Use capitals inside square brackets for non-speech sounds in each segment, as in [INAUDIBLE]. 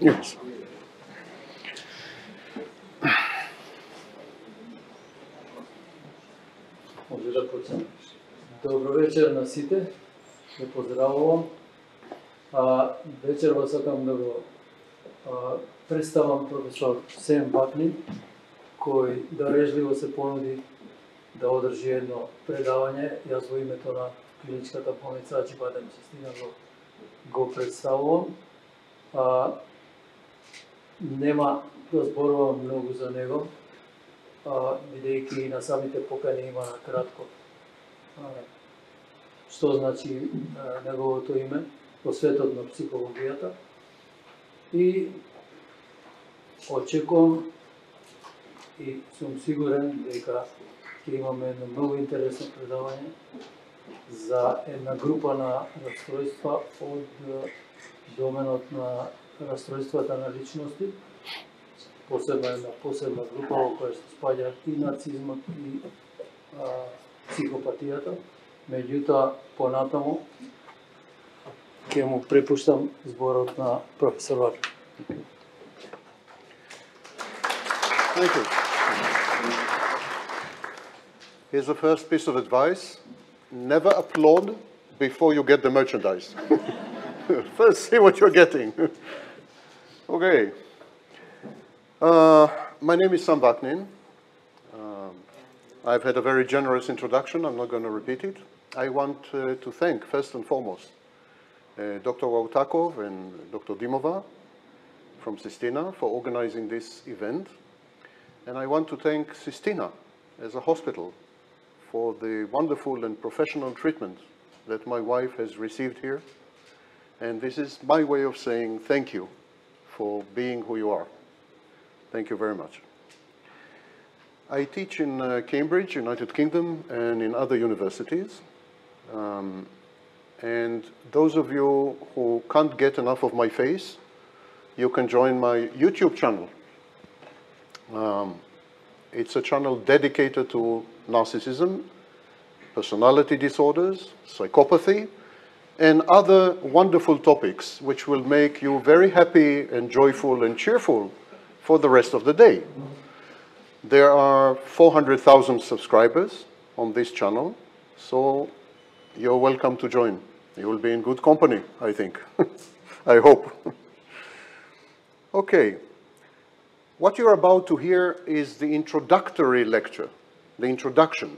Yes. Може да почнем. Добро вечер на сите. Ве поздравувам. А, вечерва сакам да го а, представам професор Сем Баклин, кој дарежливо се понуди да одржи едно предавање. Јас во името на клиничката болница Аджибадем Честина го, го представувам. А, нема да зборувам многу за него, а, бидејќи и на самите покани има на кратко. А, што значи а, неговото име во светот на психологијата. И очекувам и сум сигурен дека ќе имаме едно многу интересно предавање за една група на расстройства од доменот на расстройствата на личности, посебна една посебна група во која се спаѓа и нацизмот и а, психопатијата. Меѓутоа, понатаму, ќе му препуштам зборот на професор Ваки. Thank you. Here's the first piece of advice. Never applaud before you get the merchandise. [LAUGHS] [LAUGHS] First, see what you're getting. [LAUGHS] okay. Uh, my name is Sam Vaknin. Um, I've had a very generous introduction. I'm not going to repeat it. I want uh, to thank, first and foremost, uh, Dr. Wautakov and Dr. Dimova from Sistina for organizing this event. And I want to thank Sistina as a hospital for the wonderful and professional treatment that my wife has received here. And this is my way of saying thank you for being who you are. Thank you very much. I teach in uh, Cambridge, United Kingdom, and in other universities. Um, and those of you who can't get enough of my face, you can join my YouTube channel. Um, it's a channel dedicated to narcissism, personality disorders, psychopathy, and other wonderful topics which will make you very happy and joyful and cheerful for the rest of the day. There are 400,000 subscribers on this channel, so you're welcome to join. You will be in good company, I think. [LAUGHS] I hope. [LAUGHS] okay. What you're about to hear is the introductory lecture, the introduction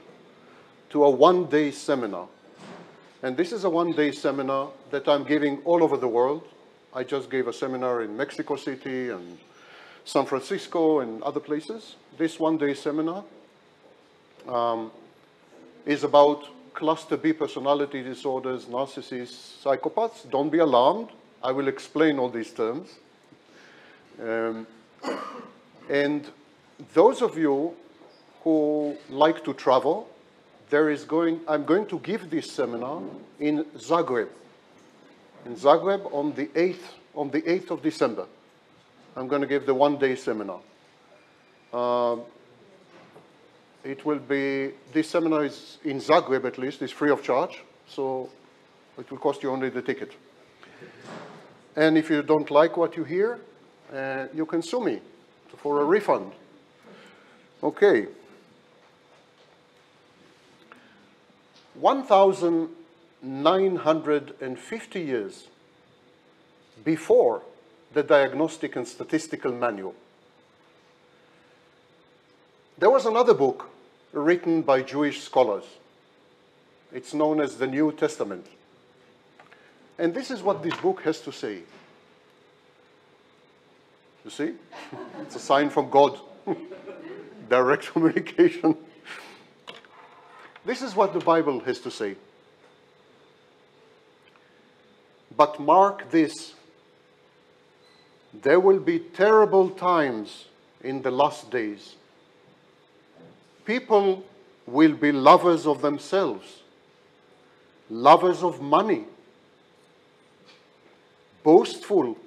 to a one-day seminar. And this is a one-day seminar that I'm giving all over the world. I just gave a seminar in Mexico City and San Francisco and other places. This one-day seminar um, is about cluster B personality disorders, narcissists, psychopaths. Don't be alarmed. I will explain all these terms. Um, [COUGHS] and those of you who like to travel, there is going, I'm going to give this seminar in Zagreb. In Zagreb on the 8th, on the 8th of December. I'm going to give the one-day seminar. Uh, it will be, this seminar is in Zagreb at least, it's free of charge, so it will cost you only the ticket. And if you don't like what you hear, uh, you can sue me for a refund. Okay. 1,950 years before the Diagnostic and Statistical Manual. There was another book written by Jewish scholars. It's known as the New Testament. And this is what this book has to say. You see? [LAUGHS] it's a sign from God. [LAUGHS] Direct communication. This is what the Bible has to say. But mark this there will be terrible times in the last days. People will be lovers of themselves, lovers of money, boastful,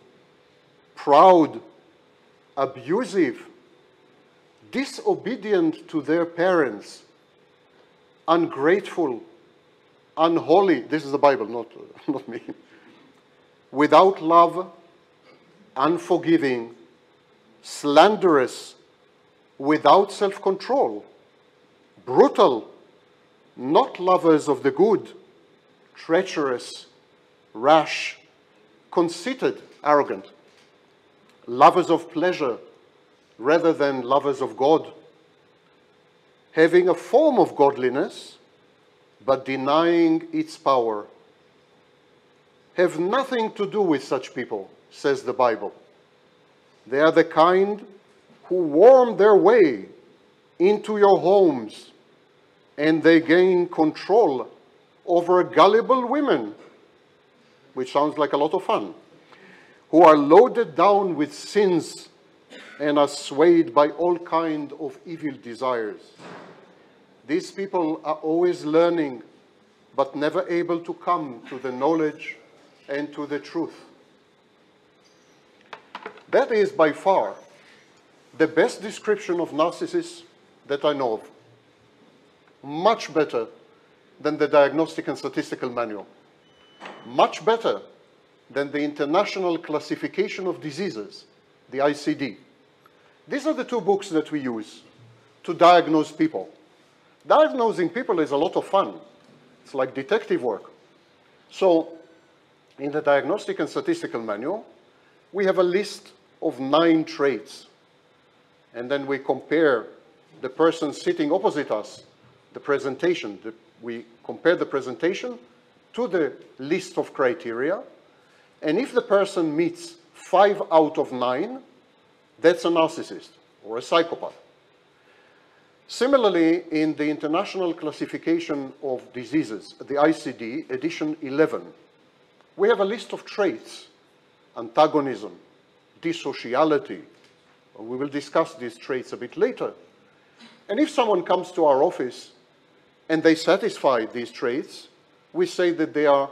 proud, abusive, disobedient to their parents, ungrateful, unholy. This is the Bible, not, [LAUGHS] not me. Without love, unforgiving, slanderous, without self control, brutal, not lovers of the good, treacherous, rash, conceited, arrogant, lovers of pleasure rather than lovers of God, having a form of godliness but denying its power. Have nothing to do with such people, says the Bible. They are the kind who worm their way into your homes and they gain control over gullible women, which sounds like a lot of fun, who are loaded down with sins and are swayed by all kind of evil desires. These people are always learning, but never able to come to the knowledge and to the truth. That is by far the best description of narcissists that I know of. Much better than the Diagnostic and Statistical Manual. Much better than the International Classification of Diseases, the ICD. These are the two books that we use to diagnose people. Diagnosing people is a lot of fun. It's like detective work. So, in the Diagnostic and Statistical Manual, we have a list of nine traits. And then we compare the person sitting opposite us, the presentation. The, we compare the presentation to the list of criteria. And if the person meets five out of nine, that's a narcissist or a psychopath. Similarly, in the International Classification of Diseases, the ICD, edition 11, we have a list of traits, antagonism, dissociality. We will discuss these traits a bit later. And if someone comes to our office and they satisfy these traits, we say that they are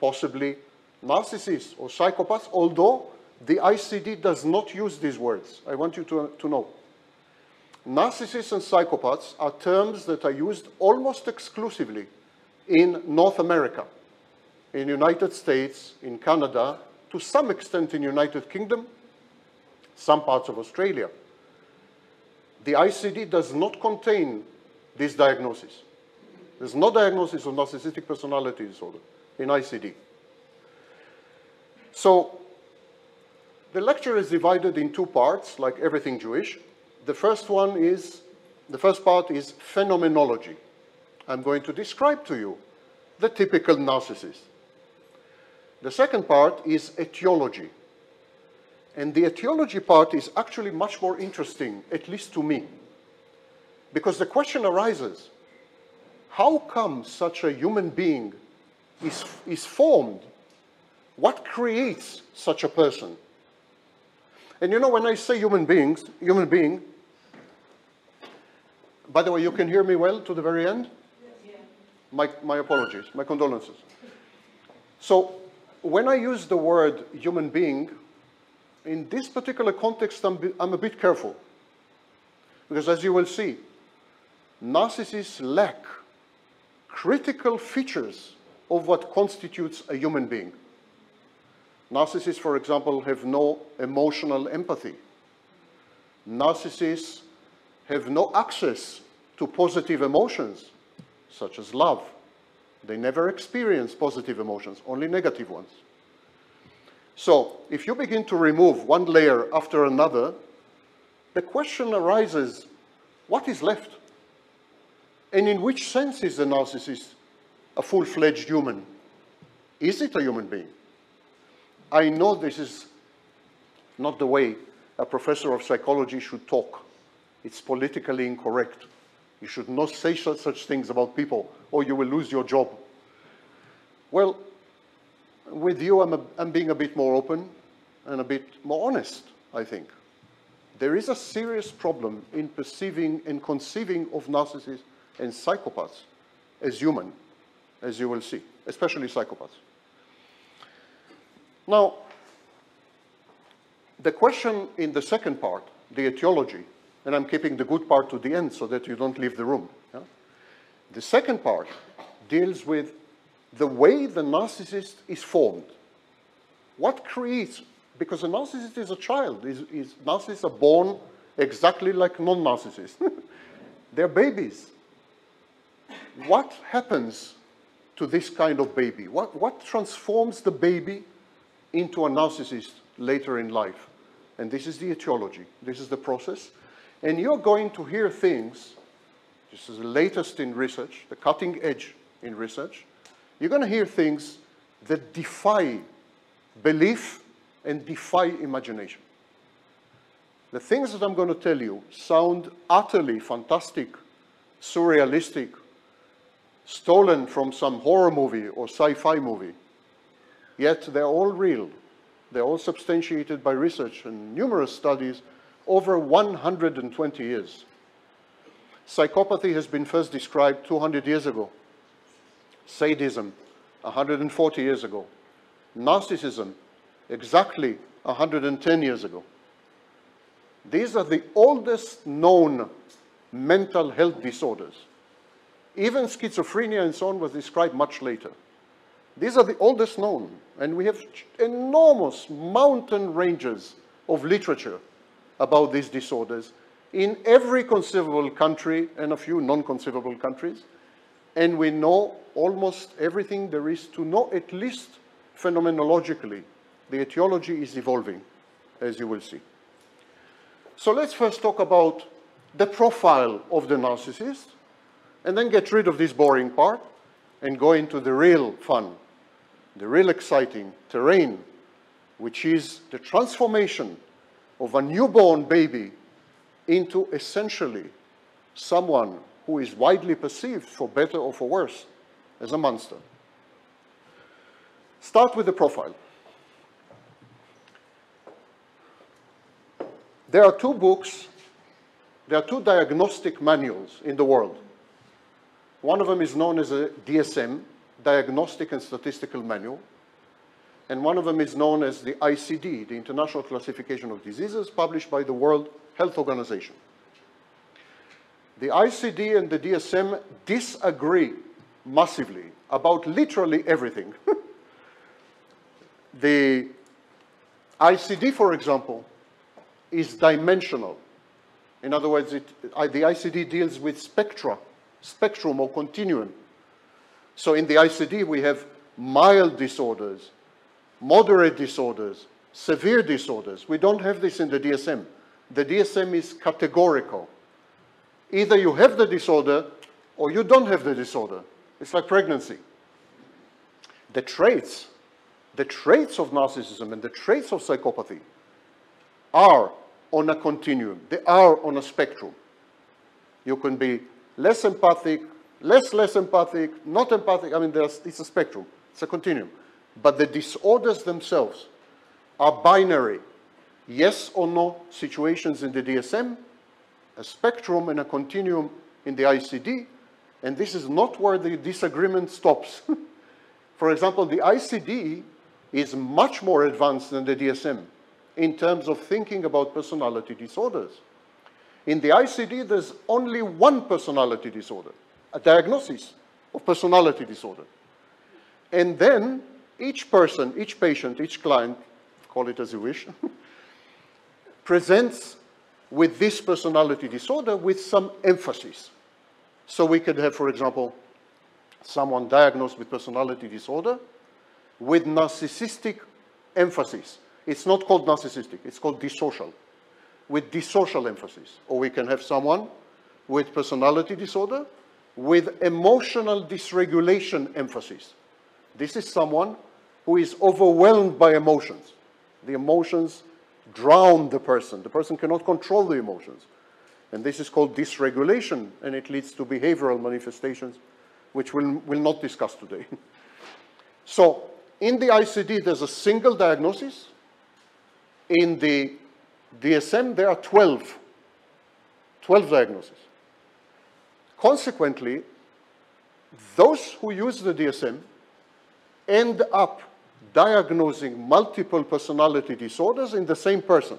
possibly narcissists or psychopaths, although the ICD does not use these words. I want you to, to know. Narcissists and psychopaths are terms that are used almost exclusively in North America, in United States, in Canada, to some extent in United Kingdom, some parts of Australia. The ICD does not contain this diagnosis. There's no diagnosis of narcissistic personality disorder in ICD. So the lecture is divided in two parts, like everything Jewish. The first one is, the first part is phenomenology. I'm going to describe to you the typical narcissist. The second part is etiology. And the etiology part is actually much more interesting, at least to me. Because the question arises, how come such a human being is, is formed? What creates such a person? And you know, when I say human beings, human being, by the way, you can hear me well to the very end? My, my apologies, my condolences. So, when I use the word human being, in this particular context, I'm, I'm a bit careful. Because as you will see, narcissists lack critical features of what constitutes a human being. Narcissists, for example, have no emotional empathy. Narcissists have no access to positive emotions, such as love. They never experience positive emotions, only negative ones. So, if you begin to remove one layer after another, the question arises what is left? And in which sense is the narcissist a full fledged human? Is it a human being? I know this is not the way a professor of psychology should talk. It's politically incorrect. You should not say such, things about people or you will lose your job. Well, with you, I'm, a, I'm being a bit more open and a bit more honest, I think. There is a serious problem in perceiving and conceiving of narcissists and psychopaths as human, as you will see, especially psychopaths. Now, the question in the second part, the etiology, and I'm keeping the good part to the end so that you don't leave the room. Yeah? The second part deals with the way the narcissist is formed. What creates because a narcissist is a child. Is, is, narcissists are born exactly like non-narcissists. [LAUGHS] They're babies. What happens to this kind of baby? What, what transforms the baby into a narcissist later in life? And this is the etiology. This is the process. And you're going to hear things, this is the latest in research, the cutting edge in research. You're going to hear things that defy belief and defy imagination. The things that I'm going to tell you sound utterly fantastic, surrealistic, stolen from some horror movie or sci-fi movie. Yet they're all real. They're all substantiated by research and numerous studies over 120 years. Psychopathy has been first described 200 years ago. Sadism, 140 years ago. Narcissism, exactly 110 years ago. These are the oldest known mental health disorders. Even schizophrenia and so on was described much later. These are the oldest known, and we have enormous mountain ranges of literature about these disorders in every conceivable country and a few non-conceivable countries. And we know almost everything there is to know, at least phenomenologically. The etiology is evolving, as you will see. So let's first talk about the profile of the narcissist, and then get rid of this boring part and go into the real fun, the real exciting terrain, which is the transformation of a newborn baby into essentially someone who is widely perceived, for better or for worse, as a monster. Start with the profile. There are two books, there are two diagnostic manuals in the world. One of them is known as a DSM, Diagnostic and Statistical Manual, and one of them is known as the ICD, the International Classification of Diseases, published by the World Health Organization. The ICD and the DSM disagree massively about literally everything. [LAUGHS] the ICD, for example, is dimensional. In other words, it, the ICD deals with spectra, spectrum or continuum. So in the ICD, we have mild disorders, moderate disorders, severe disorders. We don't have this in the DSM. The DSM is categorical. Either you have the disorder or you don't have the disorder. It's like pregnancy. The traits, the traits of narcissism and the traits of psychopathy are on a continuum. They are on a spectrum. You can be less empathic, less less empathic, not empathic. I mean, it's a spectrum. It's a continuum. But the disorders themselves are binary. Yes or no situations in the DSM, a spectrum and a continuum in the ICD, and this is not where the disagreement stops. [LAUGHS] For example, the ICD is much more advanced than the DSM in terms of thinking about personality disorders. In the ICD, there's only one personality disorder, a diagnosis of personality disorder. And then each person, each patient, each client, call it as you wish, [LAUGHS] presents with this personality disorder with some emphasis. So we could have, for example, someone diagnosed with personality disorder with narcissistic emphasis. It's not called narcissistic, it's called dissocial, with dissocial emphasis. Or we can have someone with personality disorder with emotional dysregulation emphasis. This is someone who is overwhelmed by emotions. The emotions drown the person. The person cannot control the emotions. And this is called dysregulation, and it leads to behavioral manifestations, which we'll, we'll not discuss today. [LAUGHS] so, in the ICD, there's a single diagnosis, in the DSM, there are 12, 12 diagnoses. Consequently, those who use the DSM end up diagnosing multiple personality disorders in the same person,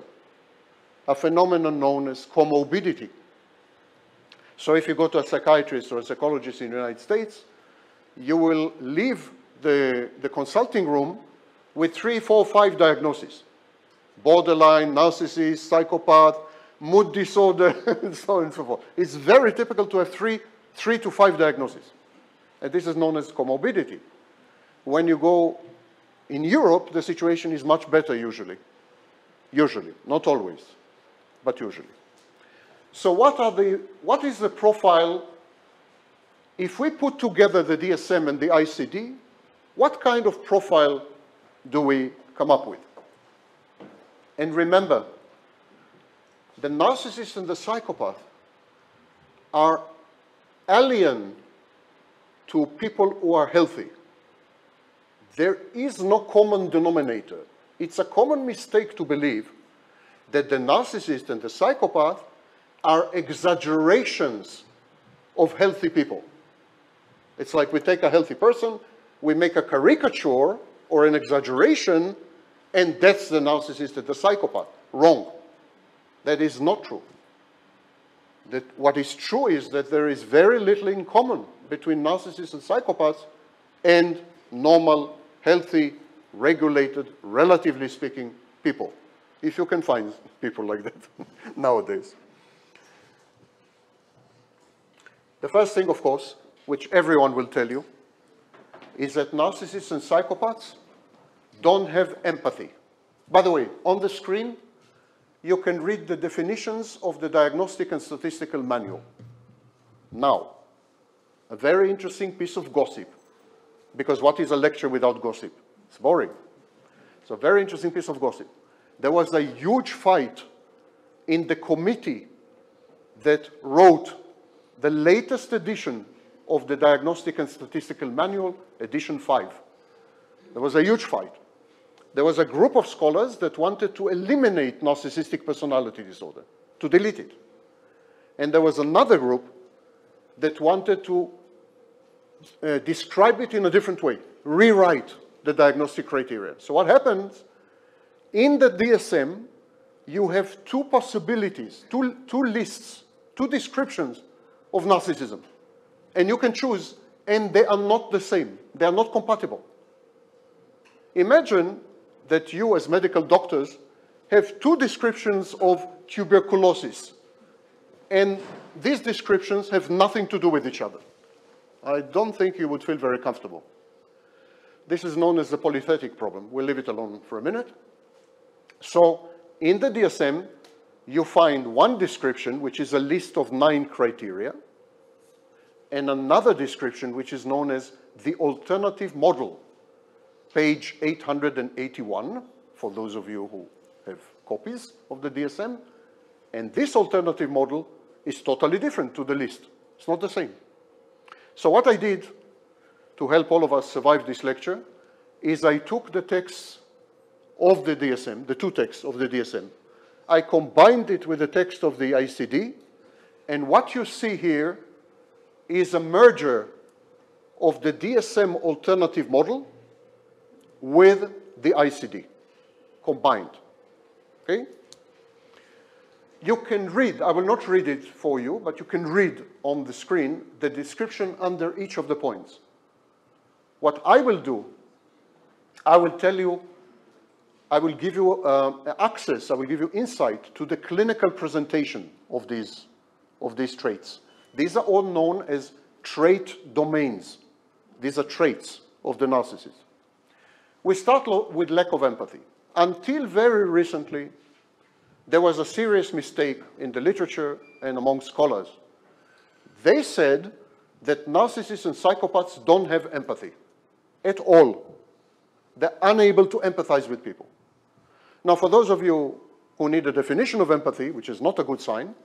a phenomenon known as comorbidity. So if you go to a psychiatrist or a psychologist in the United States, you will leave the, the consulting room with three, four, five diagnoses borderline, narcissist, psychopath, mood disorder, [LAUGHS] and so on and so forth. It's very typical to have three, three to five diagnoses. And this is known as comorbidity. When you go in Europe, the situation is much better usually. Usually, not always, but usually. So what, are the, what is the profile, if we put together the DSM and the ICD, what kind of profile do we come up with? And remember, the narcissist and the psychopath are alien to people who are healthy. There is no common denominator. It's a common mistake to believe that the narcissist and the psychopath are exaggerations of healthy people. It's like we take a healthy person, we make a caricature or an exaggeration, and that's the narcissist and the psychopath. Wrong. That is not true. That what is true is that there is very little in common between narcissists and psychopaths and normal, healthy, regulated, relatively speaking, people. If you can find [LAUGHS] people like that [LAUGHS] nowadays. The first thing, of course, which everyone will tell you, is that narcissists and psychopaths don't have empathy. By the way, on the screen, you can read the definitions of the Diagnostic and Statistical Manual. Now, a very interesting piece of gossip, because what is a lecture without gossip? It's boring. It's a very interesting piece of gossip. There was a huge fight in the committee that wrote the latest edition of the Diagnostic and Statistical Manual, edition 5. There was a huge fight there was a group of scholars that wanted to eliminate narcissistic personality disorder, to delete it. And there was another group that wanted to uh, describe it in a different way, rewrite the diagnostic criteria. So what happens, in the DSM, you have two possibilities, two, two lists, two descriptions of narcissism. And you can choose, and they are not the same. They are not compatible. Imagine that you as medical doctors have two descriptions of tuberculosis. And these descriptions have nothing to do with each other. I don't think you would feel very comfortable. This is known as the polythetic problem. We'll leave it alone for a minute. So in the DSM, you find one description, which is a list of nine criteria, and another description, which is known as the alternative model, page 881, for those of you who have copies of the DSM. And this alternative model is totally different to the list. It's not the same. So what I did to help all of us survive this lecture is I took the texts of the DSM, the two texts of the DSM. I combined it with the text of the ICD, and what you see here is a merger of the DSM alternative model with the ICD combined. Okay? You can read, I will not read it for you, but you can read on the screen the description under each of the points. What I will do, I will tell you, I will give you uh, access, I will give you insight to the clinical presentation of these, of these traits. These are all known as trait domains. These are traits of the narcissist. We start with lack of empathy. Until very recently, there was a serious mistake in the literature and among scholars. They said that narcissists and psychopaths don't have empathy at all. They're unable to empathize with people. Now, for those of you who need a definition of empathy, which is not a good sign,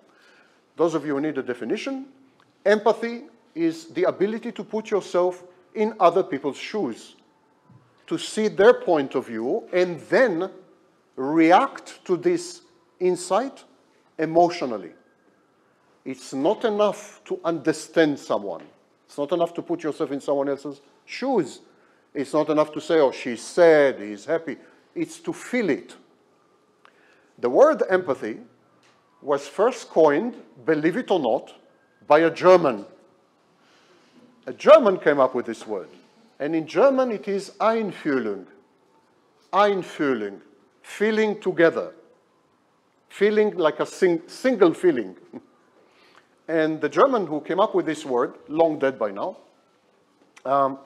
those of you who need a definition, empathy is the ability to put yourself in other people's shoes to see their point of view and then react to this insight emotionally. It's not enough to understand someone. It's not enough to put yourself in someone else's shoes. It's not enough to say, oh, she's sad, he's happy. It's to feel it. The word empathy was first coined, believe it or not, by a German. A German came up with this word. And in German it is Einfühlung. Einfühlung. feeling together, feeling like a sing single feeling. [LAUGHS] and the German who came up with this word, long dead by now, um,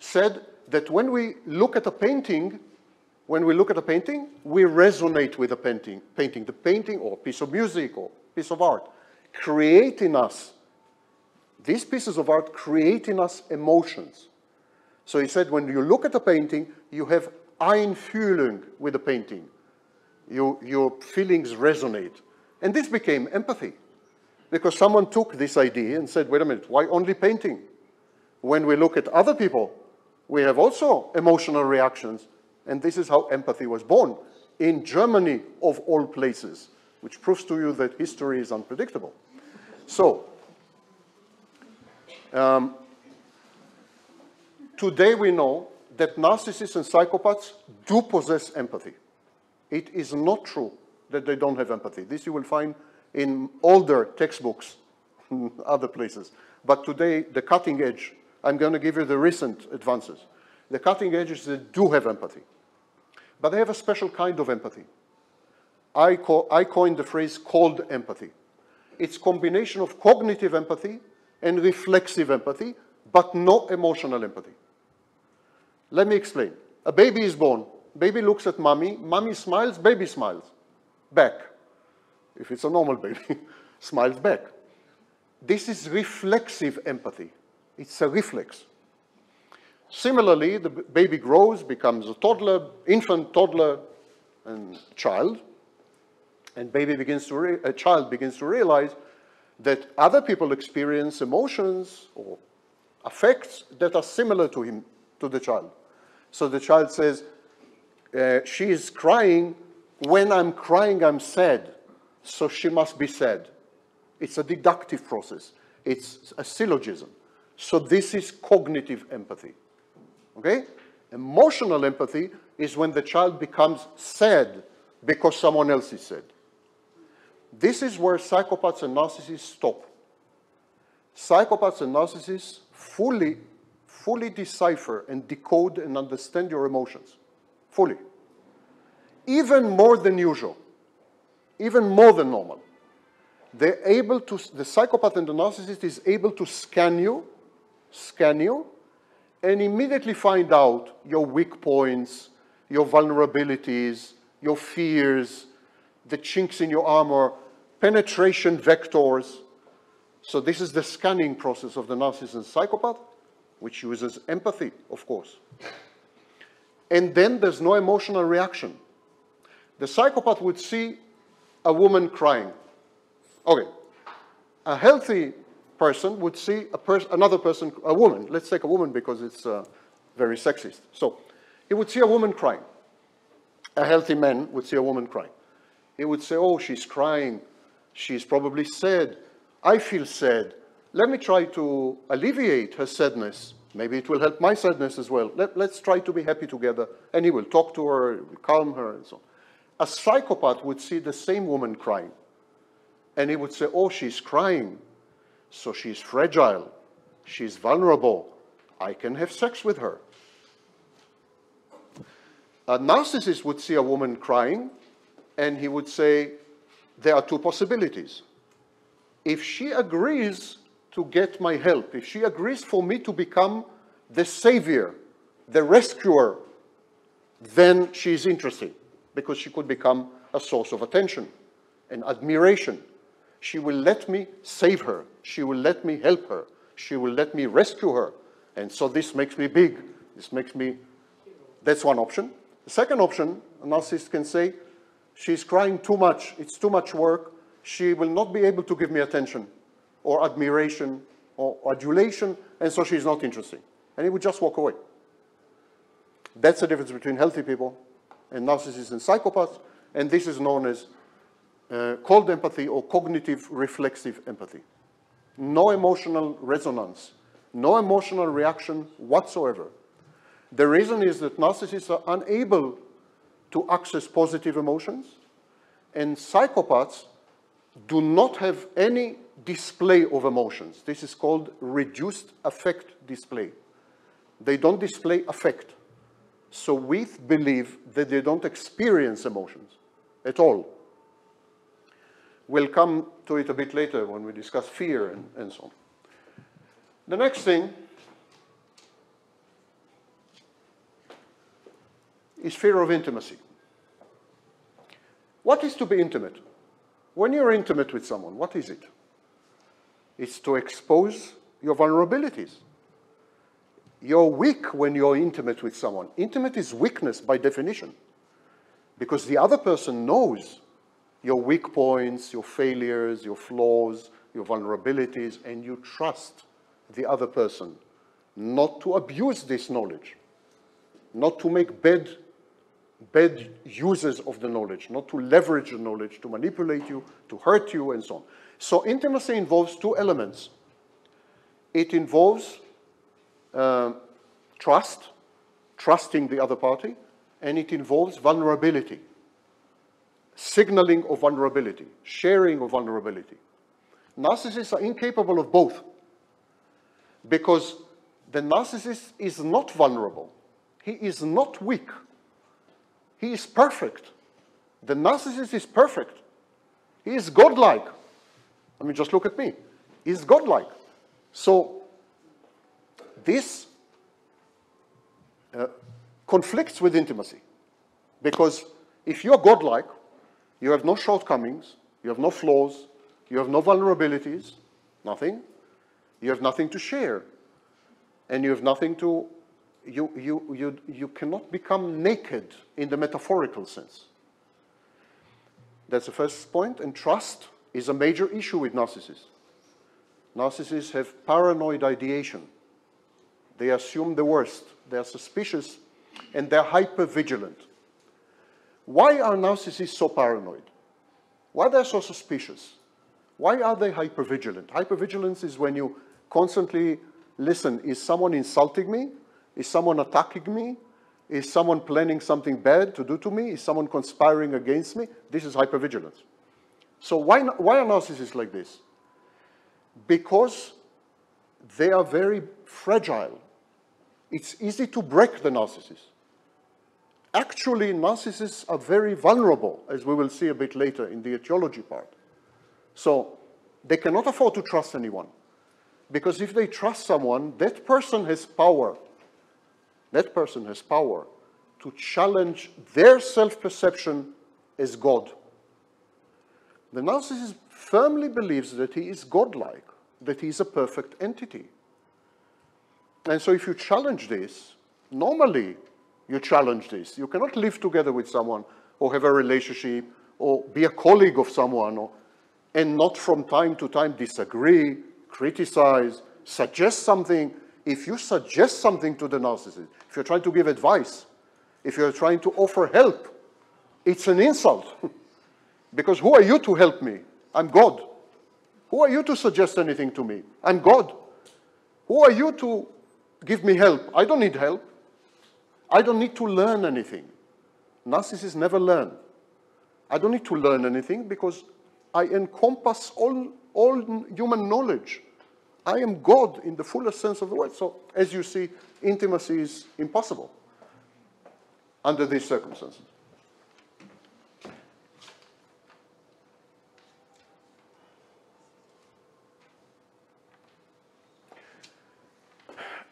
said that when we look at a painting, when we look at a painting, we resonate with the painting, painting, the painting or piece of music or piece of art, create in us, these pieces of art create in us emotions. So he said, when you look at a painting, you have Einfühlung with the painting. You, your feelings resonate. And this became empathy. Because someone took this idea and said, wait a minute, why only painting? When we look at other people, we have also emotional reactions. And this is how empathy was born in Germany, of all places, which proves to you that history is unpredictable. So, um, today we know that narcissists and psychopaths do possess empathy. It is not true that they don't have empathy. This you will find in older textbooks, [LAUGHS] other places. But today, the cutting edge, I'm going to give you the recent advances. The cutting edge is they do have empathy. But they have a special kind of empathy. I, co I coined the phrase cold empathy. It's combination of cognitive empathy and reflexive empathy, but no emotional empathy. Let me explain. A baby is born. Baby looks at mommy. Mommy smiles. Baby smiles. Back. If it's a normal baby, [LAUGHS] smiles back. This is reflexive empathy. It's a reflex. Similarly, the baby grows, becomes a toddler, infant, toddler, and child. And baby begins to a child begins to realize that other people experience emotions or affects that are similar to him, to the child. So the child says, uh, she is crying. When I'm crying, I'm sad. So she must be sad. It's a deductive process. It's a syllogism. So this is cognitive empathy. Okay? Emotional empathy is when the child becomes sad because someone else is sad. This is where psychopaths and narcissists stop. Psychopaths and narcissists fully fully decipher and decode and understand your emotions. Fully. Even more than usual. Even more than normal. They're able to, the psychopath and the narcissist is able to scan you, scan you, and immediately find out your weak points, your vulnerabilities, your fears, the chinks in your armor, penetration vectors. So this is the scanning process of the narcissist and psychopath which uses empathy, of course. And then there's no emotional reaction. The psychopath would see a woman crying. Okay. A healthy person would see a pers another person, a woman. Let's take a woman because it's uh, very sexist. So he would see a woman crying. A healthy man would see a woman crying. He would say, oh, she's crying. She's probably sad. I feel sad. Let me try to alleviate her sadness. Maybe it will help my sadness as well. Let, us try to be happy together. And he will talk to her, calm her, and so on. A psychopath would see the same woman crying. And he would say, oh, she's crying. So she's fragile. She's vulnerable. I can have sex with her. A narcissist would see a woman crying, and he would say, there are two possibilities. If she agrees to get my help, if she agrees for me to become the savior, the rescuer, then she is interesting because she could become a source of attention and admiration. She will let me save her. She will let me help her. She will let me rescue her. And so this makes me big. This makes me, that's one option. The second option, a narcissist can say, she's crying too much. It's too much work. She will not be able to give me attention or admiration or adulation, and so she's not interesting. And he would just walk away. That's the difference between healthy people and narcissists and psychopaths, and this is known as uh, cold empathy or cognitive reflexive empathy. No emotional resonance, no emotional reaction whatsoever. The reason is that narcissists are unable to access positive emotions, and psychopaths do not have any display of emotions. This is called reduced affect display. They don't display affect. So we believe that they don't experience emotions at all. We'll come to it a bit later when we discuss fear and, and so on. The next thing is fear of intimacy. What is to be intimate? When you're intimate with someone, what is it? It's to expose your vulnerabilities. You're weak when you're intimate with someone. Intimate is weakness by definition, because the other person knows your weak points, your failures, your flaws, your vulnerabilities, and you trust the other person not to abuse this knowledge, not to make bad bad uses of the knowledge, not to leverage the knowledge, to manipulate you, to hurt you, and so on. So intimacy involves two elements. It involves uh, trust, trusting the other party, and it involves vulnerability, signaling of vulnerability, sharing of vulnerability. Narcissists are incapable of both because the narcissist is not vulnerable. He is not weak. He is perfect. The narcissist is perfect. He is godlike. I mean, just look at me. He's godlike. So, this uh, conflicts with intimacy. Because if you're godlike, you have no shortcomings, you have no flaws, you have no vulnerabilities, nothing. You have nothing to share. And you have nothing to you, you, you, you cannot become naked in the metaphorical sense. That's the first point. point, and trust is a major issue with narcissists. Narcissists have paranoid ideation. They assume the worst, they are suspicious, and they're hyper-vigilant. Why are narcissists so paranoid? Why are they so suspicious? Why are they hyper-vigilant? Hyper-vigilance is when you constantly listen, is someone insulting me? Is someone attacking me? Is someone planning something bad to do to me? Is someone conspiring against me? This is hypervigilance. So why, why are narcissists like this? Because they are very fragile. It's easy to break the narcissist. Actually, narcissists are very vulnerable, as we will see a bit later in the etiology part. So they cannot afford to trust anyone. Because if they trust someone, that person has power that person has power to challenge their self-perception as God. The narcissist firmly believes that he is godlike, that he is a perfect entity. And so if you challenge this, normally you challenge this. You cannot live together with someone or have a relationship or be a colleague of someone or, and not from time to time disagree, criticize, suggest something if you suggest something to the narcissist, if you're trying to give advice, if you're trying to offer help, it's an insult. [LAUGHS] because who are you to help me? I'm God. Who are you to suggest anything to me? I'm God. Who are you to give me help? I don't need help. I don't need to learn anything. Narcissists never learn. I don't need to learn anything because I encompass all, all human knowledge. I am God in the fullest sense of the word. So, as you see, intimacy is impossible under these circumstances.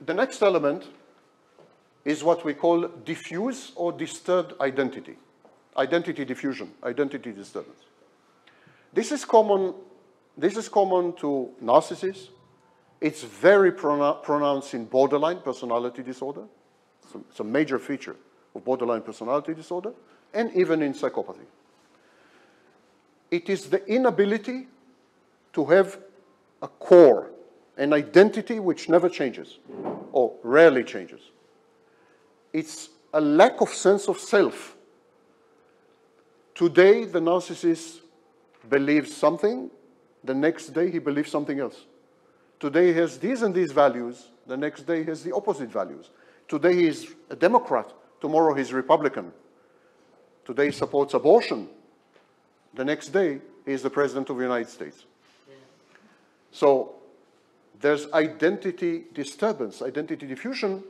The next element is what we call diffuse or disturbed identity. Identity diffusion, identity disturbance. This is common, this is common to narcissists, it's very pronounced in borderline personality disorder. It's a, it's a major feature of borderline personality disorder, and even in psychopathy. It is the inability to have a core, an identity which never changes, or rarely changes. It's a lack of sense of self. Today, the narcissist believes something, the next day he believes something else. Today he has these and these values, the next day he has the opposite values. Today he is a Democrat, tomorrow he's Republican. Today he supports abortion, the next day he is the President of the United States. So there's identity disturbance, identity diffusion,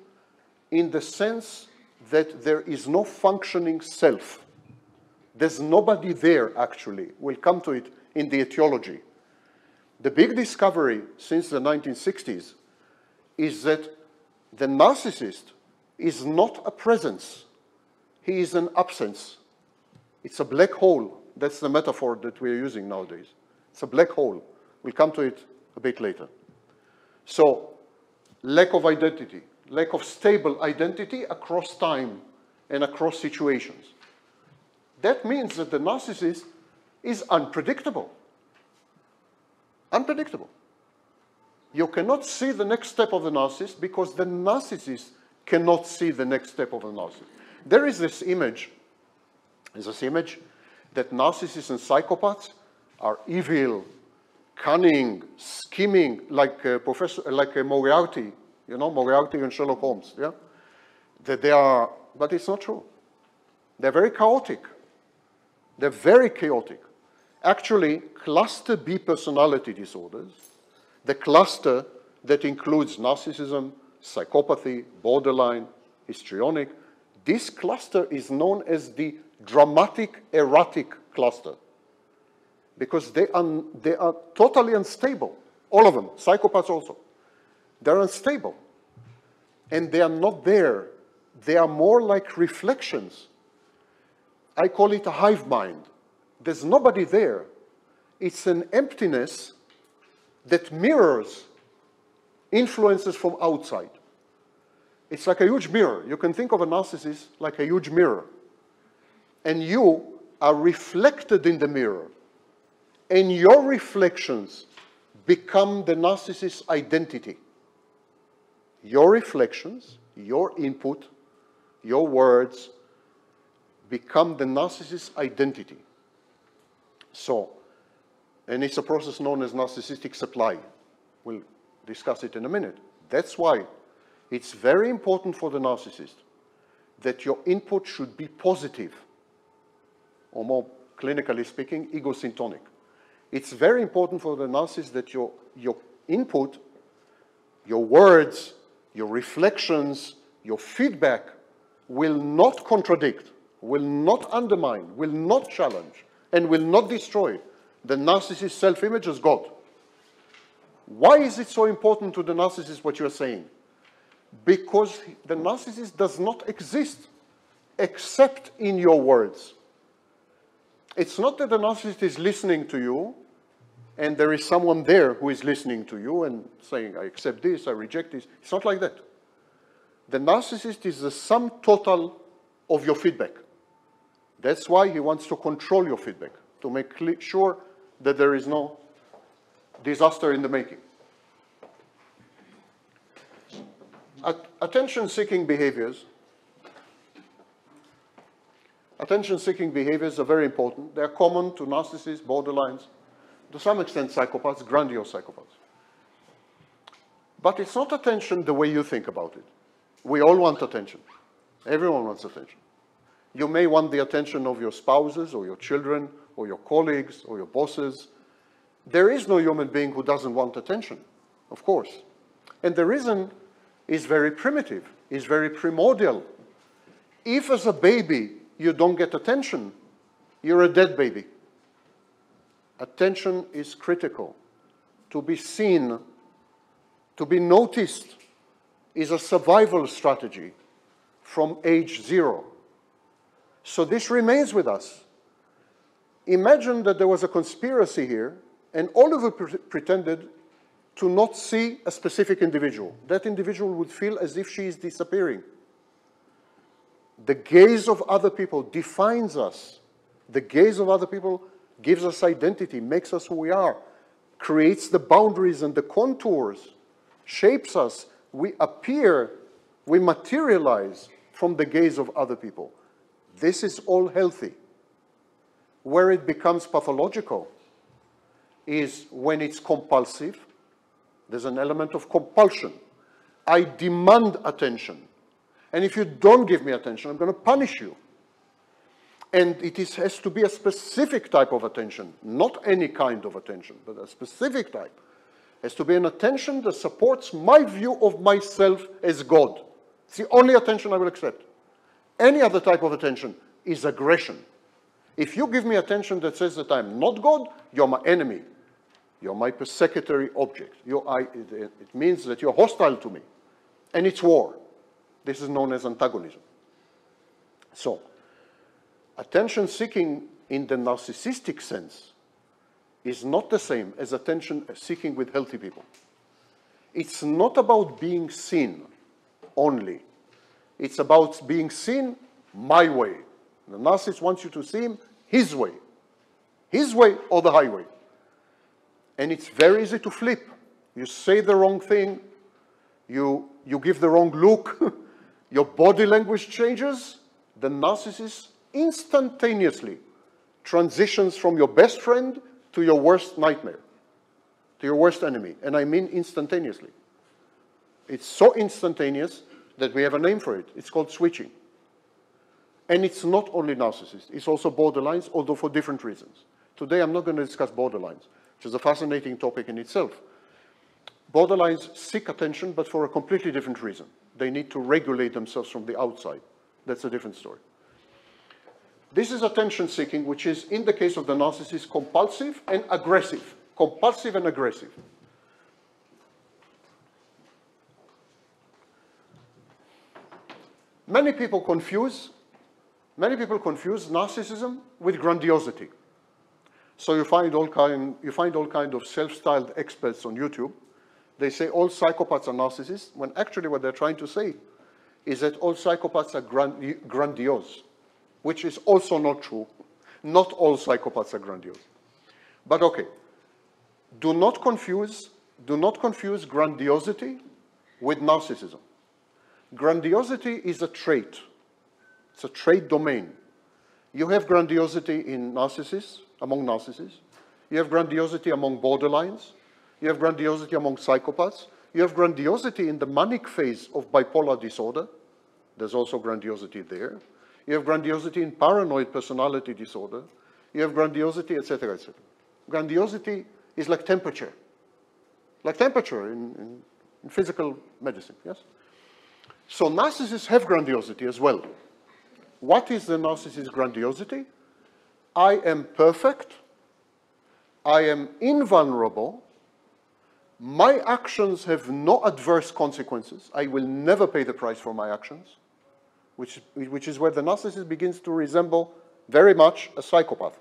in the sense that there is no functioning self. There's nobody there, actually. We'll come to it in the etiology. The big discovery since the 1960s is that the narcissist is not a presence, he is an absence. It's a black hole. That's the metaphor that we're using nowadays. It's a black hole. We'll come to it a bit later. So, lack of identity, lack of stable identity across time and across situations. That means that the narcissist is unpredictable. Unpredictable. You cannot see the next step of the narcissist because the narcissist cannot see the next step of the narcissist. There is this image, is this image that narcissists and psychopaths are evil, cunning, scheming, like uh, Professor, like uh, Moriarty, you know, Moriarty and Sherlock Holmes, yeah? That they are, but it's not true. They're very chaotic. They're very chaotic. Actually, cluster B personality disorders, the cluster that includes narcissism, psychopathy, borderline, histrionic, this cluster is known as the dramatic erratic cluster because they are, they are totally unstable. All of them, psychopaths also. They're unstable. And they are not there. They are more like reflections. I call it a hive mind. There's nobody there. It's an emptiness that mirrors influences from outside. It's like a huge mirror. You can think of a narcissist like a huge mirror. And you are reflected in the mirror. And your reflections become the narcissist's identity. Your reflections, your input, your words become the narcissist's identity. So, and it's a process known as narcissistic supply. We'll discuss it in a minute. That's why it's very important for the narcissist that your input should be positive, or more clinically speaking, egosyntonic. It's very important for the narcissist that your, your input, your words, your reflections, your feedback will not contradict, will not undermine, will not challenge, and will not destroy the narcissist's self-image as God. Why is it so important to the narcissist what you're saying? because the narcissist does not exist except in your words. It's not that the narcissist is listening to you and there is someone there who is listening to you and saying, I accept this, I reject this. It's not like that. The narcissist is the sum total of your feedback. That's why he wants to control your feedback, to make sure that there is no disaster in the making. attention-seeking behaviors, attention-seeking behaviors are very important. They're common to narcissists, borderlines, to some extent psychopaths, grandiose psychopaths. But it's not attention the way you think about it. We all want attention. Everyone wants attention. You may want the attention of your spouses or your children or your colleagues or your bosses. There is no human being who doesn't want attention, of course. And the reason is very primitive, is very primordial. If as a baby you don't get attention, you're a dead baby. Attention is critical. To be seen, to be noticed, is a survival strategy from age zero. So this remains with us. Imagine that there was a conspiracy here, and you pre pretended to not see a specific individual. That individual would feel as if she is disappearing. The gaze of other people defines us. The gaze of other people gives us identity, makes us who we are, creates the boundaries and the contours, shapes us. We appear, we materialize from the gaze of other people. This is all healthy. Where it becomes pathological is when it's compulsive, there's an element of compulsion. I demand attention. And if you don't give me attention, I'm going to punish you. And it is, has to be a specific type of attention, not any kind of attention, but a specific type. It has to be an attention that supports my view of myself as God. It's the only attention I will accept. Any other type of attention is aggression. If you give me attention that says that I'm not God, you're my enemy. You're my persecutory object. I, it, it means that you're hostile to me. And it's war. This is known as antagonism. So, attention seeking in the narcissistic sense is not the same as attention seeking with healthy people. It's not about being seen only. It's about being seen my way. The narcissist wants you to see him his way. His way or the highway. And it's very easy to flip. You say the wrong thing, you, you give the wrong look, [LAUGHS] your body language changes, the narcissist instantaneously transitions from your best friend to your worst nightmare, to your worst enemy. And I mean instantaneously. It's so instantaneous that we have a name for it. It's called switching. And it's not only narcissists, it's also borderlines, although for different reasons. Today I'm not going to discuss borderlines, which is a fascinating topic in itself. Borderlines seek attention, but for a completely different reason. They need to regulate themselves from the outside. That's a different story. This is attention seeking, which is, in the case of the narcissist, compulsive and aggressive. Compulsive and aggressive. Many people confuse, many people confuse narcissism with grandiosity. So you find all kind, you find all kind of self-styled experts on YouTube. They say all psychopaths are narcissists, when actually what they're trying to say is that all psychopaths are grand, grandiose, which is also not true. Not all psychopaths are grandiose. But okay, do not confuse, do not confuse grandiosity with narcissism. Grandiosity is a trait. It's a trait domain. You have grandiosity in narcissists, among narcissists. You have grandiosity among borderlines. You have grandiosity among psychopaths. You have grandiosity in the manic phase of bipolar disorder. There's also grandiosity there. You have grandiosity in paranoid personality disorder. You have grandiosity, etc., etc. Grandiosity is like temperature, like temperature in, in, in physical medicine, yes? So narcissists have grandiosity as well. What is the narcissist's grandiosity? I am perfect, I am invulnerable, my actions have no adverse consequences, I will never pay the price for my actions, which, which is where the narcissist begins to resemble very much a psychopath.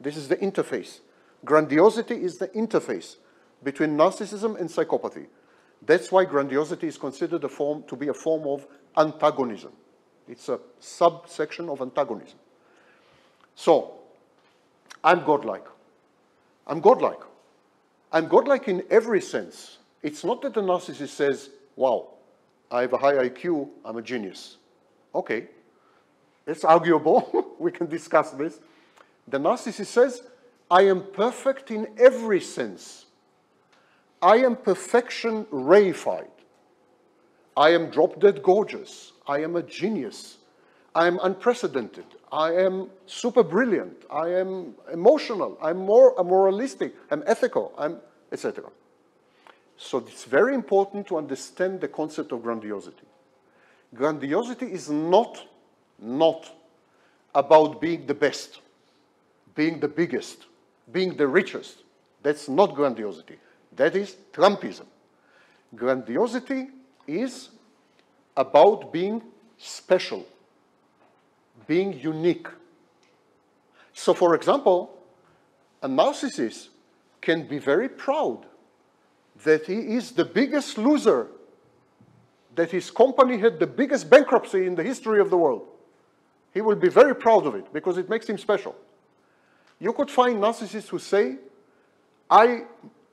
This is the interface. Grandiosity is the interface between narcissism and psychopathy. That's why grandiosity is considered a form, to be a form of antagonism. It's a subsection of antagonism. So, I'm godlike. I'm godlike. I'm godlike in every sense. It's not that the narcissist says, wow, I have a high IQ, I'm a genius. Okay, it's arguable, [LAUGHS] we can discuss this. The narcissist says, I am perfect in every sense. I am perfection reified. I am drop dead gorgeous. I am a genius. I am unprecedented. I am super brilliant. I am emotional. I'm more I'm moralistic. I'm ethical. I'm etc. So it's very important to understand the concept of grandiosity. Grandiosity is not, not about being the best, being the biggest, being the richest. That's not grandiosity. That is Trumpism. Grandiosity is about being special, being unique. So, for example, a narcissist can be very proud that he is the biggest loser, that his company had the biggest bankruptcy in the history of the world. He will be very proud of it because it makes him special. You could find narcissists who say, I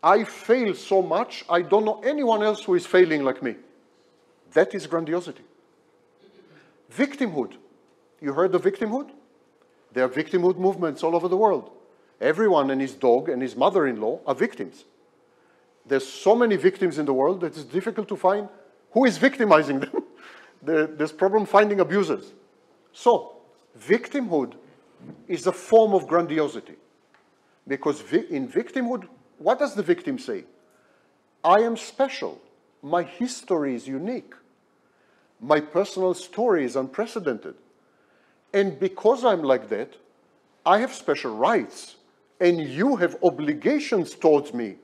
I fail so much, I don't know anyone else who is failing like me. That is grandiosity. Victimhood. You heard of victimhood? There are victimhood movements all over the world. Everyone and his dog and his mother-in-law are victims. There's so many victims in the world that it's difficult to find who is victimizing them. [LAUGHS] There's problem finding abusers. So, victimhood is a form of grandiosity. Because in victimhood, what does the victim say? I am special. My history is unique. My personal story is unprecedented. And because I'm like that, I have special rights, and you have obligations towards me.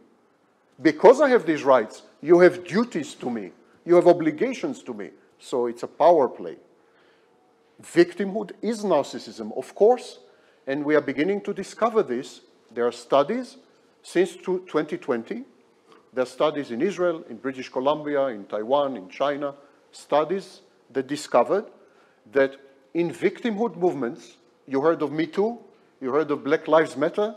Because I have these rights, you have duties to me, you have obligations to me. So it's a power play. Victimhood is narcissism, of course, and we are beginning to discover this. There are studies since 2020. There are studies in Israel, in British Columbia, in Taiwan, in China, studies that discovered that in victimhood movements, you heard of Me Too, you heard of Black Lives Matter,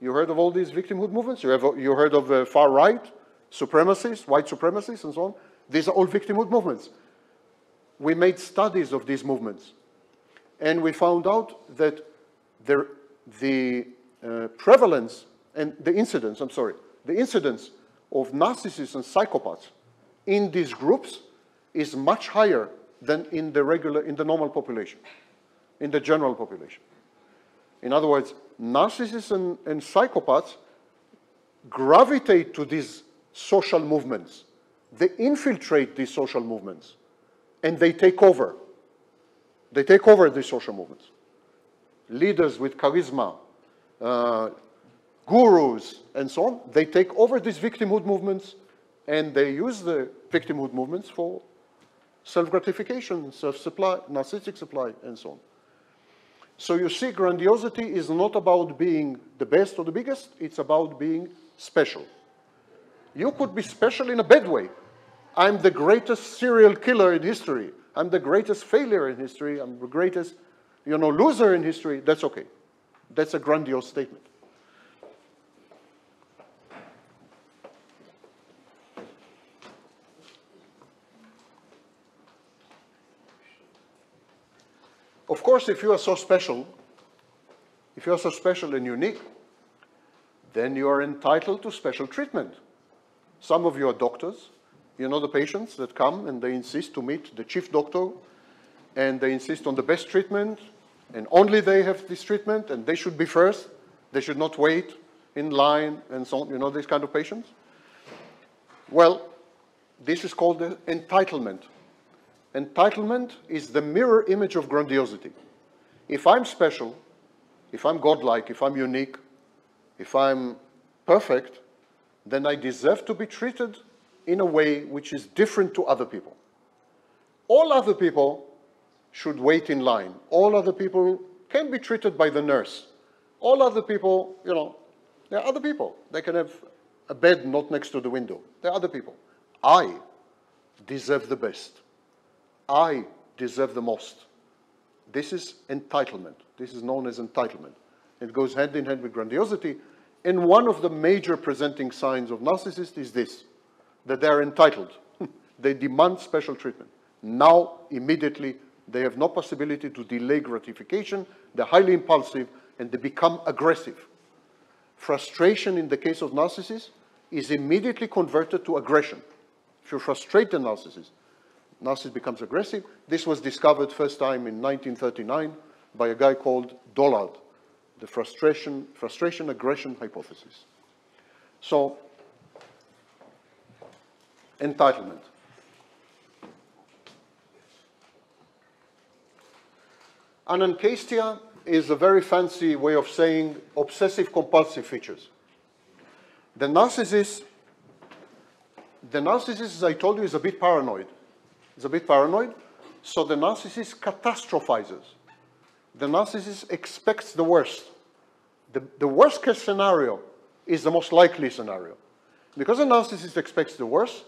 you heard of all these victimhood movements, you, have, you heard of uh, far right, supremacists, white supremacists, and so on. These are all victimhood movements. We made studies of these movements, and we found out that the, the uh, prevalence and the incidence, I'm sorry, the incidence of narcissists and psychopaths in these groups is much higher than in the regular, in the normal population, in the general population. In other words, narcissists and, and psychopaths gravitate to these social movements. They infiltrate these social movements and they take over. They take over these social movements. Leaders with charisma, uh, gurus, and so on, they take over these victimhood movements and they use the victimhood movements for self-gratification, self-supply, narcissistic supply, and so on. So you see, grandiosity is not about being the best or the biggest, it's about being special. You could be special in a bad way. I'm the greatest serial killer in history. I'm the greatest failure in history. I'm the greatest, you know, loser in history. That's okay. That's a grandiose statement. Of course, if you are so special, if you are so special and unique, then you are entitled to special treatment. Some of you are doctors. You know the patients that come and they insist to meet the chief doctor and they insist on the best treatment and only they have this treatment and they should be first. They should not wait in line and so on. You know these kind of patients? Well, this is called entitlement. Entitlement is the mirror image of grandiosity. If I'm special, if I'm godlike, if I'm unique, if I'm perfect, then I deserve to be treated in a way which is different to other people. All other people should wait in line. All other people can be treated by the nurse. All other people, you know, they're other people. They can have a bed not next to the window. They're other people. I deserve the best. I deserve the most. This is entitlement. This is known as entitlement. It goes hand in hand with grandiosity. And one of the major presenting signs of narcissists is this, that they're entitled. [LAUGHS] they demand special treatment. Now, immediately, they have no possibility to delay gratification. They're highly impulsive and they become aggressive. Frustration in the case of narcissists is immediately converted to aggression. If you frustrate the narcissist, narcissist becomes aggressive. This was discovered first time in 1939 by a guy called Dollard, the frustration, frustration aggression hypothesis. So, entitlement. Anankastia is a very fancy way of saying obsessive compulsive features. The narcissist, the narcissist, as I told you, is a bit paranoid is a bit paranoid. So the narcissist catastrophizes. The narcissist expects the worst. The, the worst case scenario is the most likely scenario. Because the narcissist expects the worst,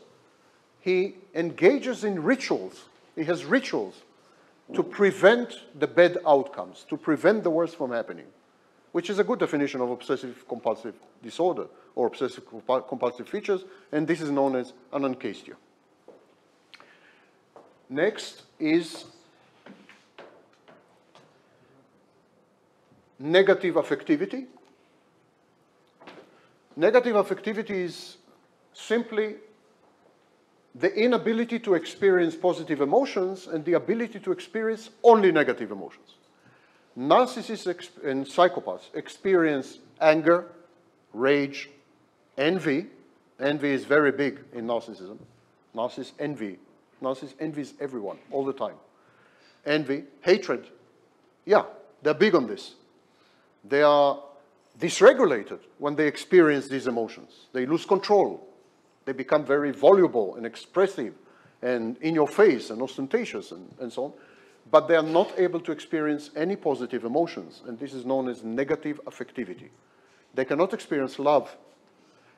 he engages in rituals. He has rituals to prevent the bad outcomes, to prevent the worst from happening, which is a good definition of obsessive compulsive disorder or obsessive compulsive features, and this is known as anankastia. Next is negative affectivity. Negative affectivity is simply the inability to experience positive emotions and the ability to experience only negative emotions. Narcissists and psychopaths experience anger, rage, envy. Envy is very big in narcissism. Narcissists envy Narcissist envies everyone all the time. Envy, hatred, Yeah, they're big on this. They are dysregulated when they experience these emotions. They lose control. They become very voluble and expressive and in your face and ostentatious and, and so on. But they are not able to experience any positive emotions, and this is known as negative affectivity. They cannot experience love.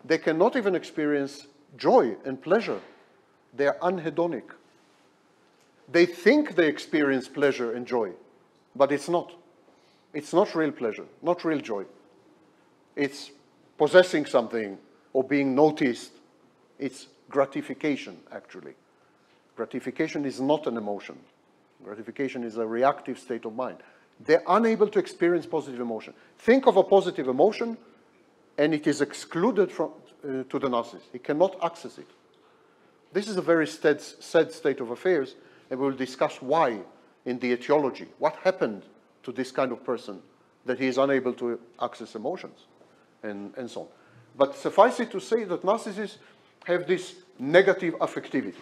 They cannot even experience joy and pleasure. They are anhedonic. They think they experience pleasure and joy, but it's not. It's not real pleasure, not real joy. It's possessing something or being noticed. It's gratification, actually. Gratification is not an emotion. Gratification is a reactive state of mind. They're unable to experience positive emotion. Think of a positive emotion, and it is excluded from, uh, to the narcissist. He cannot access it. This is a very sad, sad state of affairs, and we'll discuss why in the etiology. What happened to this kind of person that he is unable to access emotions and, and so on. But suffice it to say that narcissists have this negative affectivity.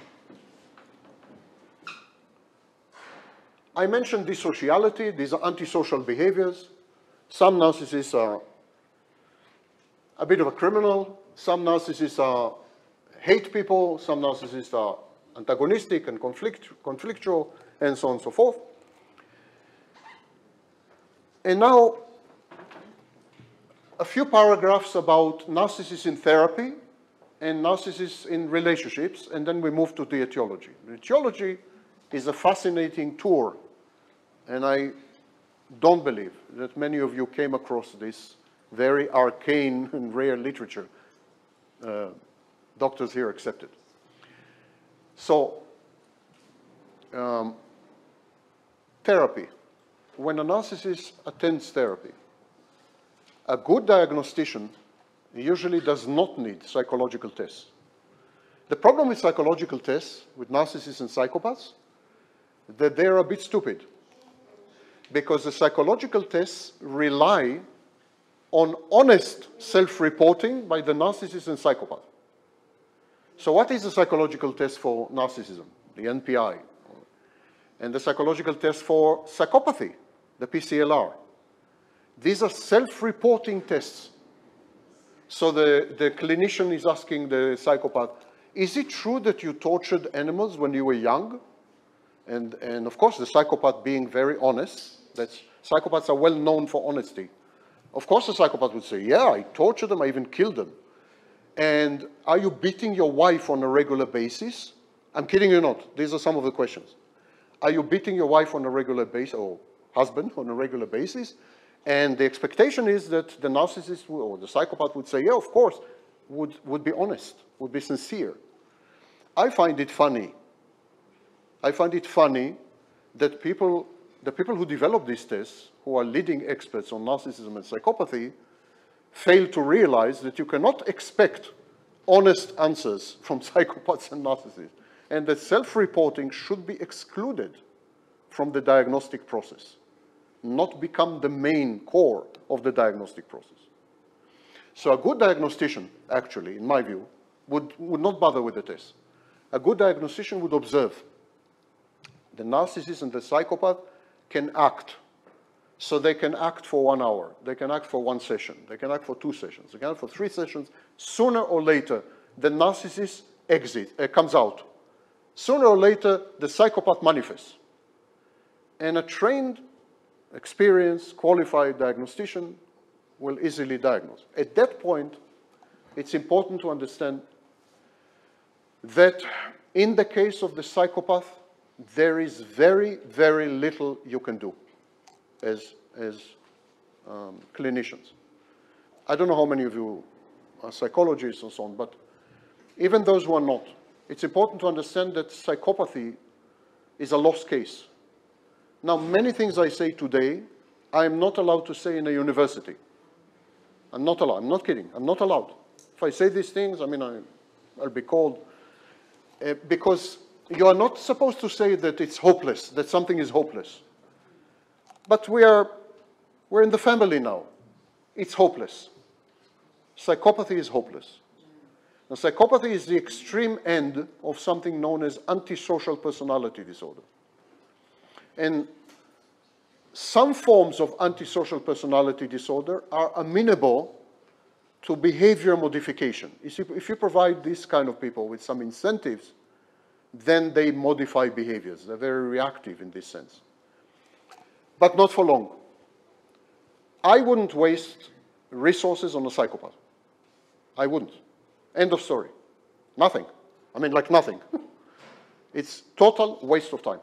I mentioned dissociality, these are antisocial behaviors. Some narcissists are a bit of a criminal, some narcissists are hate people, some narcissists are antagonistic and conflict, conflictual, and so on and so forth. And now, a few paragraphs about narcissists in therapy and narcissists in relationships, and then we move to the etiology. The etiology is a fascinating tour and I don't believe that many of you came across this very arcane [LAUGHS] and rare literature, uh, doctors here accepted. So, um, therapy. When a narcissist attends therapy, a good diagnostician usually does not need psychological tests. The problem with psychological tests, with narcissists and psychopaths, that they're a bit stupid because the psychological tests rely on honest self-reporting by the narcissist and psychopath. So what is the psychological test for narcissism? The NPI. And the psychological test for psychopathy, the PCLR. These are self-reporting tests. So the, the clinician is asking the psychopath, is it true that you tortured animals when you were young? And, and of course, the psychopath being very honest, that's, psychopaths are well known for honesty. Of course, the psychopath would say, yeah, I tortured them, I even killed them. And are you beating your wife on a regular basis? I'm kidding you not. These are some of the questions. Are you beating your wife on a regular basis, or husband on a regular basis? And the expectation is that the narcissist or the psychopath would say, yeah, of course, would, would be honest, would be sincere. I find it funny I find it funny that people, the people who develop these tests, who are leading experts on narcissism and psychopathy, fail to realize that you cannot expect honest answers from [LAUGHS] psychopaths and narcissists, and that self-reporting should be excluded from the diagnostic process, not become the main core of the diagnostic process. So a good diagnostician, actually, in my view, would, would not bother with the test. A good diagnostician would observe the narcissist and the psychopath can act. So they can act for one hour, they can act for one session, they can act for two sessions, they can act for three sessions. Sooner or later, the narcissist exit, uh, comes out. Sooner or later, the psychopath manifests. And a trained, experienced, qualified diagnostician will easily diagnose. At that point, it's important to understand that in the case of the psychopath, there is very, very little you can do as, as um, clinicians. I don't know how many of you are psychologists and so on, but even those who are not, it's important to understand that psychopathy is a lost case. Now, many things I say today, I am not allowed to say in a university. I'm not allowed. I'm not kidding. I'm not allowed. If I say these things, I mean, I, will be called. Uh, because you are not supposed to say that it's hopeless, that something is hopeless. But we are, we're in the family now. It's hopeless. Psychopathy is hopeless. Now, psychopathy is the extreme end of something known as antisocial personality disorder. And some forms of antisocial personality disorder are amenable to behavior modification. If you provide these kind of people with some incentives, then they modify behaviors. They're very reactive in this sense. But not for long. I wouldn't waste resources on a psychopath. I wouldn't. End of story. Nothing. I mean, like nothing. [LAUGHS] it's total waste of time.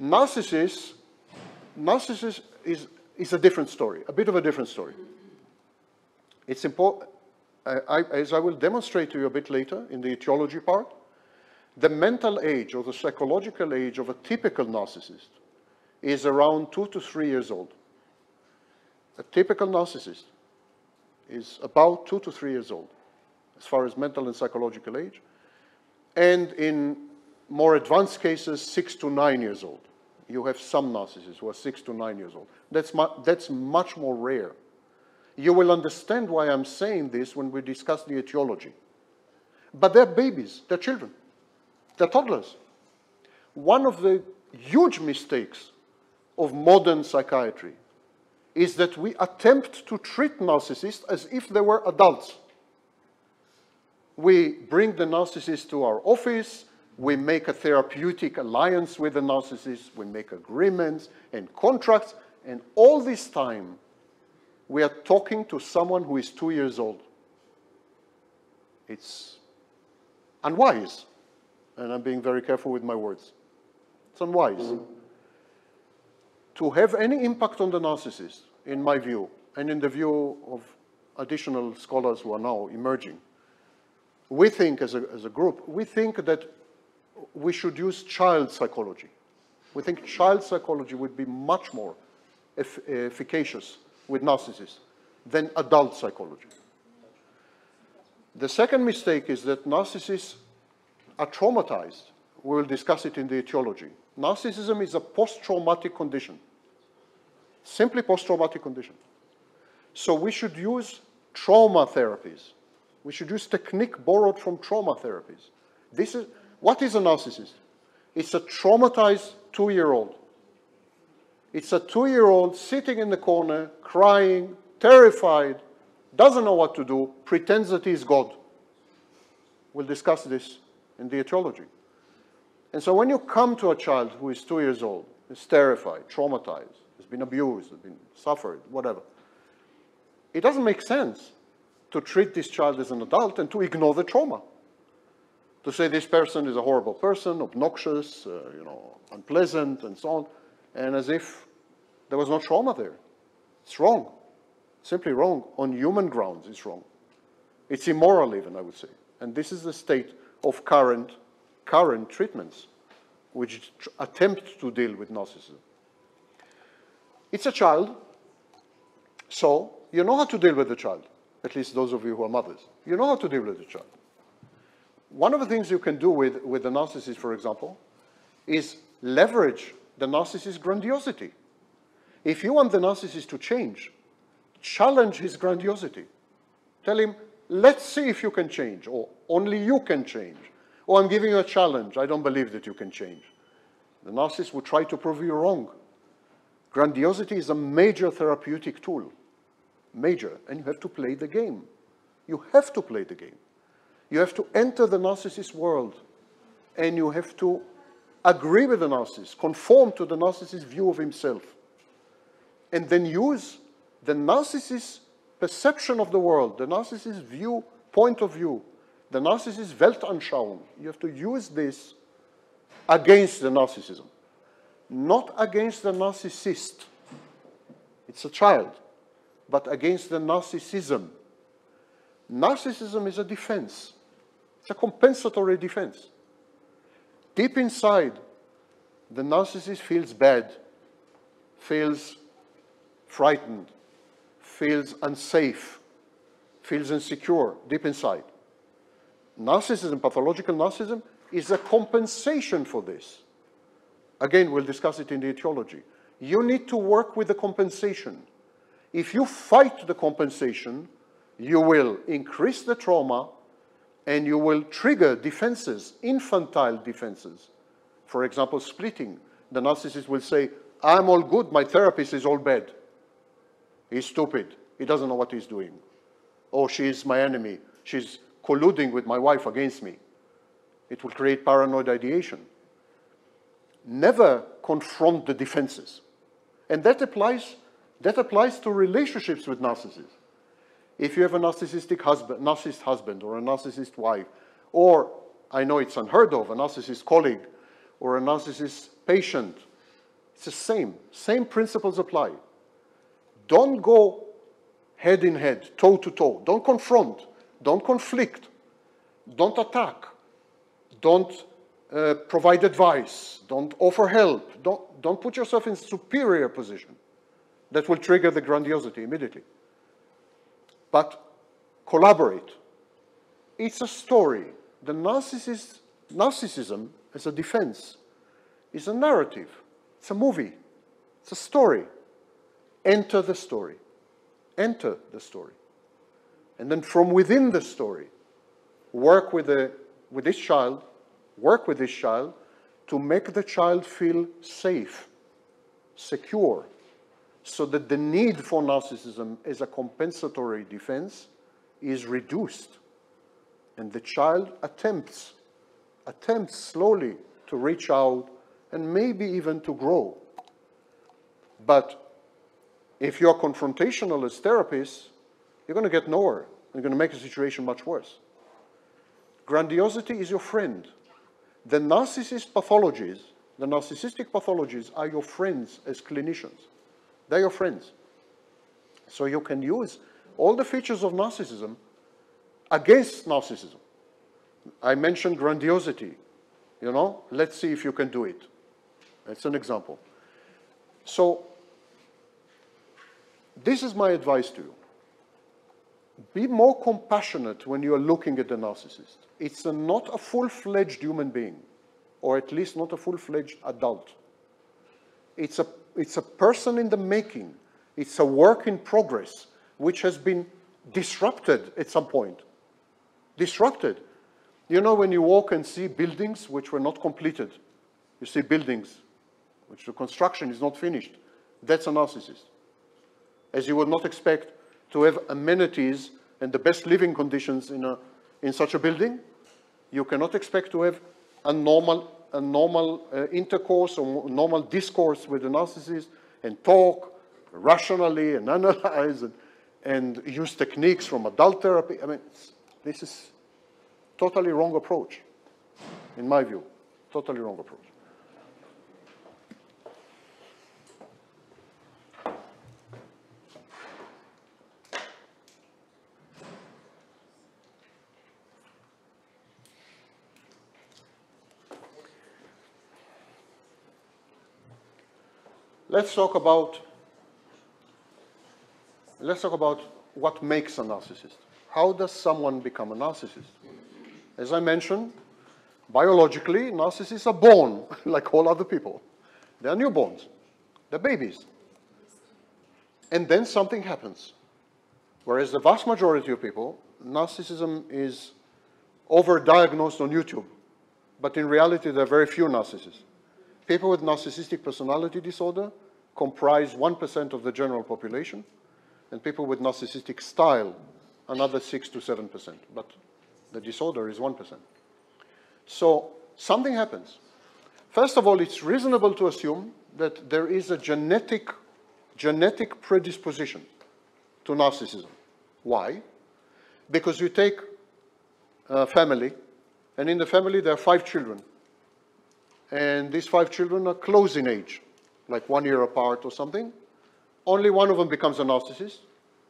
Narcissists, narcissist is, is a different story, a bit of a different story. It's important, as I will demonstrate to you a bit later in the etiology part, the mental age or the psychological age of a typical narcissist is around two to three years old. A typical narcissist is about two to three years old as far as mental and psychological age. And in more advanced cases, six to nine years old. You have some narcissists who are six to nine years old. That's, mu that's much more rare. You will understand why I'm saying this when we discuss the etiology. But they're babies, they're children, they're toddlers. One of the huge mistakes of modern psychiatry is that we attempt to treat narcissists as if they were adults. We bring the narcissist to our office, we make a therapeutic alliance with the narcissist, we make agreements and contracts, and all this time we are talking to someone who is two years old. It's unwise, and I'm being very careful with my words. It's unwise. To have any impact on the narcissist, in my view, and in the view of additional scholars who are now emerging, we think as a, as a group, we think that we should use child psychology. We think child psychology would be much more efficacious with narcissists than adult psychology. The second mistake is that narcissists are traumatized. We will discuss it in the etiology. Narcissism is a post-traumatic condition, simply post-traumatic condition. So we should use trauma therapies. We should use technique borrowed from trauma therapies. This is, what is a narcissist? It's a traumatized two-year-old it's a two-year-old sitting in the corner, crying, terrified, doesn't know what to do, pretends that he's God. We'll discuss this in the etiology. And so when you come to a child who is two years old, is terrified, traumatized, has been abused, has been suffered, whatever, it doesn't make sense to treat this child as an adult and to ignore the trauma. To say this person is a horrible person, obnoxious, uh, you know, unpleasant, and so on and as if there was no trauma there. It's wrong. Simply wrong. On human grounds, it's wrong. It's immoral even, I would say. And this is the state of current, current treatments which attempt to deal with narcissism. It's a child, so you know how to deal with the child, at least those of you who are mothers. You know how to deal with the child. One of the things you can do with, with the narcissist, for example, is leverage the narcissist's grandiosity. If you want the narcissist to change, challenge his grandiosity. Tell him, let's see if you can change, or only you can change. Or I'm giving you a challenge, I don't believe that you can change. The narcissist will try to prove you wrong. Grandiosity is a major therapeutic tool. Major. And you have to play the game. You have to play the game. You have to enter the narcissist world. And you have to agree with the narcissist, conform to the narcissist's view of himself, and then use the narcissist's perception of the world, the narcissist's view, point of view, the narcissist's Weltanschauung. You have to use this against the narcissism, not against the narcissist. It's a child, but against the narcissism. Narcissism is a defense. It's a compensatory defense. Deep inside, the narcissist feels bad, feels frightened, feels unsafe, feels insecure deep inside. Narcissism, pathological narcissism, is a compensation for this. Again, we'll discuss it in the etiology. You need to work with the compensation. If you fight the compensation, you will increase the trauma and you will trigger defenses, infantile defenses. For example, splitting. The narcissist will say, I'm all good, my therapist is all bad. He's stupid. He doesn't know what he's doing. Or she's my enemy. She's colluding with my wife against me. It will create paranoid ideation. Never confront the defenses. And that applies, that applies to relationships with narcissists. If you have a narcissistic husband, narcissist husband or a narcissist wife, or I know it's unheard of, a narcissist colleague or a narcissist patient, it's the same. Same principles apply. Don't go head in head, toe to toe. Don't confront. Don't conflict. Don't attack. Don't uh, provide advice. Don't offer help. Don't, don't put yourself in superior position. That will trigger the grandiosity immediately. But collaborate. It's a story. The narcissist, narcissism as a defense is a narrative. It's a movie. It's a story. Enter the story. Enter the story. And then from within the story, work with, the, with this child, work with this child to make the child feel safe, secure, so that the need for narcissism as a compensatory defense is reduced. And the child attempts, attempts slowly to reach out and maybe even to grow. But if you're confrontational as therapists, you're going to get nowhere. You're going to make the situation much worse. Grandiosity is your friend. The narcissist pathologies, the narcissistic pathologies are your friends as clinicians. They're your friends. So you can use all the features of narcissism against narcissism. I mentioned grandiosity. You know, let's see if you can do it. That's an example. So this is my advice to you. Be more compassionate when you are looking at the narcissist. It's a, not a full-fledged human being, or at least not a full-fledged adult. It's a, it's a person in the making. It's a work in progress, which has been disrupted at some point. Disrupted. You know, when you walk and see buildings which were not completed, you see buildings which the construction is not finished, that's a narcissist as you would not expect to have amenities and the best living conditions in, a, in such a building. You cannot expect to have a normal, a normal uh, intercourse or normal discourse with the narcissist and talk rationally and analyze and, and use techniques from adult therapy. I mean, this is totally wrong approach, in my view, totally wrong approach. Let's talk about let's talk about what makes a narcissist. How does someone become a narcissist? As I mentioned, biologically, narcissists are born [LAUGHS] like all other people. They are newborns. They're babies. And then something happens. Whereas the vast majority of people, narcissism is overdiagnosed on YouTube. But in reality, there are very few narcissists. People with narcissistic personality disorder comprise 1% of the general population, and people with narcissistic style, another 6 to 7%. But the disorder is 1%. So something happens. First of all, it's reasonable to assume that there is a genetic, genetic predisposition to narcissism. Why? Because you take a family, and in the family there are five children. And these five children are close in age like one year apart or something, only one of them becomes a narcissist.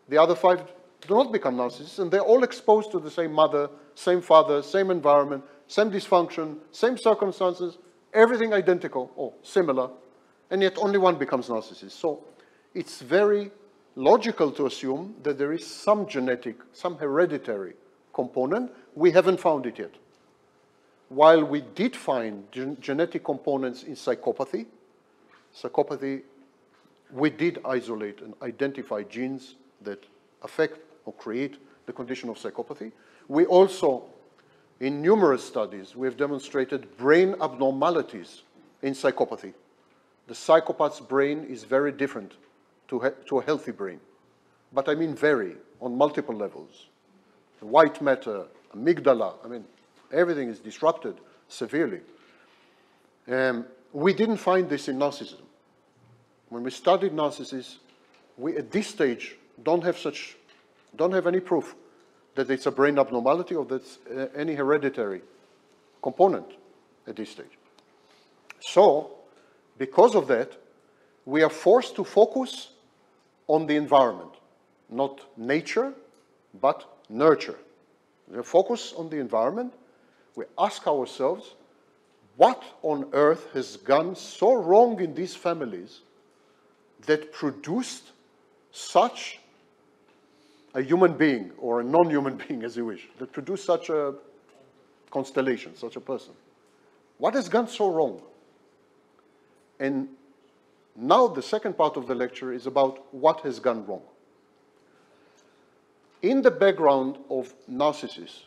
The other five do not become narcissists, and they're all exposed to the same mother, same father, same environment, same dysfunction, same circumstances, everything identical or similar, and yet only one becomes narcissist. So it's very logical to assume that there is some genetic, some hereditary component. We haven't found it yet. While we did find gen genetic components in psychopathy, psychopathy, we did isolate and identify genes that affect or create the condition of psychopathy. We also, in numerous studies, we have demonstrated brain abnormalities in psychopathy. the psychopath's brain is very different to, to a healthy brain. But I mean very, on multiple levels. The white matter, amygdala, I mean, everything is disrupted severely. Um, we didn't find this in narcissism. When we studied narcissists, we at this stage don't have such, don't have any proof that it's a brain abnormality or that uh, any hereditary component at this stage. So, because of that, we are forced to focus on the environment, not nature, but nurture. We focus on the environment. We ask ourselves, what on earth has gone so wrong in these families that produced such a human being, or a non-human [LAUGHS] being as you wish, that produced such a constellation, such a person? What has gone so wrong? And now the second part of the lecture is about what has gone wrong. In the background of narcissists,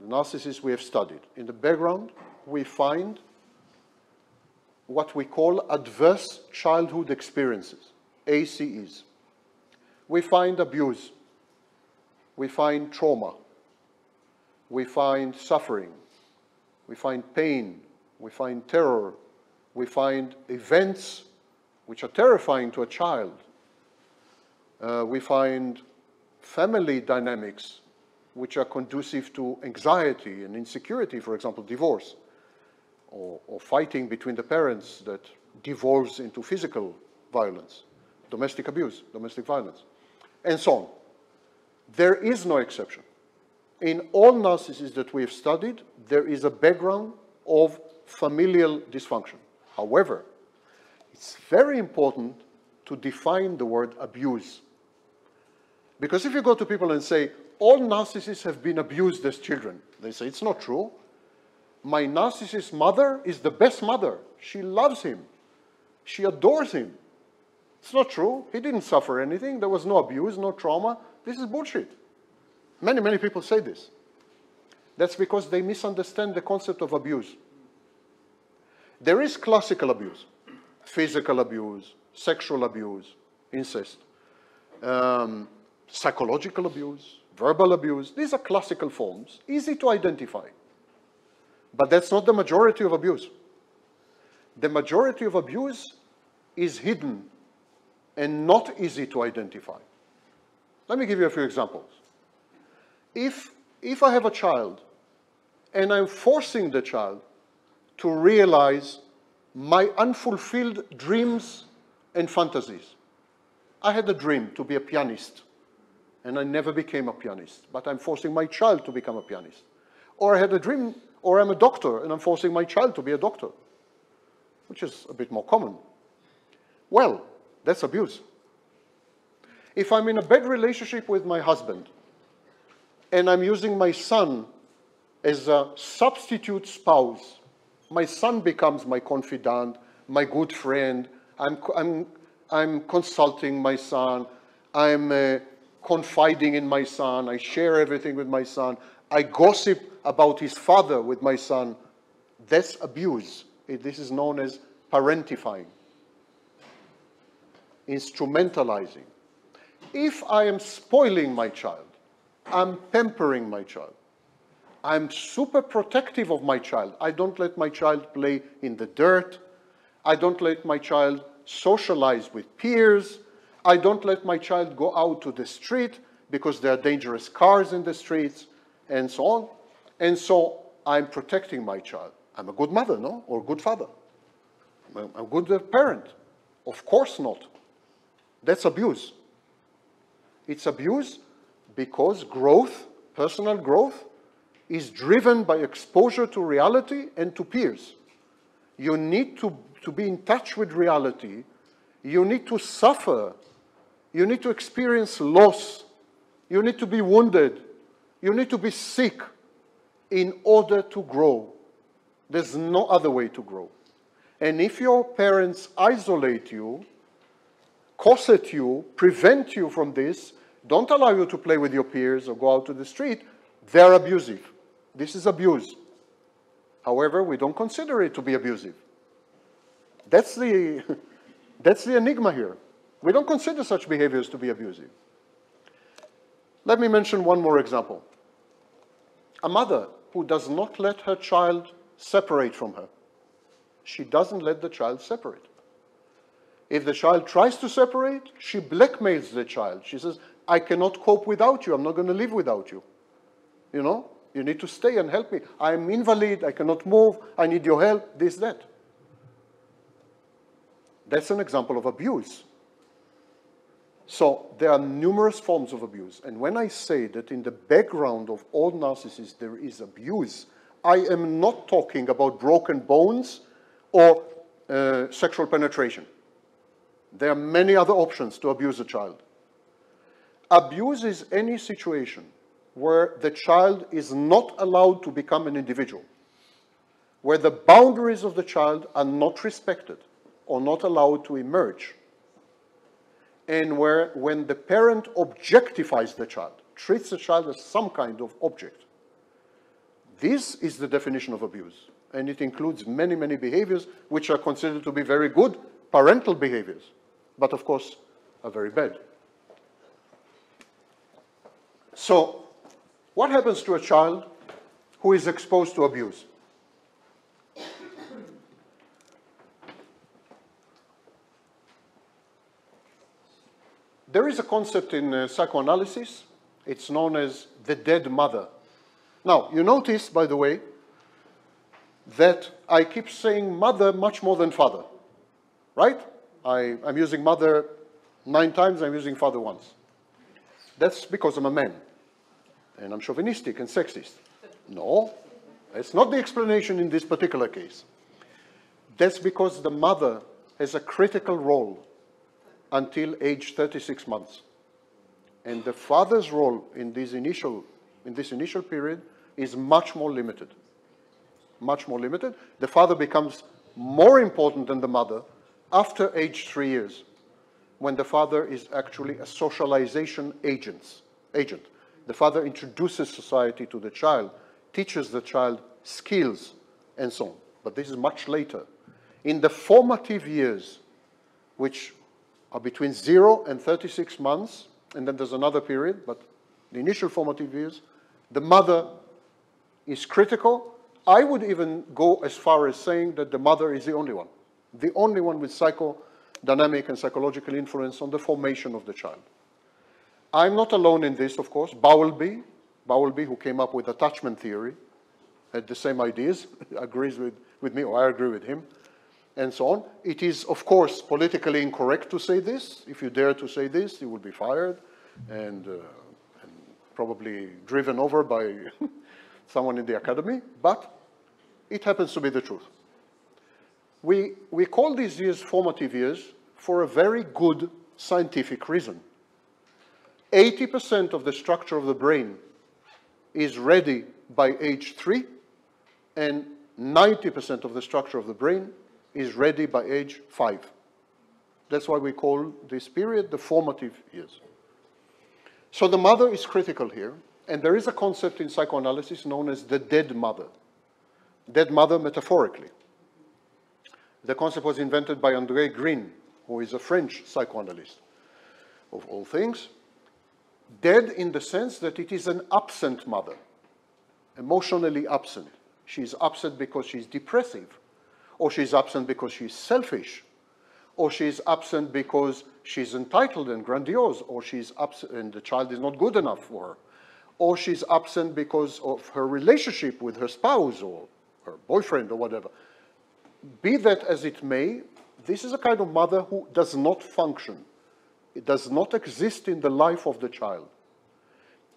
the narcissists we have studied, in the background we find what we call adverse childhood experiences, ACEs. We find abuse, we find trauma, we find suffering, we find pain, we find terror, we find events which are terrifying to a child. Uh, we find family dynamics which are conducive to anxiety and insecurity, for example, divorce, or, or fighting between the parents that devolves into physical violence, domestic abuse, domestic violence, and so on. There is no exception. In all narcissists that we have studied, there is a background of familial dysfunction. However, it's very important to define the word abuse. Because if you go to people and say, all narcissists have been abused as children, they say, it's not true. My narcissist mother is the best mother. She loves him. She adores him. It's not true. He didn't suffer anything. There was no abuse, no trauma. This is bullshit. Many, many people say this. That's because they misunderstand the concept of abuse. There is classical abuse, physical abuse, sexual abuse, incest, um, psychological abuse, verbal abuse. These are classical forms, easy to identify. But that's not the majority of abuse. The majority of abuse is hidden and not easy to identify. Let me give you a few examples. If, if I have a child and I'm forcing the child to realize my unfulfilled dreams and fantasies. I had a dream to be a pianist, and I never became a pianist, but I'm forcing my child to become a pianist. Or I had a dream, or I'm a doctor, and I'm forcing my child to be a doctor, which is a bit more common. Well, that's abuse. If I'm in a bad relationship with my husband, and I'm using my son as a substitute spouse, my son becomes my confidant, my good friend. I'm, I'm, I'm consulting my son. I'm uh, confiding in my son. I share everything with my son. I gossip about his father with my son. That's abuse. This is known as parentifying, instrumentalizing. If I am spoiling my child, I'm pampering my child. I'm super protective of my child. I don't let my child play in the dirt. I don't let my child socialize with peers. I don't let my child go out to the street because there are dangerous cars in the streets and so on. And so I'm protecting my child. I'm a good mother, no? Or good father. I'm a good parent. Of course not. That's abuse. It's abuse because growth, personal growth, is driven by exposure to reality and to peers. You need to, to be in touch with reality. You need to suffer. You need to experience loss. You need to be wounded. You need to be sick in order to grow. There's no other way to grow. And if your parents isolate you, corset you, prevent you from this, don't allow you to play with your peers or go out to the street, they're abusive. This is abuse. However, we don't consider it to be abusive. That's the, [LAUGHS] that's the enigma here. We don't consider such behaviors to be abusive. Let me mention one more example. A mother who does not let her child separate from her. She doesn't let the child separate. If the child tries to separate, she blackmails the child. She says, I cannot cope without you. I'm not going to live without you. You know, you need to stay and help me. I'm invalid. I cannot move. I need your help. This, that. That's an example of abuse. So there are numerous forms of abuse. And when I say that in the background of all narcissists there is abuse, I am not talking about broken bones or uh, sexual penetration. There are many other options to abuse a child. Abuse is any situation where the child is not allowed to become an individual, where the boundaries of the child are not respected or not allowed to emerge, and where when the parent objectifies the child, treats the child as some kind of object. This is the definition of abuse, and it includes many, many behaviors which are considered to be very good parental behaviors, but of course are very bad. So, what happens to a child who is exposed to abuse? There is a concept in uh, psychoanalysis, it's known as the dead mother. Now, you notice, by the way, that I keep saying mother much more than father, right? I, I'm using mother nine times, I'm using father once. That's because I'm a man, and I'm chauvinistic and sexist. No, that's not the explanation in this particular case. That's because the mother has a critical role until age 36 months. And the father's role in this initial, in this initial period is much more limited. Much more limited. The father becomes more important than the mother after age three years, when the father is actually a socialization agent. agent. The father introduces society to the child, teaches the child skills, and so on. But this is much later. In the formative years, which are between 0 and 36 months, and then there's another period, but the initial formative years, the mother is critical. I would even go as far as saying that the mother is the only one, the only one with psychodynamic and psychological influence on the formation of the child. I'm not alone in this, of course. Bowlby, Bowlby, who came up with attachment theory, had the same ideas, [LAUGHS] agrees with, with me, or I agree with him and so on. It is, of course, politically incorrect to say this. If you dare to say this, you will be fired and, uh, and probably driven over by [LAUGHS] someone in the academy, but it happens to be the truth. We, we call these years formative years for a very good scientific reason. 80% of the structure of the brain is ready by age three, and 90% of the structure of the brain is ready by age five. That's why we call this period the formative years. So the mother is critical here, and there is a concept in psychoanalysis known as the dead mother. Dead mother metaphorically. The concept was invented by André Green, who is a French psychoanalyst, of all things. Dead in the sense that it is an absent mother, emotionally absent. She's absent because she's depressive, or she's absent because she's selfish, or she's absent because she's entitled and grandiose, or she's absent and the child is not good enough for her, or she's absent because of her relationship with her spouse or her boyfriend or whatever. Be that as it may, this is a kind of mother who does not function. It does not exist in the life of the child.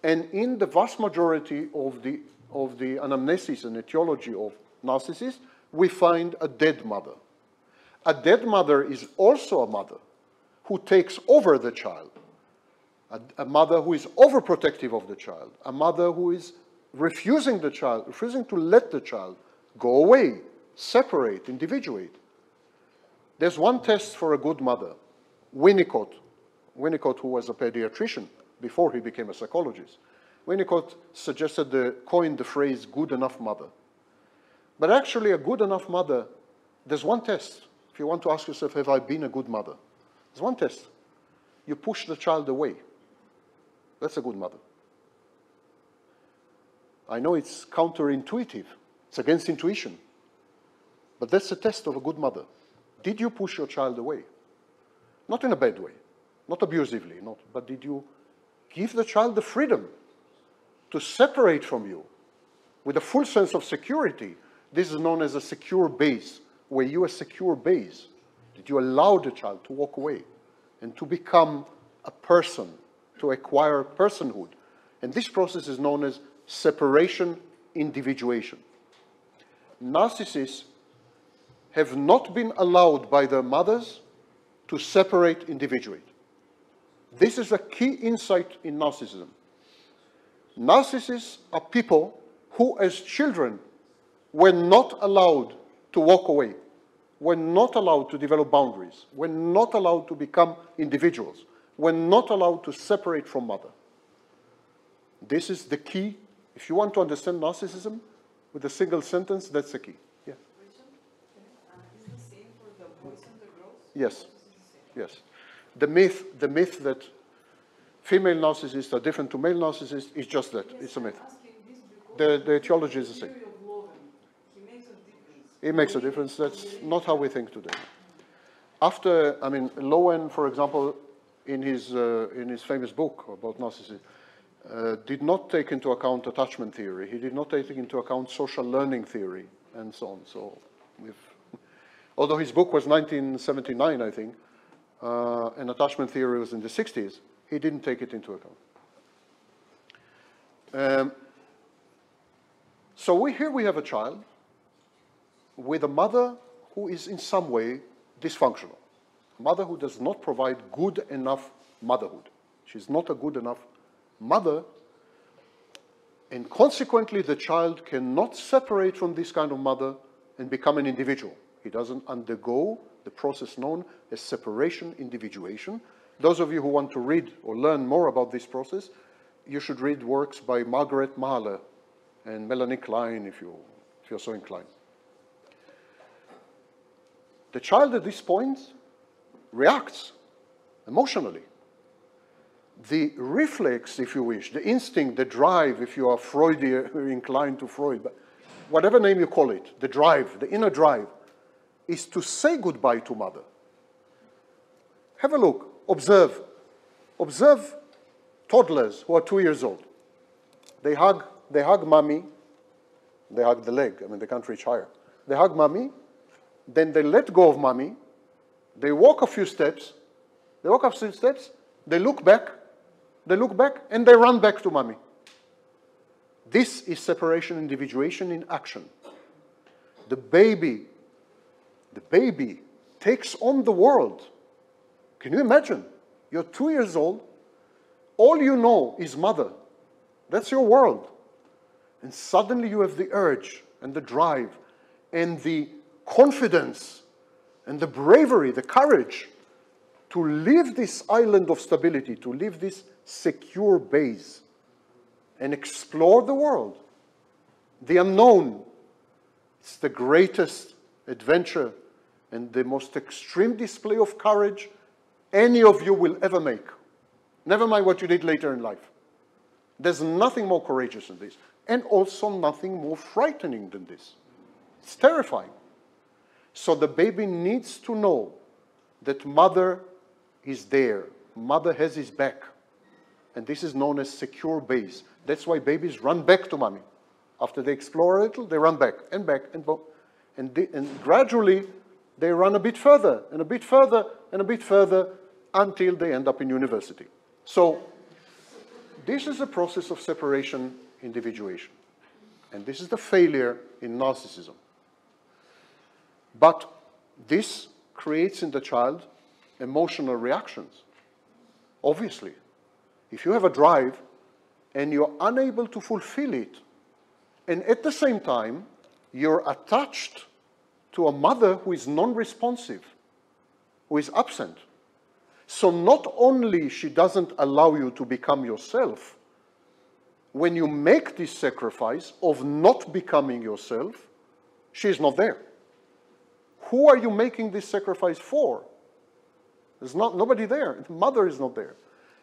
And in the vast majority of the, of the anamnesis and etiology of narcissists, we find a dead mother. A dead mother is also a mother who takes over the child, a, a, mother who is overprotective of the child, a mother who is refusing the child, refusing to let the child go away, separate, individuate. There's one test for a good mother. Winnicott, Winnicott, who was a pediatrician before he became a psychologist, Winnicott suggested the, coined the phrase good enough mother. But actually, a good enough mother, there's one test. if you want to ask yourself, have I been a good mother? There's one test. You push the child away. That's a good mother. I know it's counterintuitive, it's against intuition, but that's a test of a good mother. Did you push your child away? Not in a bad way, not abusively, not, but did you give the child the freedom to separate from you with a full sense of security? This is known as a secure base, where you a secure base. Did you allow the child to walk away and to become a person, to acquire personhood? And this process is known as separation individuation. Narcissists have not been allowed by their mothers to separate, individuate. This is a key insight in narcissism. Narcissists are people who, as children, were not allowed to walk away, were not allowed to develop boundaries, were not allowed to become individuals, were not allowed to separate from mother. This is the key if you want to understand narcissism with a single sentence, that's the key. Yeah. Is the same for the boys and the girls? Yes. Yes. The myth, the myth that female narcissists are different to male narcissists is just that. Yes, it's a myth. The, the etiology is the same. theory of love, he makes a difference. It makes a difference. That's not how we think today. After, I mean, Lowen, for example, in his, uh, in his famous book about narcissism, uh, did not take into account attachment theory. He did not take into account social learning theory and so on. So, if, although his book was 1979, I think, uh, and attachment theory was in the 60s, he didn't take it into account. Um, so we, here we have a child with a mother who is in some way dysfunctional. A mother who does not provide good enough motherhood. She's not a good enough mother, and consequently, the child cannot separate from this kind of mother and become an individual. He doesn't undergo the process known as separation individuation. Those of you who want to read or learn more about this process, you should read works by Margaret Mahler and Melanie Klein if, you, if you're so inclined. The child at this point reacts emotionally. The reflex, if you wish, the instinct, the drive, if you are Freudian, [LAUGHS] inclined to Freud, but whatever name you call it, the drive, the inner drive, is to say goodbye to mother. Have a look, observe. Observe toddlers who are two years old. They hug, they hug mommy, they hug the leg, I mean, they can't reach higher. They hug mommy, then they let go of mommy, they walk a few steps, they walk a few steps, they look back, they look back, and they run back to mommy. This is separation individuation in action. The baby, the baby takes on the world. Can you imagine? You're two years old, all you know is mother. That's your world. And suddenly you have the urge and the drive and the confidence and the bravery, the courage to leave this island of stability, to leave this secure base and explore the world. The unknown. It's the greatest adventure and the most extreme display of courage any of you will ever make. Never mind what you did later in life. There's nothing more courageous than this, and also nothing more frightening than this. It's terrifying. So the baby needs to know that mother is there, mother has his back. And this is known as secure base. That's why babies run back to mommy. After they explore a little, they run back and back and back. And, and gradually, they run a bit further and a bit further and a bit further until they end up in university. So this is a process of separation individuation. And this is the failure in narcissism. But this creates in the child emotional reactions. Obviously, if you have a drive and you're unable to fulfill it, and at the same time, you're attached to a mother who is non-responsive, who is absent. So not only she doesn't allow you to become yourself, when you make this sacrifice of not becoming yourself, she is not there. Who are you making this sacrifice for? There's not, nobody there. The mother is not there.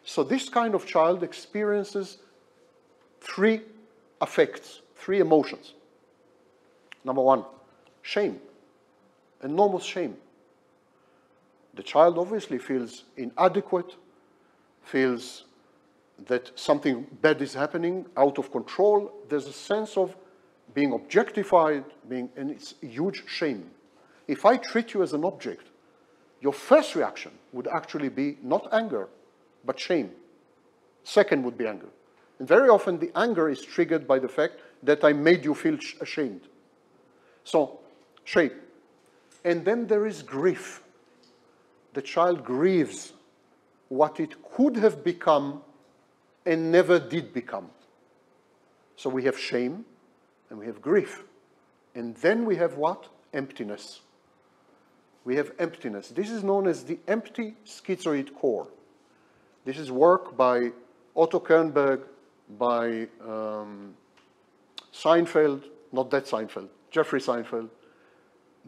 So this kind of child experiences three affects, three emotions. Number one, shame, enormous shame. The child obviously feels inadequate, feels that something bad is happening, out of control. There's a sense of being objectified, being, and it's huge shame. If I treat you as an object, your first reaction would actually be not anger, but shame. Second would be anger. And very often the anger is triggered by the fact that I made you feel ashamed. So, shame. And then there is grief. The child grieves what it could have become and never did become. So we have shame and we have grief. And then we have what? Emptiness. We have emptiness. This is known as the empty schizoid core. This is work by Otto Kernberg, by um, Seinfeld, not that Seinfeld, Jeffrey Seinfeld.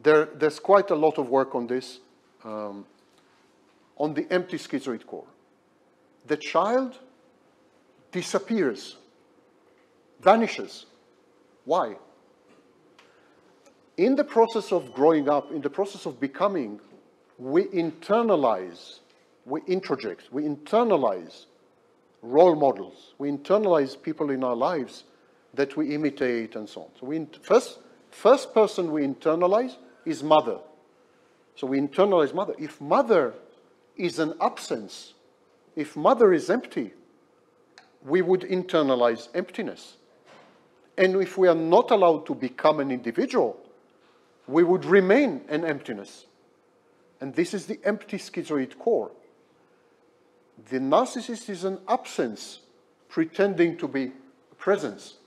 There, there's quite a lot of work on this, um, on the empty schizoid core. The child disappears, vanishes. Why? In the process of growing up, in the process of becoming, we internalize, we introject, we internalize role models. We internalize people in our lives that we imitate and so on. So we first, first person we internalize is mother. So we internalize mother. If mother is an absence, if mother is empty, we would internalize emptiness. And if we are not allowed to become an individual, we would remain an emptiness. And this is the empty schizoid core. The narcissist is an absence pretending to be a presence.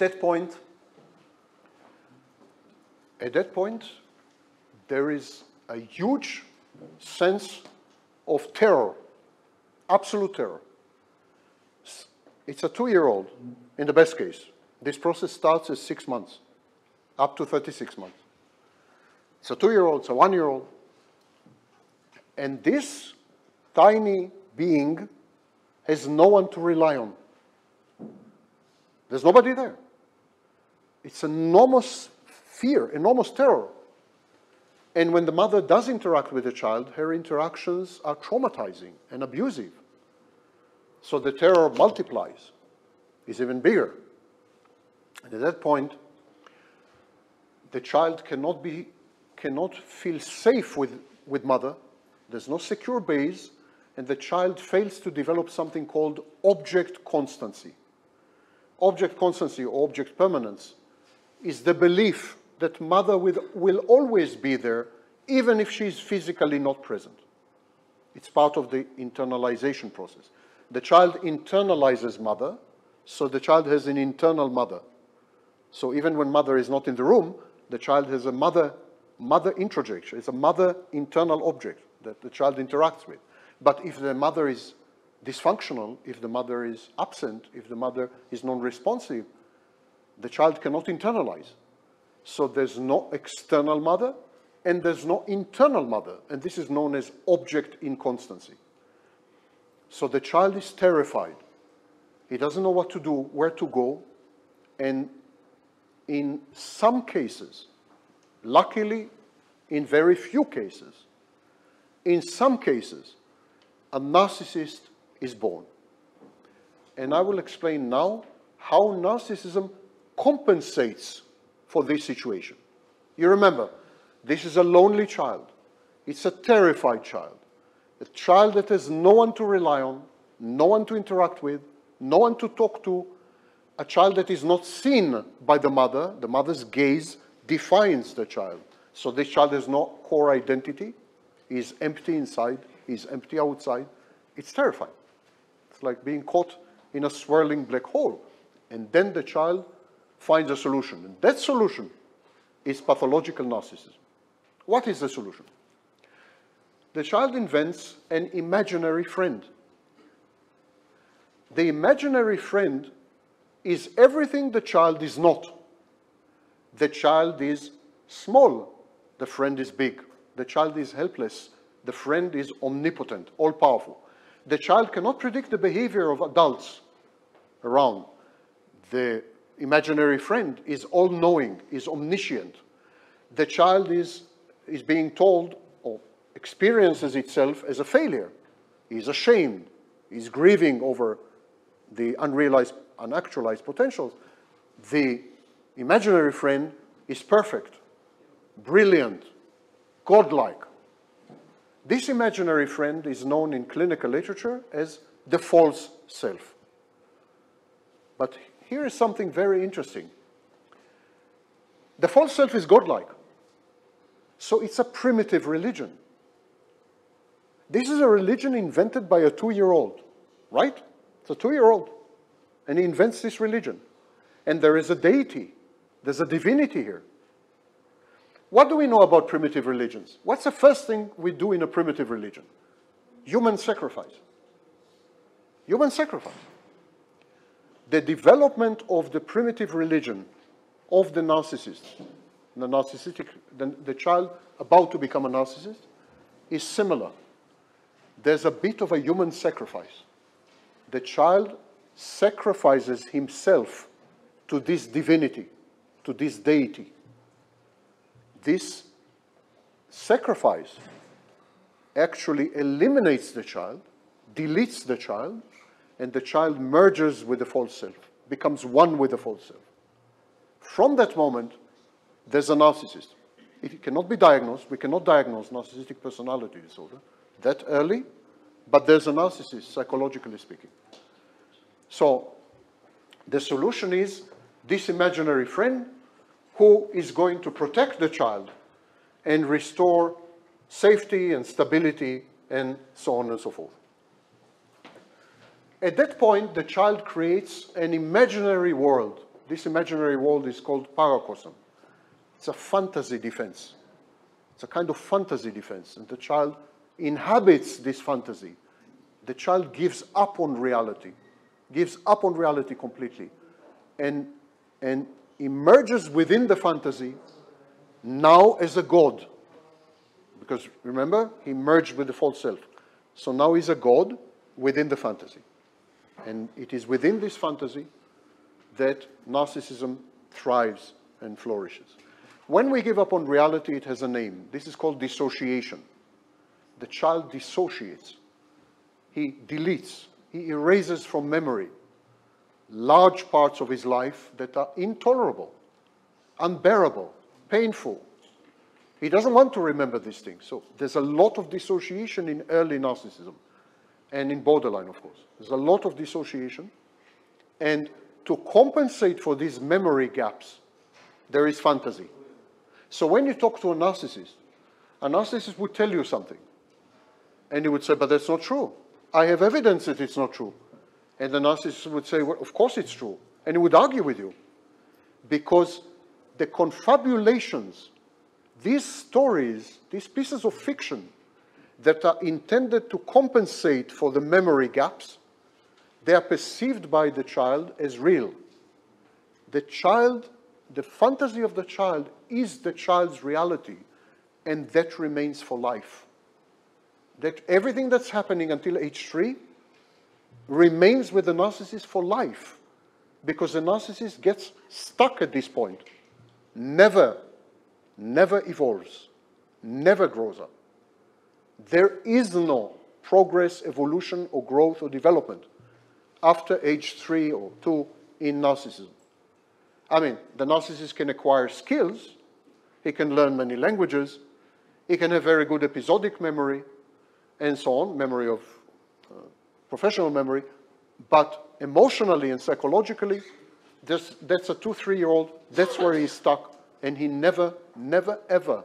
That point, at that point, there is a huge sense of terror, absolute terror. It's a two-year-old, in the best case. This process starts at six months, up to 36 months. It's a two-year-old, it's a one-year-old. And this tiny being has no one to rely on. There's nobody there. It's enormous fear, enormous terror. And when the mother does interact with the child, her interactions are traumatizing and abusive. So the terror multiplies, is even bigger. And at that point, the child cannot be cannot feel safe with, with mother. There's no secure base, and the child fails to develop something called object constancy. Object constancy or object permanence is the belief that mother will, will always be there, even if she's physically not present. It's part of the internalization process. The child internalizes mother, so the child has an internal mother. So even when mother is not in the room, the child has a mother, mother introjection. It's a mother internal object that the child interacts with. But if the mother is dysfunctional, if the mother is absent, if the mother is non-responsive, the child cannot internalize. So there's no external mother and there's no internal mother, and this is known as object inconstancy. So the child is terrified. He doesn't know what to do, where to go, and in some cases, luckily, in very few cases, in some cases, a narcissist is born. And I will explain now how narcissism compensates for this situation. You remember, this is a lonely child. It's a terrified child. A child that has no one to rely on, no one to interact with, no one to talk to, a child that is not seen by the mother. The mother's gaze defines the child. So this child has no core identity. He's empty inside, he's empty outside. It's terrifying. It's like being caught in a swirling black hole. And then the child finds a solution. And that solution is pathological narcissism. What is the solution? The child invents an imaginary friend. The imaginary friend is everything the child is not. The child is small, the friend is big. The child is helpless, the friend is omnipotent, all powerful. The child cannot predict the behavior of adults around. The imaginary friend is all knowing, is omniscient. The child is, is being told or experiences itself as a failure. He's ashamed, he's grieving over the unrealized, unactualized potentials. The imaginary friend is perfect, brilliant, godlike. This imaginary friend is known in clinical literature as the false self. But here is something very interesting. The false self is godlike. So it's a primitive religion. This is a religion invented by a two year old, right? It's a two year old. And he invents this religion. And there is a deity, there's a divinity here. What do we know about primitive religions? What's the first thing we do in a primitive religion? Human sacrifice. Human sacrifice. The development of the primitive religion of the narcissist, the narcissistic, the, the child about to become a narcissist, is similar. There's a bit of a human sacrifice. The child sacrifices himself to this divinity, to this deity this sacrifice actually eliminates the child, deletes the child, and the child merges with the false self, becomes one with the false self. From that moment, there's a narcissist. It cannot be diagnosed. We cannot diagnose narcissistic personality disorder that early, but there's a narcissist, psychologically speaking. So the solution is this imaginary friend who is going to protect the child and restore safety and stability and so on and so forth. At that point, the child creates an imaginary world. This imaginary world is called paracosm. It's a fantasy defense. It's a kind of fantasy defense, and the child inhabits this fantasy. The child gives up on reality, gives up on reality completely, and, and emerges within the fantasy now as a god. Because remember, he merged with the false self. So now he's a god within the fantasy. And it is within this fantasy that narcissism thrives and flourishes. When we give up on reality, it has a name. This is called dissociation. The child dissociates. He deletes. He erases from memory large parts of his life that are intolerable, unbearable, painful. He doesn't want to remember these things. So there's a lot of dissociation in early narcissism and in borderline, of course. There's a lot of dissociation. And to compensate for these memory gaps, there is fantasy. So when you talk to a narcissist, a narcissist would tell you something. And you would say, but that's not true. I have evidence that it's not true. And the narcissist would say, well, of course it's true. And he would argue with you. Because the confabulations, these stories, these pieces of fiction that are intended to compensate for the memory gaps, they are perceived by the child as real. The child, the fantasy of the child is the child's reality, and that remains for life. That everything that's happening until age three remains with the narcissist for life because the narcissist gets stuck at this point, never, never evolves, never grows up. There is no progress, evolution, or growth or development after age three or two in narcissism. I mean, the narcissist can acquire skills, he can learn many languages, he can have very good episodic memory, and so on, memory of uh, professional memory, but emotionally and psychologically, this, that's a two, three-year-old, that's where he's stuck, and he never, never, ever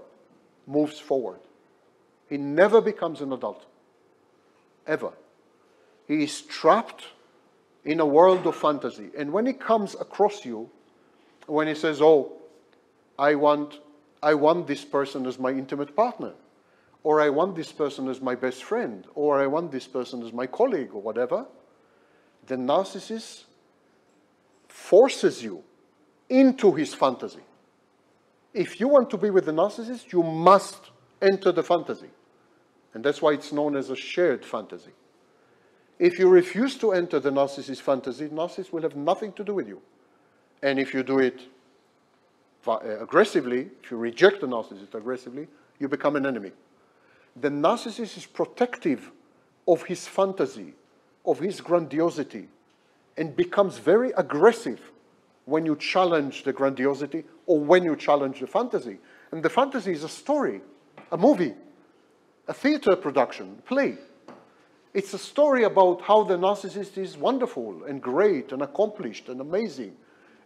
moves forward. He never becomes an adult, ever. He is trapped in a world of fantasy. And when he comes across you, when he says, oh, I want, I want this person as my intimate partner, or I want this person as my best friend, or I want this person as my colleague, or whatever, the narcissist forces you into his fantasy. If you want to be with the narcissist, you must enter the fantasy. And that's why it's known as a shared fantasy. If you refuse to enter the narcissist fantasy, narcissist will have nothing to do with you. And if you do it uh, aggressively, if you reject the narcissist aggressively, you become an enemy. The narcissist is protective of his fantasy, of his grandiosity, and becomes very aggressive when you challenge the grandiosity or when you challenge the fantasy. And the fantasy is a story, a movie, a theater production, play. It's a story about how the narcissist is wonderful and great and accomplished and amazing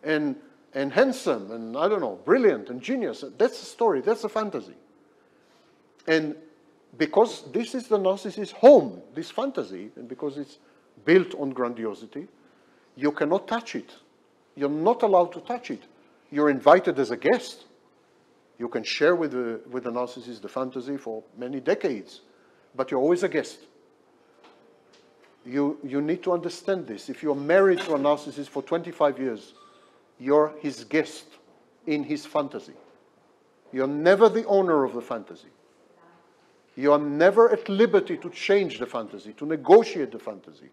and, and handsome and, I don't know, brilliant and genius. That's a story, that's a fantasy. And because this is the narcissist's home, this fantasy, and because it's built on grandiosity, you cannot touch it. You're not allowed to touch it. You're invited as a guest. You can share with the, with the narcissist the fantasy for many decades, but you're always a guest. You, you need to understand this. If you're married to a narcissist for 25 years, you're his guest in his fantasy. You're never the owner of the fantasy. You are never at liberty to change the fantasy, to negotiate the fantasy,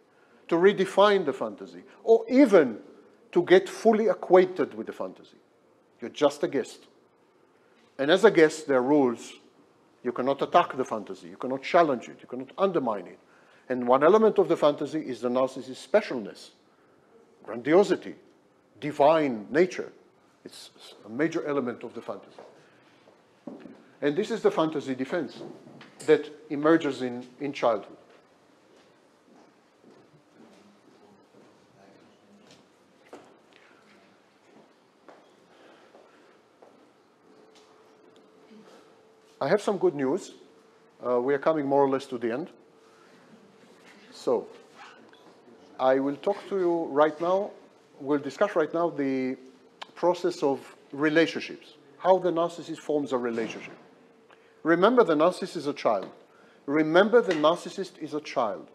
to redefine the fantasy, or even to get fully acquainted with the fantasy. You're just a guest. And as a guest, there are rules. You cannot attack the fantasy. You cannot challenge it. You cannot undermine it. And one element of the fantasy is the narcissist's specialness, grandiosity, divine nature. It's a major element of the fantasy. And this is the fantasy defense that emerges in, in childhood. I have some good news. Uh, we are coming more or less to the end. So, I will talk to you right now, we'll discuss right now the process of relationships, how the narcissist forms a relationship. Remember, the narcissist is a child. Remember, the narcissist is a child.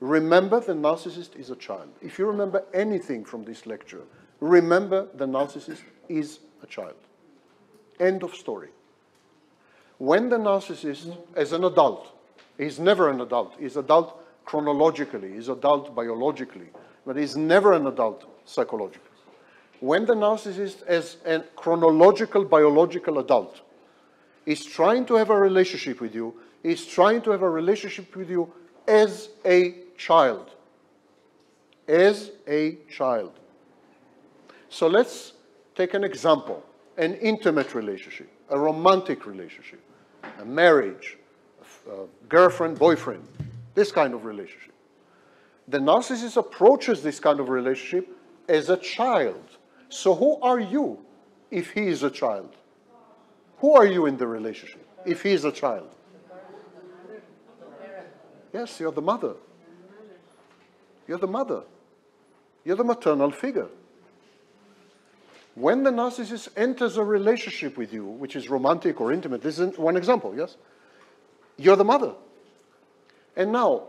Remember, the narcissist is a child. If you remember anything from this lecture, remember the narcissist is a child. End of story. When the narcissist, as an adult, he's never an adult, he's adult chronologically, he's adult biologically, but he's never an adult psychologically. When the narcissist, as a chronological biological adult, is trying to have a relationship with you, is trying to have a relationship with you as a child. As a child. So let's take an example an intimate relationship, a romantic relationship a marriage, a girlfriend, boyfriend, this kind of relationship. The narcissist approaches this kind of relationship as a child. So who are you if he is a child? Who are you in the relationship if he is a child? Yes, you're the mother. You're the mother. You're the maternal figure. When the narcissist enters a relationship with you, which is romantic or intimate, this is one example, yes? You're the mother. And now,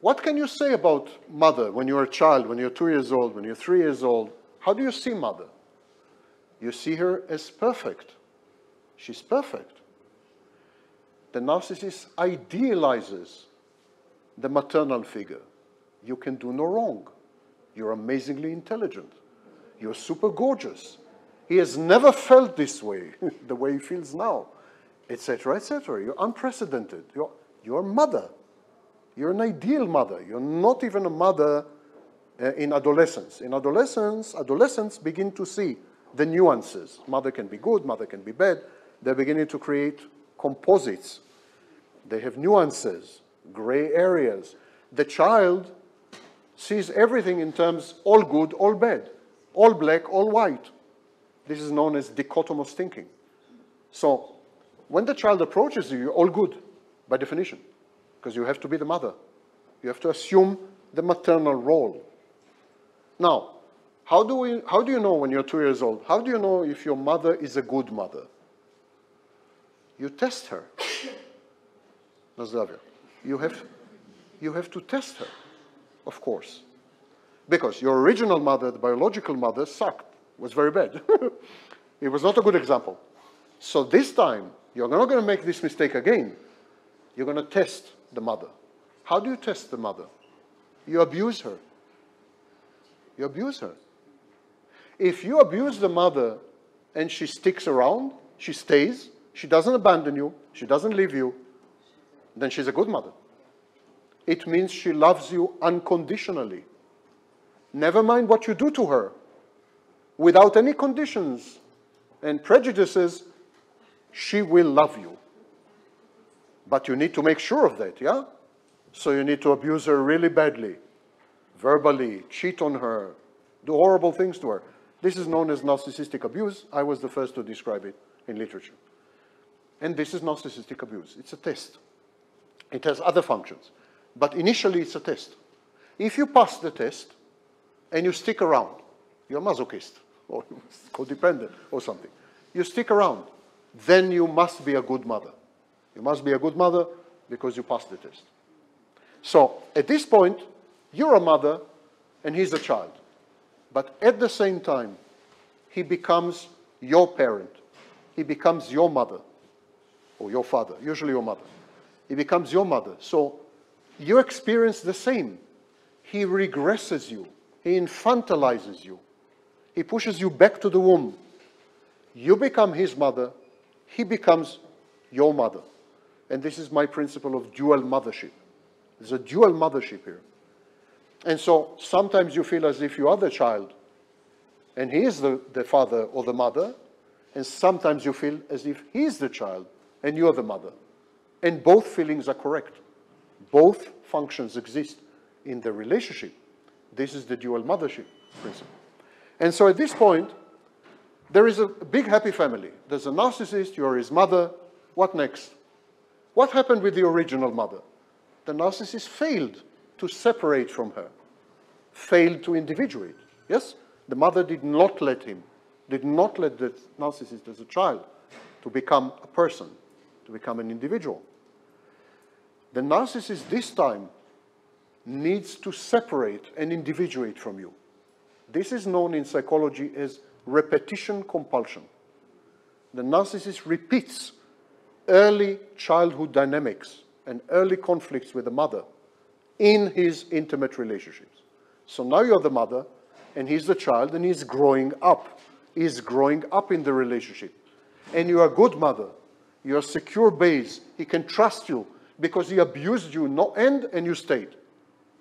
what can you say about mother when you're a child, when you're two years old, when you're three years old? How do you see mother? You see her as perfect. She's perfect. The narcissist idealizes the maternal figure. You can do no wrong. You're amazingly intelligent. You're super gorgeous. He has never felt this way, [LAUGHS] the way he feels now, etc., etc. You're unprecedented. You're, you're a mother. You're an ideal mother. You're not even a mother uh, in adolescence. In adolescence, adolescents begin to see the nuances. Mother can be good, mother can be bad. They're beginning to create composites. They have nuances, gray areas. The child sees everything in terms all good, all bad all black, all white. This is known as dichotomous thinking. So when the child approaches you, you're all good by definition, because you have to be the mother. You have to assume the maternal role. Now, How do, we, how do you know when you're two years old? How do you know if your mother is a good mother? You test her. [COUGHS] You have, you have to test her, of course. Because your original mother, the biological mother, sucked, was very bad. [LAUGHS] it was not a good example. So this time, you're not going to make this mistake again. You're going to test the mother. How do you test the mother? You abuse her. You abuse her. If you abuse the mother and she sticks around, she stays, she doesn't abandon you, she doesn't leave you, then she's a good mother. It means she loves you unconditionally. Never mind what you do to her. Without any conditions and prejudices, she will love you. But you need to make sure of that, yeah? So you need to abuse her really badly, verbally, cheat on her, do horrible things to her. This is known as narcissistic abuse. I was the first to describe it in literature. And this is narcissistic abuse. It's a test. It has other functions. But initially, it's a test. If you pass the test and you stick around, you're a masochist or [LAUGHS] codependent or something. You stick around, then you must be a good mother. You must be a good mother because you passed the test. So at this point, you're a mother and he's a child. But at the same time, he becomes your parent. He becomes your mother or your father, usually your mother. He becomes your mother. So you experience the same. He regresses you. He infantilizes you. He pushes you back to the womb. You become his mother. He becomes your mother. And this is my principle of dual mothership. There's a dual mothership here. And so sometimes you feel as if you are the child and he is the, the father or the mother, and sometimes you feel as if he is the child and you are the mother. And both feelings are correct. Both functions exist in the relationship. This is the dual mothership principle. And so at this point, there is a big happy family. There's a narcissist, you are his mother. What next? What happened with the original mother? The narcissist failed to separate from her, failed to individuate. Yes? The mother did not let him, did not let the narcissist as a child to become a person, to become an individual. The narcissist this time needs to separate and individuate from you. This is known in psychology as repetition compulsion. The narcissist repeats early childhood dynamics and early conflicts with the mother in his intimate relationships. So now you're the mother, and he's the child, and he's growing up. He's growing up in the relationship. And you're a good mother. You're a secure base. He can trust you because he abused you no end and you stayed.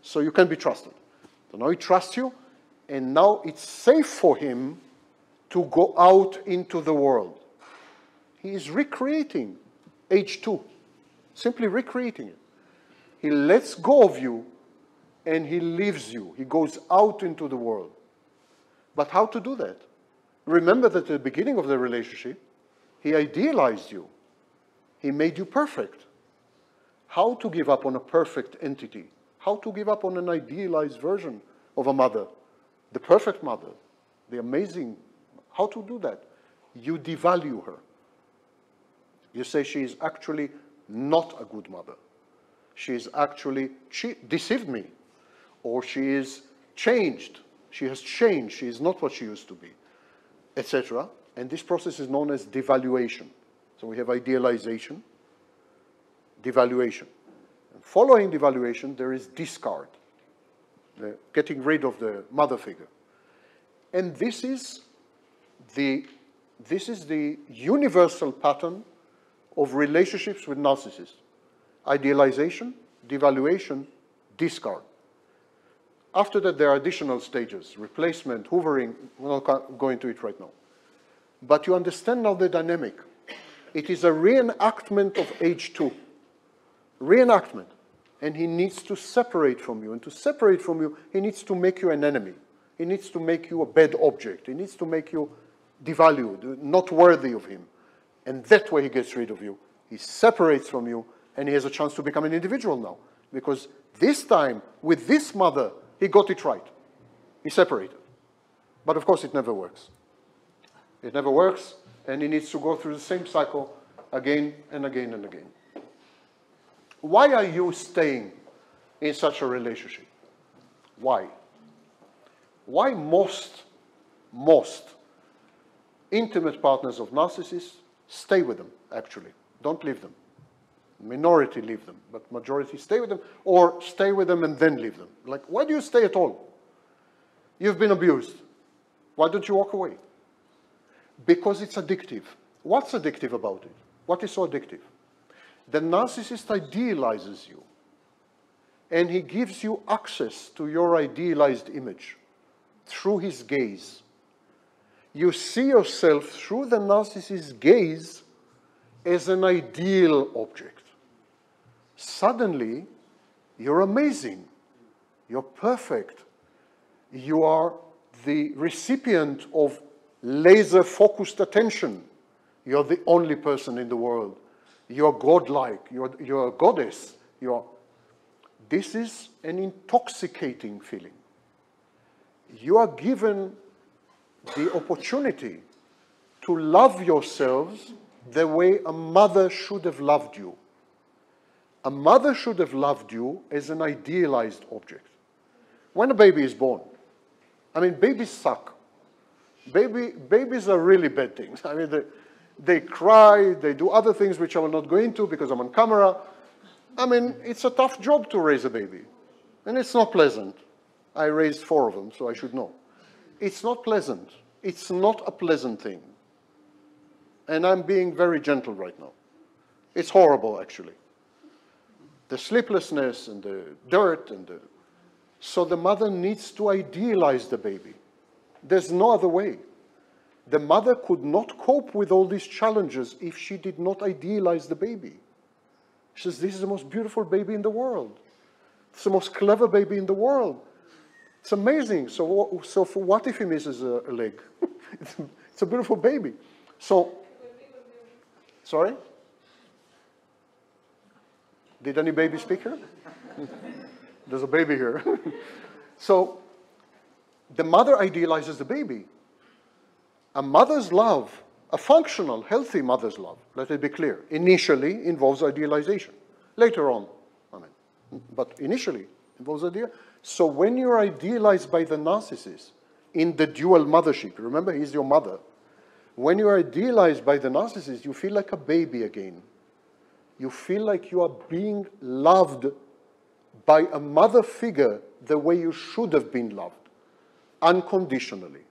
So you can be trusted. So now he trusts you, and now it's safe for him to go out into the world. He is recreating age two, simply recreating it. He lets go of you and he leaves you. He goes out into the world. But how to do that? Remember that at the beginning of the relationship, he idealized you. He made you perfect. How to give up on a perfect entity? How to give up on an idealized version of a mother? The perfect mother, the amazing. How to do that? You devalue her. You say she is actually not a good mother she is actually she deceived me, or she is changed. She has changed. She is not what she used to be, etc. And this process is known as devaluation. So we have idealization, devaluation. Following devaluation, there is discard, the getting rid of the mother figure. And this is the, this is the universal pattern of relationships with narcissists idealization, devaluation, discard. After that, there are additional stages, replacement, hoovering, we're not going into it right now. But you understand now the dynamic. It is a reenactment of age two. Reenactment. And he needs to separate from you. And to separate from you, he needs to make you an enemy. He needs to make you a bad object. He needs to make you devalued, not worthy of him. And that way he gets rid of you. He separates from you and he has a chance to become an individual now. Because this time, with this mother, he got it right. He separated. But of course, it never works. It never works, and he needs to go through the same cycle again and again and again. Why are you staying in such a relationship? Why? Why most, most intimate partners of narcissists stay with them, actually. Don't leave them. Minority leave them, but majority stay with them, or stay with them and then leave them. Like, why do you stay at all? You've been abused. Why don't you walk away? Because it's addictive. What's addictive about it? What is so addictive? The narcissist idealizes you, and he gives you access to your idealized image through his gaze. You see yourself through the narcissist's gaze as an ideal object. Suddenly, you're amazing. You're perfect. You are the recipient of laser focused attention. You're the only person in the world. You're godlike. You're, you're a goddess. You're... This is an intoxicating feeling. You are given the opportunity to love yourselves the way a mother should have loved you. A mother should have loved you as an idealized object. When a baby is born, I mean, babies suck. Baby, babies are really bad things. [LAUGHS] I mean, they cry, they do other things which I will not go into because I'm on camera. I mean, it's a tough job to raise a baby, and it's not pleasant. I raised four of them, so I should know. It's not pleasant. It's not a pleasant thing. And I'm being very gentle right now. It's horrible, actually. The sleeplessness and the dirt and the. So the mother needs to idealize the baby. There's no other way. The mother could not cope with all these challenges if she did not idealize the baby. She says, This is the most beautiful baby in the world. It's the most clever baby in the world. It's amazing. So, so for what if he misses a, a leg? [LAUGHS] it's, it's a beautiful baby. So, sorry? Did any baby speak here? [LAUGHS] There's a baby here. [LAUGHS] so, the mother idealizes the baby. A mother's love, a functional, healthy mother's love, let it be clear, initially involves idealization. Later on, I mean, but initially involves idea. So when you're idealized by the narcissist in the dual mothership, remember he's your mother. When you are idealized by the narcissist, you feel like a baby again. You feel like you are being loved by a mother figure the way you should have been loved, unconditionally,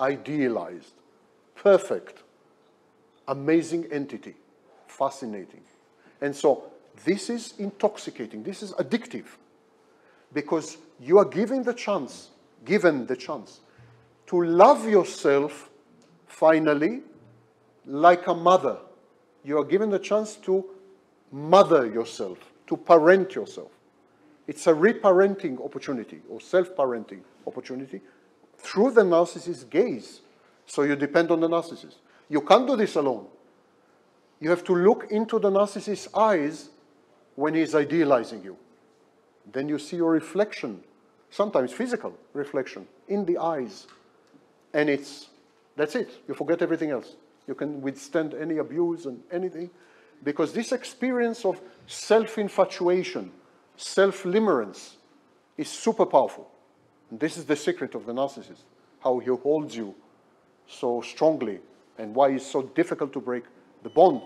idealized, perfect, amazing entity, fascinating. And so this is intoxicating, this is addictive because you are given the chance, given the chance, to love yourself finally like a mother. You are given the chance to mother yourself, to parent yourself. It's a reparenting opportunity or self parenting opportunity through the narcissist's gaze. So you depend on the narcissist. You can't do this alone. You have to look into the narcissist's eyes when he's idealizing you. Then you see your reflection, sometimes physical reflection, in the eyes. And it's, that's it. You forget everything else. You can withstand any abuse and anything. Because this experience of self infatuation, self limerence, is super powerful. And this is the secret of the narcissist how he holds you so strongly and why it's so difficult to break the bond.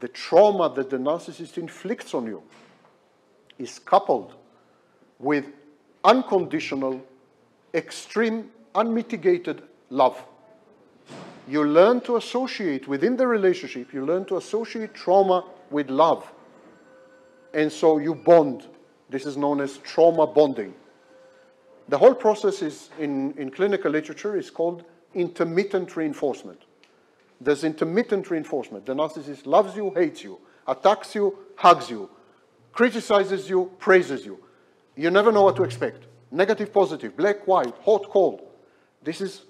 The trauma that the narcissist inflicts on you is coupled with unconditional, extreme, unmitigated love. You learn to associate within the relationship, you learn to associate trauma with love. And so you bond. This is known as trauma bonding. The whole process is in, in clinical literature is called intermittent reinforcement. There's intermittent reinforcement. The narcissist loves you, hates you, attacks you, hugs you, criticizes you, praises you. You never know what to expect. Negative, positive, black, white, hot, cold. This is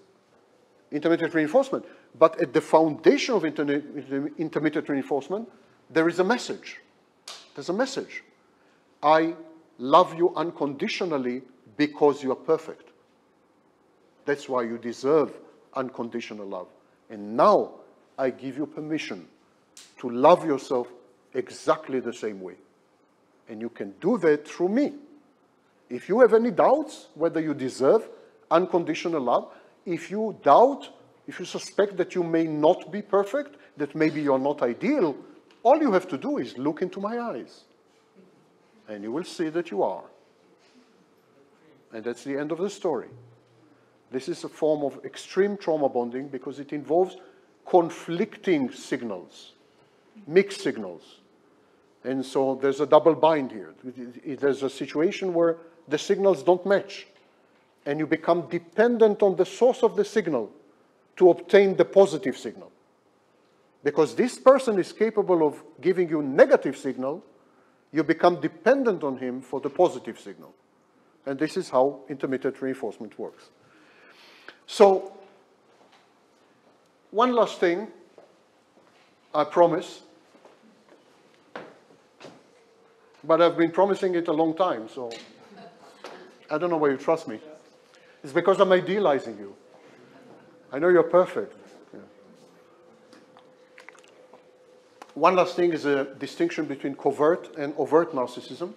intermittent reinforcement. But at the foundation of intermittent reinforcement, there is a message. There's a message. I love you unconditionally because you are perfect. That's why you deserve unconditional love. And now I give you permission to love yourself exactly the same way. And you can do that through me. If you have any doubts whether you deserve unconditional love, if you doubt, if you suspect that you may not be perfect, that maybe you're not ideal, all you have to do is look into my eyes. And you will see that you are. And that's the end of the story. This is a form of extreme trauma bonding because it involves conflicting signals, mixed signals. And so there's a double bind here. There's a situation where the signals don't match. And you become dependent on the source of the signal to obtain the positive signal. Because this person is capable of giving you negative signal, you become dependent on him for the positive signal. And this is how intermittent reinforcement works. So, one last thing, I promise, but I've been promising it a long time, so I don't know why you trust me. It's because I'm idealizing you. I know you're perfect. Yeah. One last thing is a distinction between covert and overt narcissism.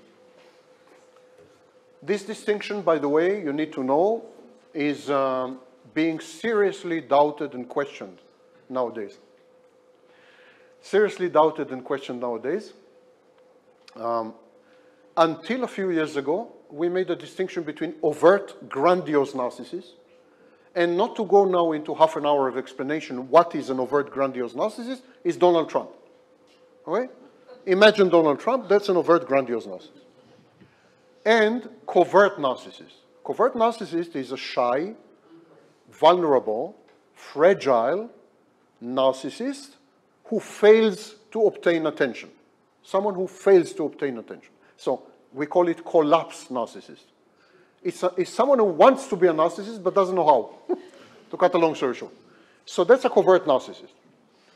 This distinction, by the way, you need to know, is um, being seriously doubted and questioned nowadays. Seriously doubted and questioned nowadays. Um, until a few years ago, we made a distinction between overt, grandiose narcissists, and not to go now into half an hour of explanation what is an overt, grandiose narcissist, is Donald Trump. Okay? Imagine Donald Trump, that's an overt, grandiose narcissist. And covert narcissist. Covert narcissist is a shy, vulnerable, fragile narcissist who fails to obtain attention. Someone who fails to obtain attention. So we call it collapse narcissist. It's, a, it's someone who wants to be a narcissist but doesn't know how, [LAUGHS] to cut a long story short. So that's a covert narcissist,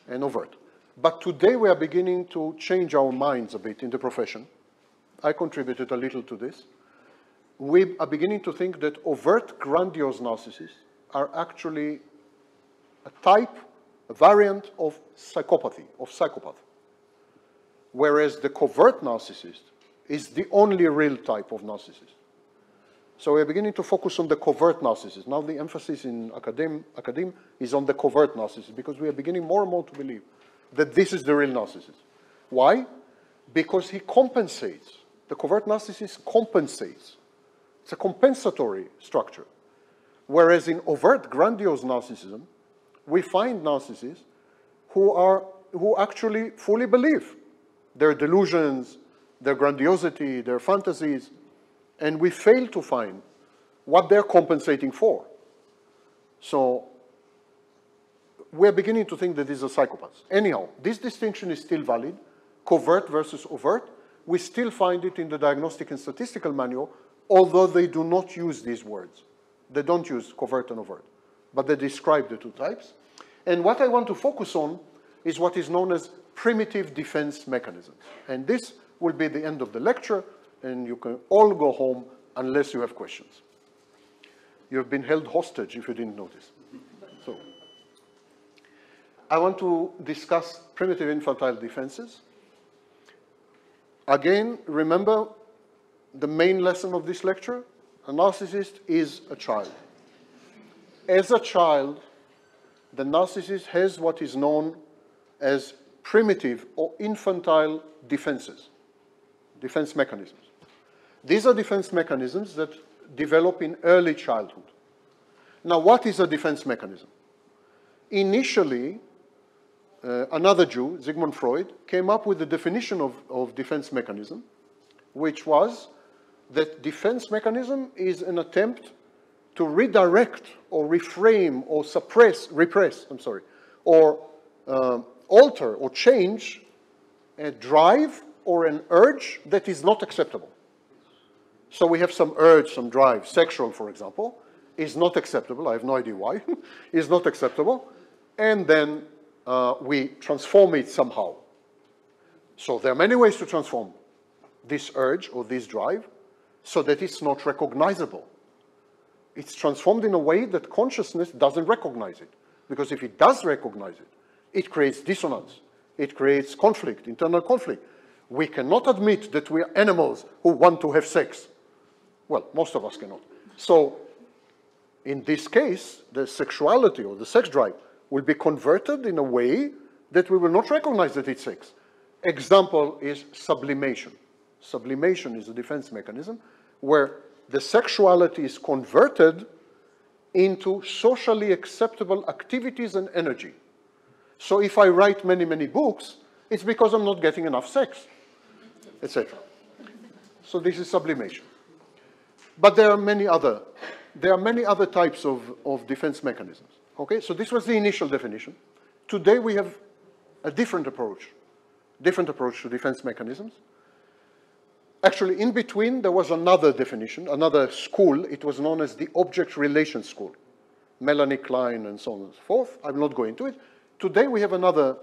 and overt. But today we are beginning to change our minds a bit in the profession. I contributed a little to this. We are beginning to think that overt grandiose narcissists are actually a type, a variant of psychopathy, of psychopath. Whereas the covert narcissist is the only real type of narcissist. So we're beginning to focus on the covert narcissist. Now the emphasis in academe, academe is on the covert narcissist because we are beginning more and more to believe that this is the real narcissist. Why? Because he compensates. The covert narcissist compensates. It's a compensatory structure. Whereas in overt grandiose narcissism, we find narcissists who are who actually fully believe their delusions, their grandiosity, their fantasies, and we fail to find what they're compensating for. So we're beginning to think that these are psychopaths. Anyhow, this distinction is still valid, covert versus overt. We still find it in the Diagnostic and Statistical Manual, although they do not use these words. They don't use covert and overt, but they describe the two types. And what I want to focus on is what is known as primitive defense mechanisms. And this will be the end of the lecture, and you can all go home unless you have questions. You have been held hostage if you didn't notice. So, I want to discuss primitive infantile defenses. Again, remember the main lesson of this lecture? A narcissist is a child. As a child, the narcissist has what is known as primitive or infantile defenses, defense mechanisms. These are defense mechanisms that develop in early childhood. Now, what is a defense mechanism? Initially, uh, another Jew, Sigmund Freud, came up with the definition of, of defense mechanism, which was that defense mechanism is an attempt to redirect or reframe or suppress, repress, I'm sorry, or uh, alter or change a drive or an urge that is not acceptable. So we have some urge, some drive, sexual, for example, is not acceptable. I have no idea why. [LAUGHS] is not acceptable. And then uh, we transform it somehow. So there are many ways to transform this urge or this drive so that it's not recognizable. It's transformed in a way that consciousness doesn't recognize it. Because if it does recognize it, it creates dissonance. It creates conflict, internal conflict. We cannot admit that we are animals who want to have sex. Well, most of us cannot. So, in this case, the sexuality or the sex drive will be converted in a way that we will not recognize that it's sex. Example is sublimation. Sublimation is a defense mechanism where the sexuality is converted into socially acceptable activities and energy. So if I write many, many books, it's because I'm not getting enough sex, etc. So this is sublimation. But there are many other, there are many other types of, of defense mechanisms. Okay, so this was the initial definition. Today we have a different approach, different approach to defense mechanisms. Actually, in between, there was another definition, another school. It was known as the Object Relation School. Melanie Klein and so on and so forth. I'm not going into it. Today, we have another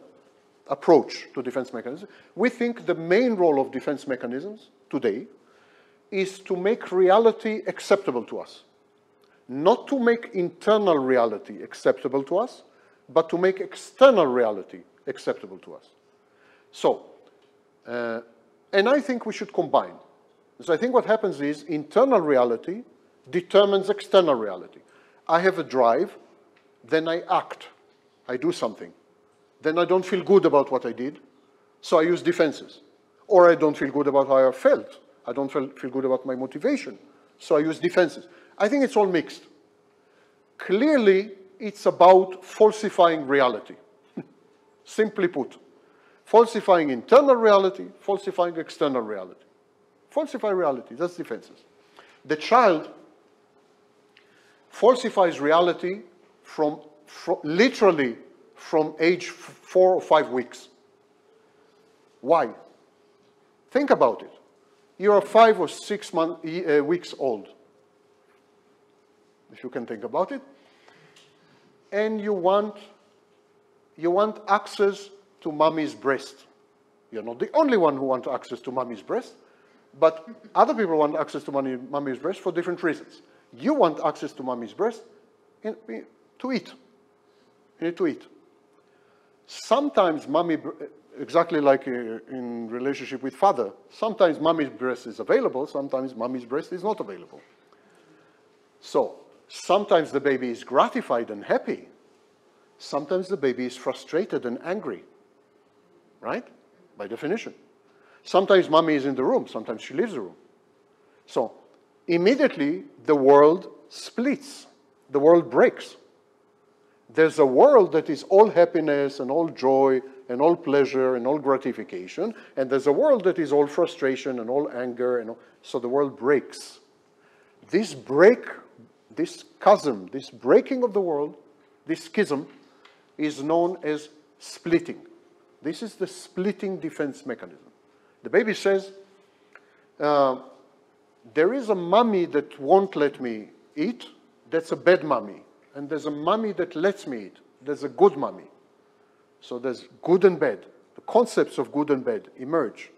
approach to defense mechanisms. We think the main role of defense mechanisms today is to make reality acceptable to us. Not to make internal reality acceptable to us, but to make external reality acceptable to us. So, uh, and I think we should combine. So I think what happens is internal reality determines external reality. I have a drive, then I act. I do something. Then I don't feel good about what I did, so I use defenses. Or I don't feel good about how I felt. I don't feel, feel good about my motivation, so I use defenses. I think it's all mixed. Clearly, it's about falsifying reality. [LAUGHS] Simply put falsifying internal reality, falsifying external reality. Falsify reality, that's defenses. The child falsifies reality from, from literally from age four or five weeks. Why? Think about it. You are five or six month, uh, weeks old, if you can think about it, and you want, you want access to mommy's breast. You're not the only one who wants access to mommy's breast, but other people want access to mommy, mommy's breast for different reasons. You want access to mommy's breast in, in, to eat. You need to eat. Sometimes mommy, exactly like uh, in relationship with father, sometimes mommy's breast is available, sometimes mommy's breast is not available. So, sometimes the baby is gratified and happy. Sometimes the baby is frustrated and angry right? By definition. Sometimes mommy is in the room, sometimes she leaves the room. So immediately the world splits, the world breaks. There's a world that is all happiness and all joy and all pleasure and all gratification, and there's a world that is all frustration and all anger, and all, so the world breaks. This break, this chasm, this breaking of the world, this schism, is known as splitting. This is the splitting defense mechanism. The baby says, uh, there is a mummy that won't let me eat. That's a bad mummy. And there's a mummy that lets me eat. There's a good mummy. So there's good and bad. The concepts of good and bad emerge.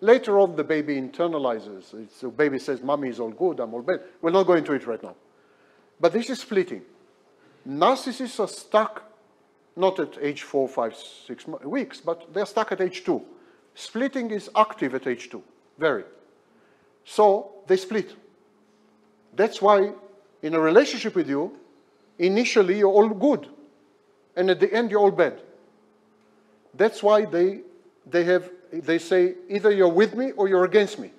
Later on, the baby internalizes. It's, the baby says, Mommy is all good, I'm all bad. We're not going to it right now. But this is splitting. Narcissists are stuck not at age four, five, six weeks, but they're stuck at age two. Splitting is active at age two, very. So they split. That's why in a relationship with you, initially you're all good, and at the end you're all bad. That's why they, they, have, they say either you're with me or you're against me.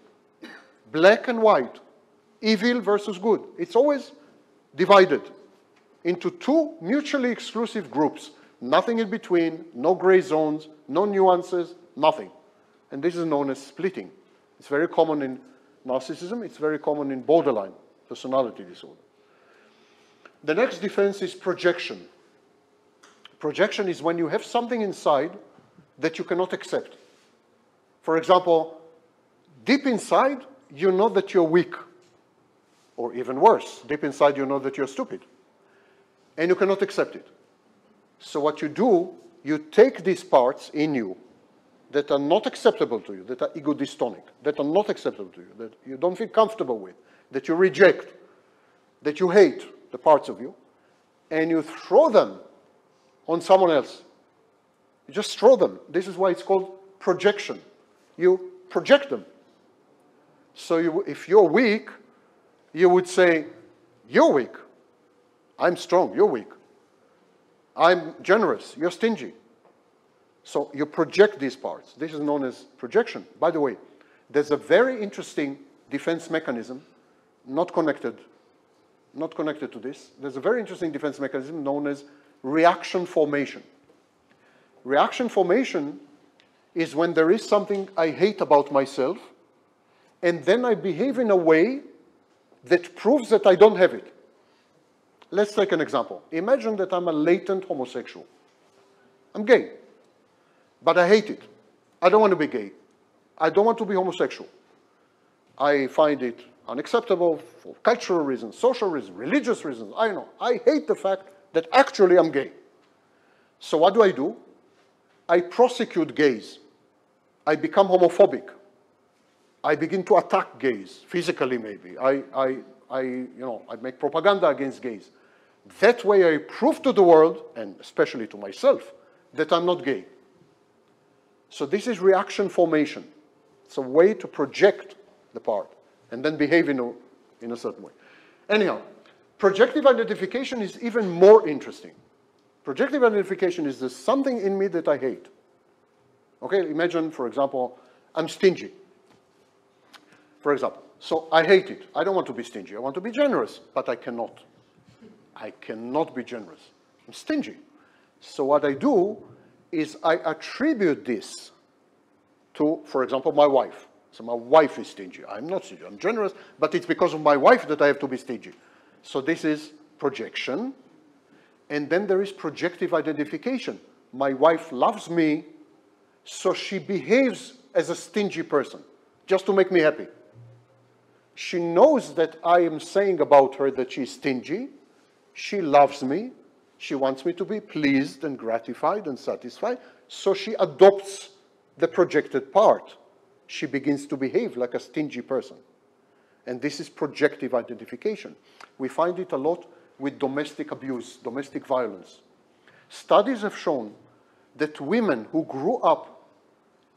Black and white, evil versus good. It's always divided into two mutually exclusive groups nothing in between, no gray zones, no nuances, nothing. And this is known as splitting. It's very common in narcissism, it's very common in borderline personality disorder. The next defense is projection. Projection is when you have something inside that you cannot accept. For example, deep inside, you know that you're weak. Or even worse, deep inside, you know that you're stupid. And you cannot accept it. So what you do, you take these parts in you that are not acceptable to you, that are ego dystonic, that are not acceptable to you, that you don't feel comfortable with, that you reject. that you hate, the parts of you, and you throw them on someone else. You just throw them. This is why it's called projection. You project them. So you, if you're weak, you would say, You're weak. I'm strong. You're weak. I'm generous. You're stingy. So you project these parts. This is known as projection. By the way, there's a very interesting defense mechanism, not connected, not connected to this. There's a very interesting defense mechanism known as reaction formation. Reaction formation is when there is something I hate about myself, and then I behave in a way that proves that I don't have it. Let's take an example. Imagine that I'm a latent homosexual. I'm gay, but I hate it. I don't want to be gay. I don't want to be homosexual. I find it unacceptable for cultural reasons, social reasons, religious reasons. I know. I hate the fact that actually I'm gay. So what do I do? I prosecute gays. I become homophobic. I begin to attack gays, physically maybe. I, I, I, you know, I make propaganda against gays. That way I prove to the world, and especially to myself, that I'm not gay. So this is reaction formation. It's a way to project the part and then behave in a, in a certain way. Anyhow, projective identification is even more interesting. Projective identification is there's something in me that I hate. Okay, imagine, for example, I'm stingy. For example, so I hate it. I don't want to be stingy. I want to be generous, but I cannot. I cannot be generous. I'm stingy. So what I do is I attribute this to, for example, my wife. So my wife is stingy. I'm not stingy. I'm generous, but it's because of my wife that I have to be stingy. So this is projection. And then there is projective identification. My wife loves me, so she behaves as a stingy person, just to make me happy. She knows that I am saying about her that she's stingy. She loves me. She wants me to be pleased and gratified and satisfied. So she adopts the projected part. She begins to behave like a stingy person. And this is projective identification. We find it a lot with domestic abuse, domestic violence. Studies have shown that women who grew up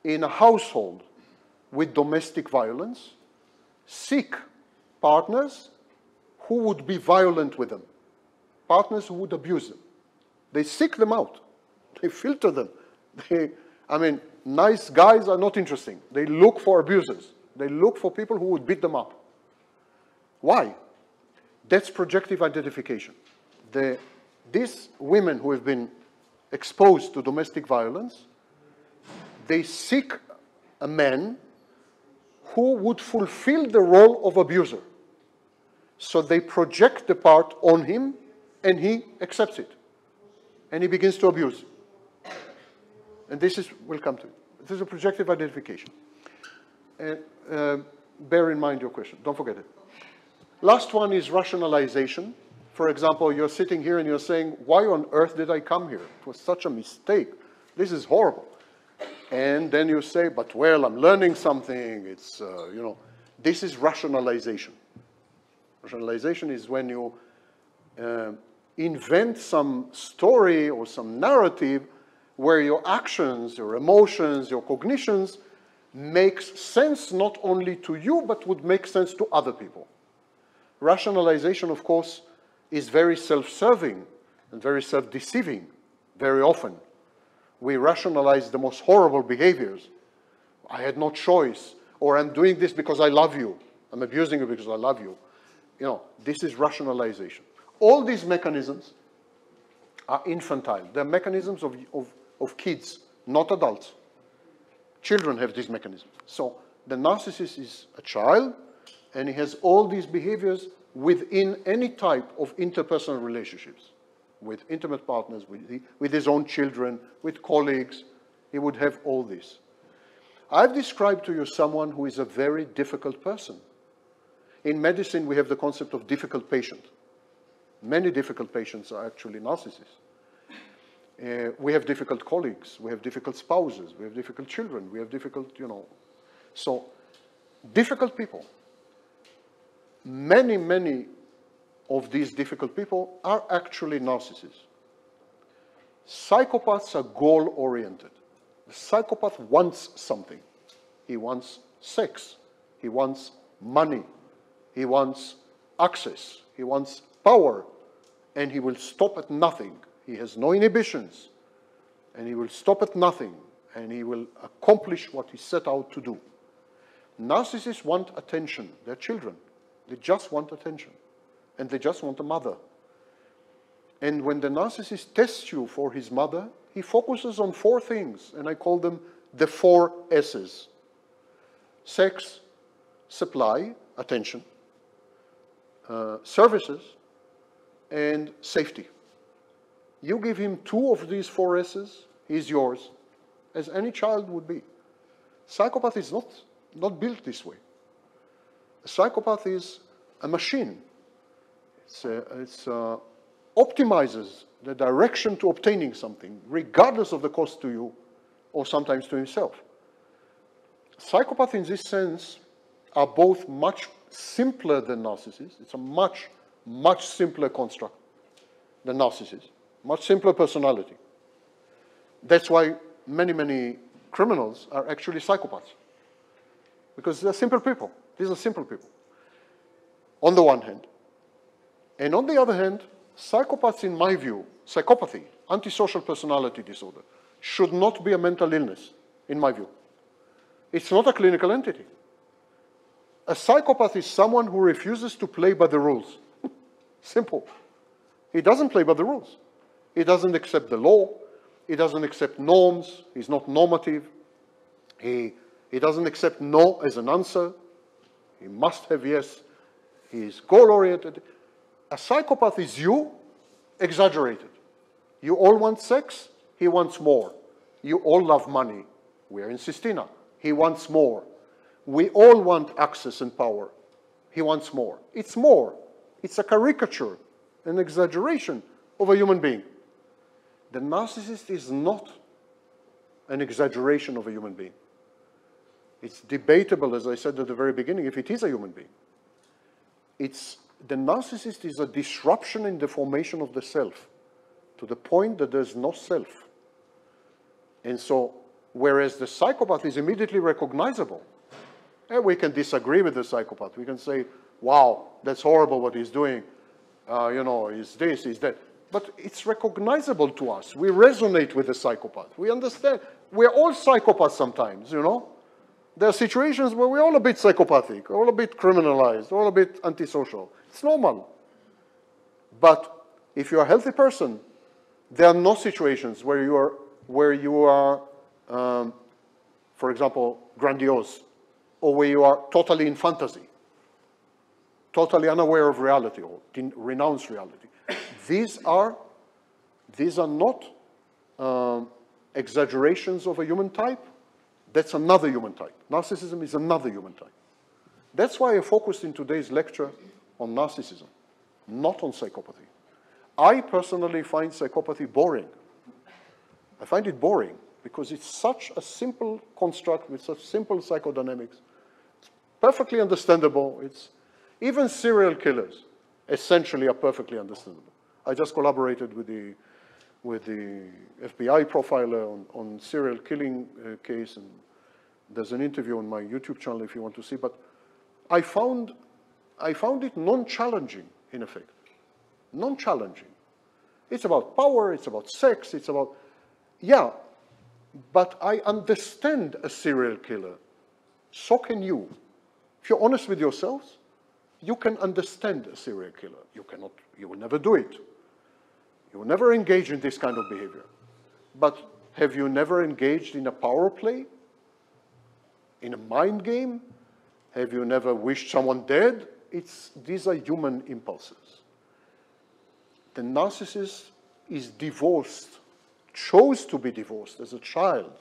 in a household with domestic violence seek partners who would be violent with them, partners who would abuse them. They seek them out, [LAUGHS] they filter them. [LAUGHS] They, I mean, nice guys are not interesting. They look for abusers, they look for people who would beat them up. Why? That's projective identification. The, these women who have been exposed to domestic violence, they seek a man who would fulfill the role of abuser. So they project the part on him and he accepts it. And he begins to abuse. And this is, we'll come to it. This is a projective identification. And uh, bear in mind your question, don't forget it. Last one is rationalization. For example, you're sitting here and you're saying, why on earth did I come here? It was such a mistake. This is horrible. And then you say, but well, I'm learning something. It's, uh, you know, this is rationalization. Rationalization is when you uh, invent some story or some narrative where your actions, your emotions, your cognitions makes sense not only to you, but would make sense to other people. Rationalization, of course, is very self-serving and very self-deceiving very often. We rationalize the most horrible behaviors. I had no choice, or I'm doing this because I love you. I'm abusing you because I love you. You know, this is rationalization. All these mechanisms are infantile. They're mechanisms of, of, of kids, not adults. Children have these mechanisms. So the narcissist is a child, and he has all these behaviors within any type of interpersonal relationships, with intimate partners, with, the, with his own children, with colleagues. He would have all this. I've described to you someone who is a very difficult person. In medicine, we have the concept of difficult patient. Many difficult patients are actually narcissists. Uh, we have difficult colleagues, we have difficult spouses, we have difficult children, we have difficult, you know. So, difficult people. Many, many of these difficult people are actually narcissists. Psychopaths are goal oriented. The psychopath wants something. He wants sex. He wants money. He wants access. He wants power. And he will stop at nothing. He has no inhibitions. And he will stop at nothing. And he will accomplish what he set out to do. Narcissists want attention. They're children. They just want attention. And they just want a mother. And when the narcissist tests you for his mother, he focuses on four things, and I call them the four S's sex, supply, attention, uh, services, and safety. You give him two of these four S's, he's yours, as any child would be. Psychopath is not, not built this way. A psychopath is a machine. It's, uh, it's a, optimizes the direction to obtaining something, regardless of the cost to you or sometimes to himself. Psychopaths, in this sense, are both much simpler than narcissists. It's a much, much simpler construct than narcissists, much simpler personality. That's why many, many criminals are actually psychopaths, because they're simple people. These are simple people, on the one hand. And on the other hand, Psychopaths, in my view, psychopathy, antisocial personality disorder, should not be a mental illness, in my view. It's not a clinical entity. A psychopath is someone who refuses to play by the rules. Simple. He doesn't play by the rules. He doesn't accept the law. He doesn't accept norms. He's not normative. He, he doesn't accept no as an answer. He must have yes. He is goal-oriented. A psychopath is you exaggerated. You all want sex, he wants more. You all love money. We're in Sistina. He wants more. We all want access and power. He wants more. It's more. It's a caricature, an exaggeration of a human being. The narcissist is not an exaggeration of a human being. It's debatable, as I said at the very beginning, if it is a human being. It's the narcissist is a disruption in the formation of the self to the point that there's no self. And so, whereas the psychopath is immediately recognizable, and eh, we can disagree with the psychopath. We can say, wow, that's horrible what he's doing. Uh, you know, is this, is that. But it's recognizable to us. We resonate with the psychopath. We understand. We're all psychopaths sometimes, you know. There are situations where we're all a bit psychopathic, all a bit criminalized, all a bit antisocial. It's normal. But if you're a healthy person, there are no situations where you are, where you are um, for example, grandiose, or where you are totally in fantasy, totally unaware of reality or renounce reality. these are, these are not um, exaggerations of a human type. That's another human type. Narcissism is another human type. That's why I focused in today's lecture on narcissism, not on psychopathy. I personally find psychopathy boring. I find it boring because it's such a simple construct with such simple psychodynamics. It's perfectly understandable. It's even serial killers essentially are perfectly understandable. I just collaborated with the with the FBI profiler on, on serial killing uh, case, and there's an interview on my YouTube channel if you want to see. But I found I found it non-challenging, in effect. Non-challenging. It's about power, it's about sex, it's about, yeah, but I understand a serial killer. So can you. If you're honest with yourselves, you can understand a serial killer. You cannot, you will never do it. You will never engage in this kind of behavior. But have you never engaged in a power play? In a mind game? Have you never wished someone dead? it's, these are human impulses. The narcissist is divorced, chose to be divorced as a child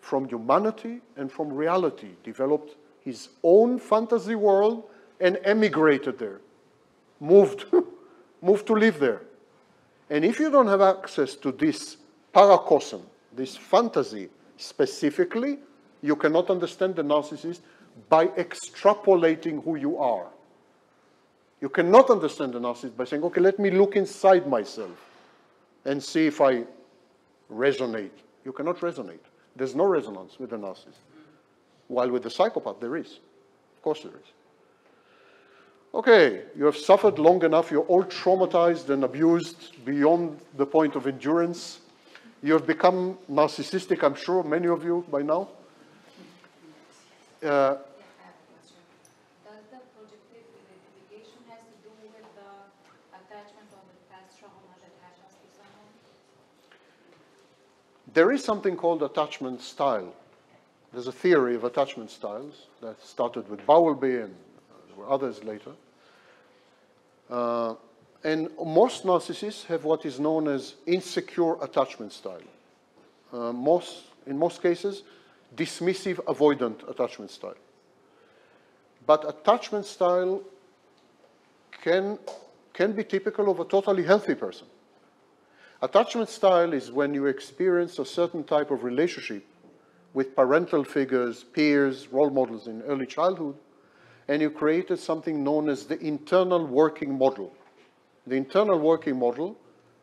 from humanity and from reality, developed his own fantasy world and emigrated there, moved, [LAUGHS] moved to live there. And if you don't have access to this paracosm, this fantasy specifically, you cannot understand the narcissist by extrapolating who you are. You cannot understand the narcissist by saying, okay, let me look inside myself and see if I resonate. You cannot resonate. There's no resonance with the narcissist. While with the psychopath, there is. Of course, there is. Okay, you have suffered long enough. You're all traumatized and abused beyond the point of endurance. You have become narcissistic, I'm sure, many of you by now. Uh? There is something called attachment style. There's a theory of attachment styles that started with Bowlby and there were others later. Uh, and most narcissists have what is known as insecure attachment style. Uh, most, in most cases, dismissive avoidant attachment style. But attachment style can, can be typical of a totally healthy person. Attachment style is when you experience a certain type of relationship with parental figures, peers, role models in early childhood, and you created something known as the internal working model. The internal working model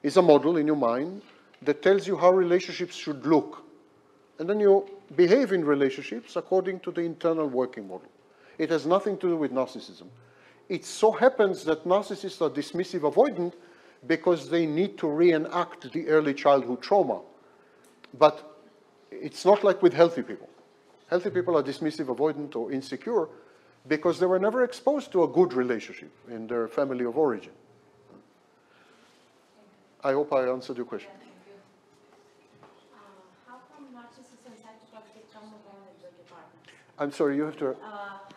is a model in your mind that tells you how relationships should look. And then you behave in relationships according to the internal working model. It has nothing to do with narcissism. It so happens that narcissists are dismissive avoidant because they need to reenact the early childhood trauma. But it's not like with healthy people. Healthy people are dismissive, avoidant, or insecure because they were never exposed to a good relationship in their family of origin. I hope I answered your question. Uh, How come narcissists and psychopaths get trauma bonded with their partners? I'm sorry, you have to. Uh,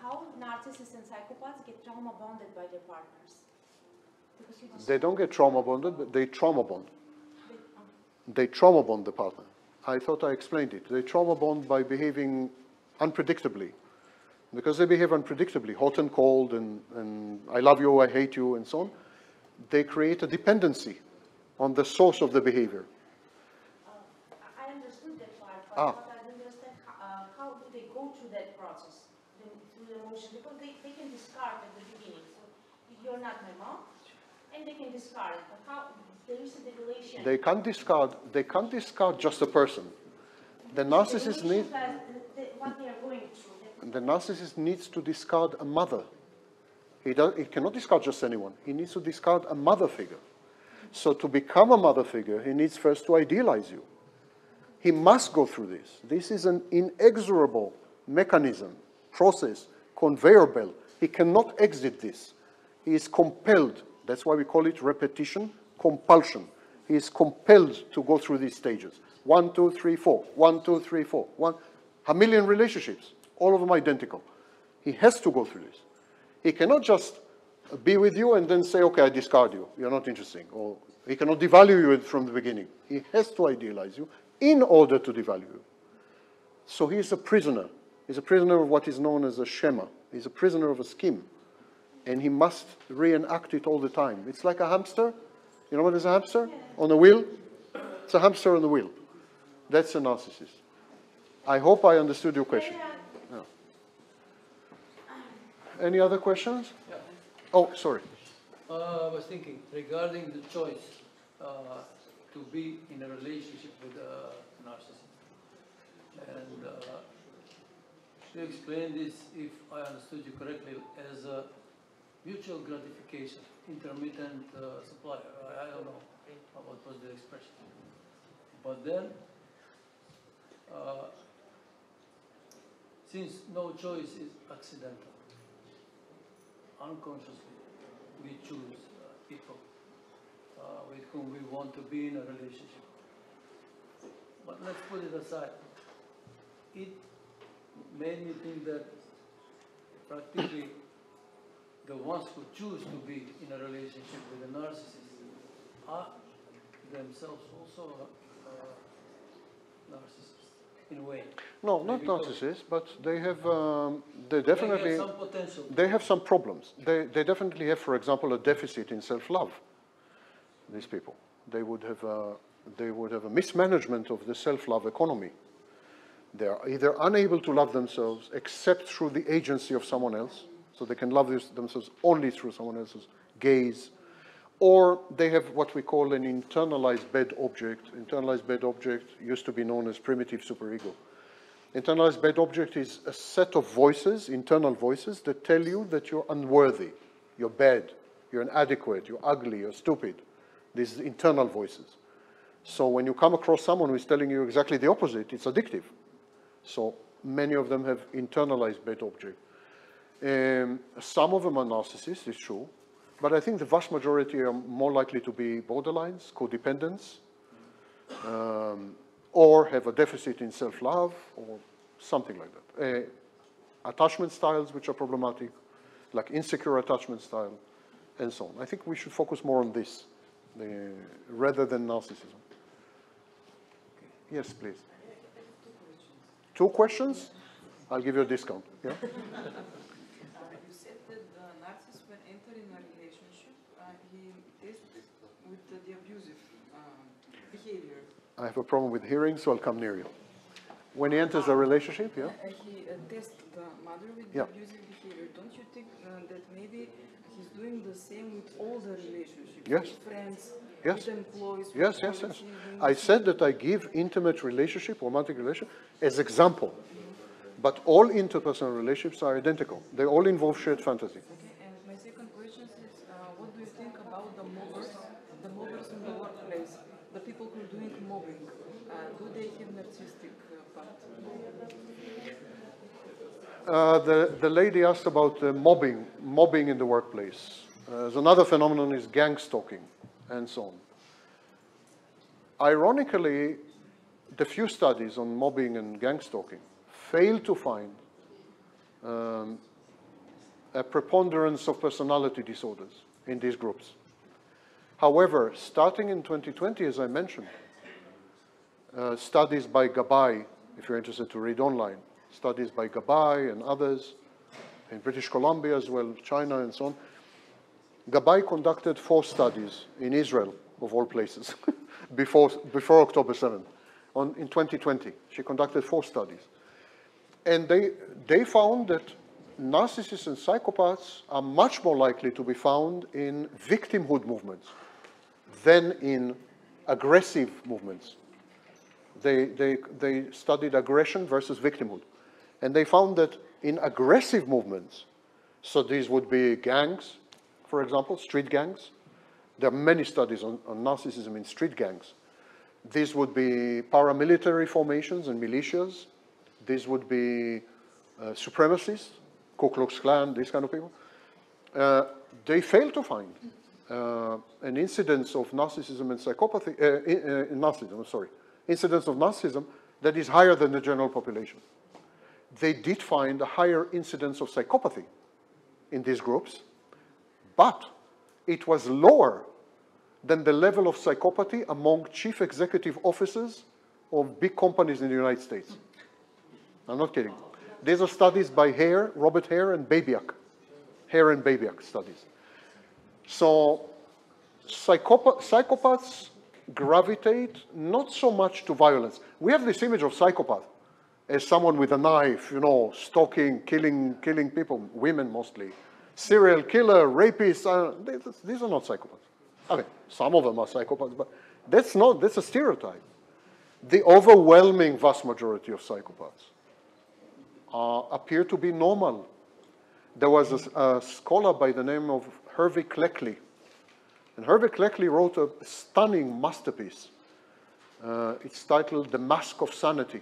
how narcissists and psychopaths get trauma bonded by their partners? They don't get trauma bonded, but they trauma bond. um, They trauma bond the partner. I thought I explained it. They trauma bond by behaving unpredictably. Because they behave unpredictably, hot and cold, and, and I love you, I hate you, and so on, they create a dependency on the source of the behavior. uh, I understood that part, Ah. but what I don't understand, how, uh, how do they go through that process? the- Through the emotion, because they, they can discard at the beginning, so you're not my mom, and they can discard it, but how, there is a deviation. They can't discard, they can't discard just a person. The narcissist The need, relation has- the- the- What they are going through, that- the narcissist needs to discard a mother. He, he cannot discard just anyone. He needs to discard a mother figure. So to become a mother figure, he needs first to idealize you. He must go through this. This is an inexorable mechanism, process, conveyor belt. He cannot exit this. He is compelled. That's why we call it repetition, compulsion. He is compelled to go through these stages. One, two, three, four. One, two, three, four. One, a million relationships, all of them identical. He has to go through this. He cannot just be with you and then say, okay, I discard you. You're not interesting. Or he cannot devalue you from the beginning. He has to idealize you in order to devalue you. So he is a prisoner. He's a prisoner of what is known as a schema. He's a prisoner of a scheme. And he must reenact it all the time. It's like a hamster. You know what is a hamster? On a wheel? It's a hamster on a wheel. That's a narcissist. I hope I understood your question. Any other questions? Yeah. Oh, sorry. Uh, I was thinking regarding the choice uh, to be in a relationship with a narcissist. And uh, you explained this, if I understood you correctly, as a mutual gratification, intermittent uh, supply. I, I don't know what was the expression. But then, uh, since no choice is accidental, unconsciously, we choose uh, people uh, with whom we want to be in a relationship. But let's put it aside. It made me think that practically the ones who choose to be in a relationship with a narcissist are themselves also uh, narcissists in a way. No, not Maybe narcissists, but they have, um, they They definitely, have some potential. they have some problems. They, they definitely have, for example, a deficit in self-love, these people. They would have, uh, they would have a mismanagement of the self-love economy. They are either unable to love themselves except through the agency of someone else, So they can love themselves only through someone else's gaze. Or they have what we call an internalized bad object. Internalized bad object used to be known as primitive superego. Internalized bad object is a set of voices, internal voices, that tell you that you're unworthy, you're bad, you're inadequate, you're ugly, you're stupid. These internal voices. So when you come across someone who is telling you exactly the opposite, it's addictive. So many of them have internalized bad object. Um, some of them are narcissists, it's true, but I think the vast majority are more likely to be borderlines, codependents, um, or have a deficit in self-love, or something like that. Uh, attachment styles which are problematic, like insecure attachment style, and so on. I think we should focus more on this the, rather than narcissism. Yes, please. Two questions? I'll give you a discount. Yeah? [LAUGHS] Uh, You said that the narcissist, when entering a relationship, uh, he tests with the, the abusive um, behavior. I have a problem with hearing, so I'll come near you. When he enters a relationship, yeah? Uh, he uh, tests the mother with Yeah. abusive behavior. Don't you think uh, that maybe he's doing the same with all the relationships? Yes. With friends, Yes. with employees, with Yes, yes, yes. colleagues, he's doing I said that I give intimate relationship, romantic relationship, as example. But all interpersonal relationships are identical. They all involve shared fantasy. Okay, and my second question is, uh, what do you think about the mobbers, the mobbers in the workplace, the people who are doing mobbing? Uh, do they have narcissistic uh, part? Uh, the, the lady asked about uh, mobbing, mobbing in the workplace. Uh, another phenomenon is gang stalking and so on. Ironically, the few studies on mobbing and gang stalking fail to find um, a preponderance of personality disorders in these groups. However, starting in 2020, as I mentioned, uh, studies by Gabay, if you're interested to read online, studies by Gabay and others in British Columbia as well, China and so on. Gabay conducted four studies in Israel, of all places, [LAUGHS] before, before October 7th, on, in 2020. She conducted four studies. And they, they found that narcissists and psychopaths are much more likely to be found in victimhood movements than in aggressive movements. They, they, they studied aggression versus victimhood. And they found that in aggressive movements, so these would be gangs, for example, street gangs. There are many studies on, on narcissism in street gangs. These would be paramilitary formations and militias. These would be uh, supremacists, Ku Klux Klan, these kind of people. Uh, they fail to find uh, an incidence of narcissism and psychopathy, uh, uh, narcissism, sorry, incidence of narcissism that is higher than the general population. They did find a higher incidence of psychopathy in these groups, but it was lower than the level of psychopathy among chief executive officers of big companies in the United States. I'm not kidding. These are studies by Hare, Robert Hare, and Babiak. Hare and Babiak studies. So psychopath, psychopaths gravitate not so much to violence. We have this image of psychopath as someone with a knife, you know, stalking, killing, killing people, women mostly. Serial killer, rapist, uh, these, these are not psychopaths. I mean, some of them are psychopaths, but that's not, that's a stereotype. The overwhelming vast majority of psychopaths uh, appear to be normal. There was a, a scholar by the name of Hervey Cleckley. And Hervey Cleckley wrote a stunning masterpiece. Uh, it's titled The Mask of Sanity.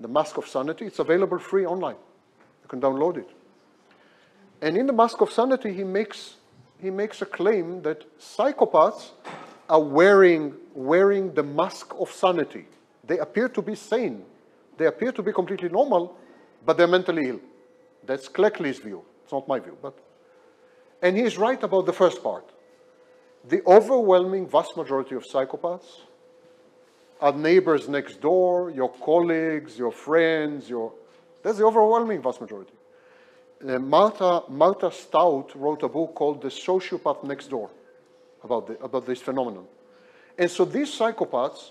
The Mask of Sanity. It's available free online. You can download it. And in The Mask of Sanity, he makes, he makes a claim that psychopaths are wearing, wearing the mask of sanity. They appear to be sane. They appear to be completely normal, but they're mentally ill. That's Cleckley's view. It's not my view. But, and he's right about the first part. The overwhelming vast majority of psychopaths are neighbors next door, your colleagues, your friends, your, that's the overwhelming vast majority. Uh, Martha, Martha Stout wrote a book called The Sociopath Next Door about, the, about this phenomenon. And so these psychopaths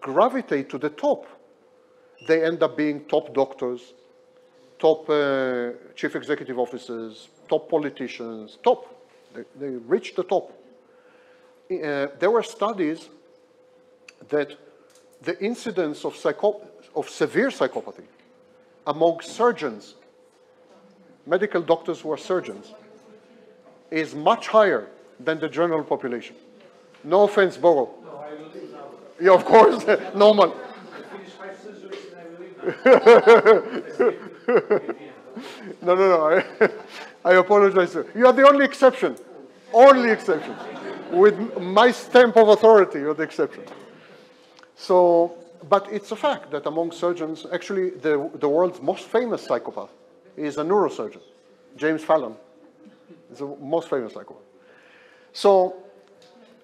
gravitate to the top. They end up being top doctors, top uh, chief executive officers, top politicians, top. They, they reach the top. Uh, there were studies that the incidence of, psycho- of severe psychopathy among surgeons, medical doctors who are surgeons, is much higher than the general population. No offense, Bogo. No. Yeah, of course, [LAUGHS] normal. [LAUGHS] No, no, no. I, [LAUGHS] I apologize. You are the only exception. Only exception. With my stamp of authority, you're the exception. So, but it's a fact that among surgeons, actually, the, the world's most famous psychopath is a neurosurgeon, James Fallon. He's the most famous psychopath. So,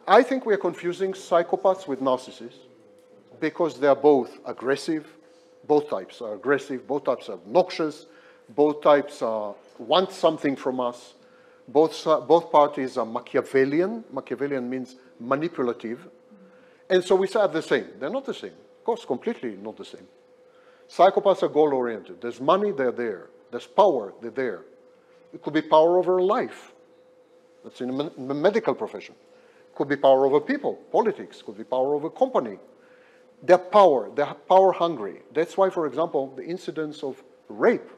I think we are confusing psychopaths with narcissists because they are both aggressive, both types are aggressive, both types are obnoxious, both types are, want something from us, both, both parties are Machiavellian. Machiavellian means manipulative. And so we say the same. They're not the same. Of course, completely not the same. Psychopaths are goal oriented. There's money, they're there. There's power, they're there. It could be power over life. That's in the med- the medical profession. It Could be power over people, politics, could be power over a company. They're power, they're power hungry. That's why, for example, the incidence of rape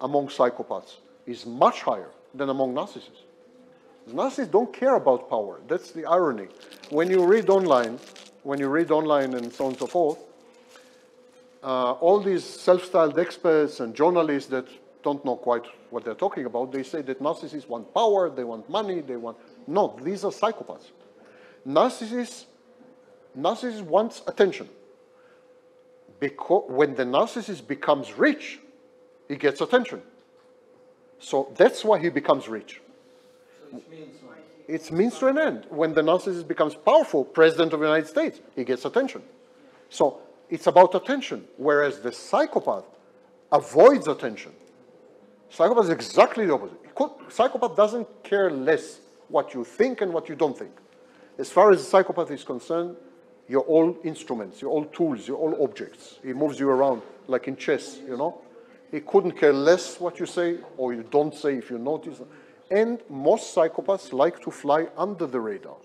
among psychopaths is much higher than among narcissists. Narcissists don't care about power. That's the irony. When you read online, when you read online and so on and so forth, uh, all these self-styled experts and journalists that don't know quite what they're talking about, they say that narcissists want power, they want money, they want... No, these are psychopaths. Narcissists, narcissists wants attention. Because when the narcissist becomes rich, he gets attention. So that's why he becomes rich. It's means to an end. When the narcissist becomes powerful, president of the United States, he gets attention. So it's about attention, whereas the psychopath avoids attention. Psychopath is exactly the opposite. Psychopath doesn't care less what you think and what you don't think. As far as the psychopath is concerned, you're all instruments, you're all tools, you're all objects. He moves you around like in chess, you know? He couldn't care less what you say or you don't say if you notice. And most psychopaths like to fly under the radar.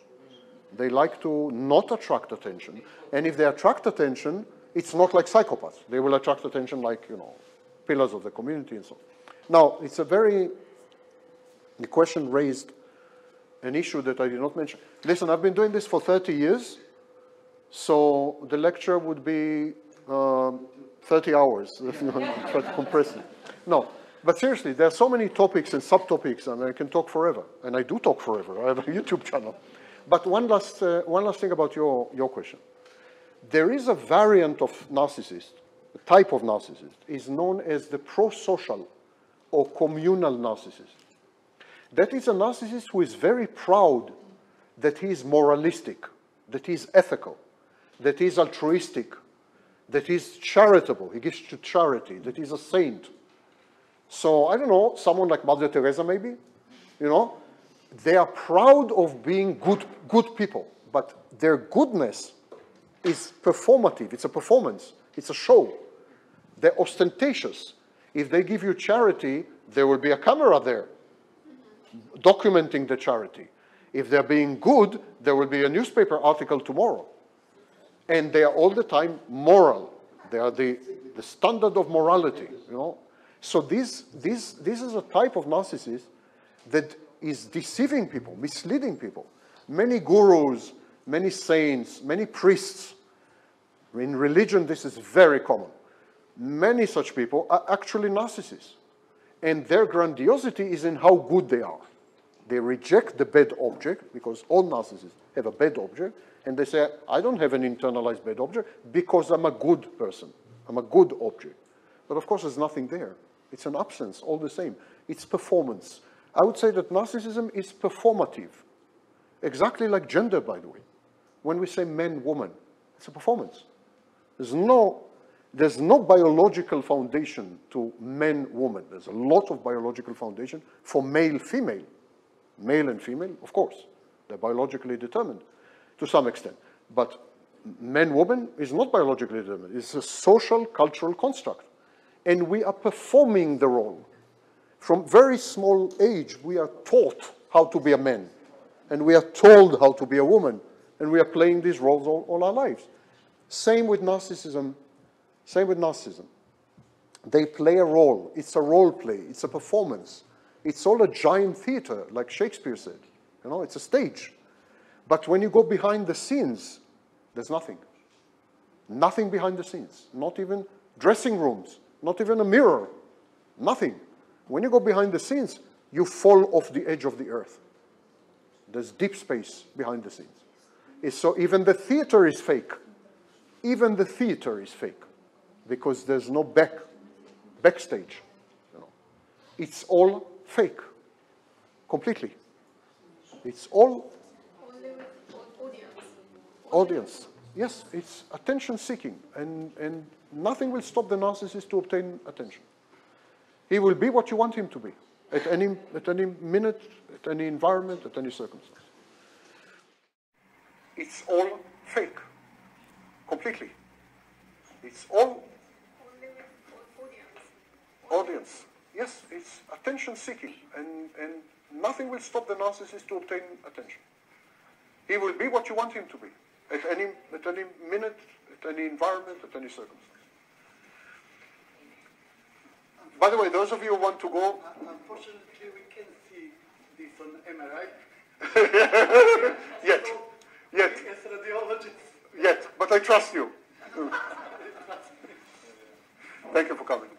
They like to not attract attention. And if they attract attention, it's not like psychopaths. They will attract attention like, you know, pillars of the community and so on. Now, it's a very, the question raised an issue that I did not mention. Listen, I've been doing this for 30 years, so the lecture would be um, 30 hours, [LAUGHS] try to compress it. No, but seriously, there are so many topics and subtopics, and I can talk forever. And I do talk forever. I have a [LAUGHS] YouTube channel. But one last, uh, one last thing about your, your question. There is a variant of narcissist, a type of narcissist, is known as the pro-social or communal narcissist. That is a narcissist who is very proud that he is moralistic, that he is ethical, that he is altruistic, that he is charitable, he gives to charity, that he is a saint. So, I don't know, someone like Mother Teresa maybe, you know, they are proud of being good, good people, but their goodness is performative, it's a performance, it's a show. They're ostentatious. If they give you charity, there will be a camera there documenting the charity. If they're being good, there will be a newspaper article tomorrow. And they are all the time moral. They are the, the standard of morality, you know. So this, this, this is a type of narcissist that is deceiving people, misleading people. Many gurus, many saints, many priests, in religion this is very common. Many such people are actually narcissists. And their grandiosity is in how good they are. They reject the bad object, because all narcissists have a bad object, and they say, I don't have an internalized bad object because I'm a good person. I'm a good object. But of course, there's nothing there. It's an absence, all the same. It's performance. I would say that narcissism is performative. Exactly like gender, by the way. When we say man, woman, it's a performance. There's no, there's no biological foundation to man, woman. There's a lot of biological foundation for male, female. Male and female, of course, they're biologically determined to some extent. But man, woman is not biologically determined. It's a social, cultural construct. And we are performing the role. From very small age, we are taught how to be a man, and we are told how to be a woman, and we are playing these roles all, all our lives. Same with narcissism. Same with narcissism. They play a role. It's a role play. It's a performance. It's all a giant theater, like Shakespeare said. You know, it's a stage. But when you go behind the scenes, there's nothing. Nothing behind the scenes. Not even dressing rooms. Not even a mirror. Nothing. When you go behind the scenes, you fall off the edge of the earth. There's deep space behind the scenes. It's so even the theater is fake. Even the theater is fake because there's no back backstage. You know. It's all fake, completely. It's all audience. Yes, it's attention seeking, and, and nothing will stop the narcissist to obtain attention. He will be what you want him to be at any, at any minute, at any environment, at any circumstance. It's all fake, completely. It's all audience. Yes, it's attention seeking, and, and nothing will stop the narcissist to obtain attention. He will be what you want him to be at any, at any minute, at any environment, at any circumstance. By the way, those of you who want to go, uh, Unfortunately, we can't see this on MRI. [LAUGHS] yet, yet, As radiologists, yet, but I trust you. [LAUGHS] Thank you for coming.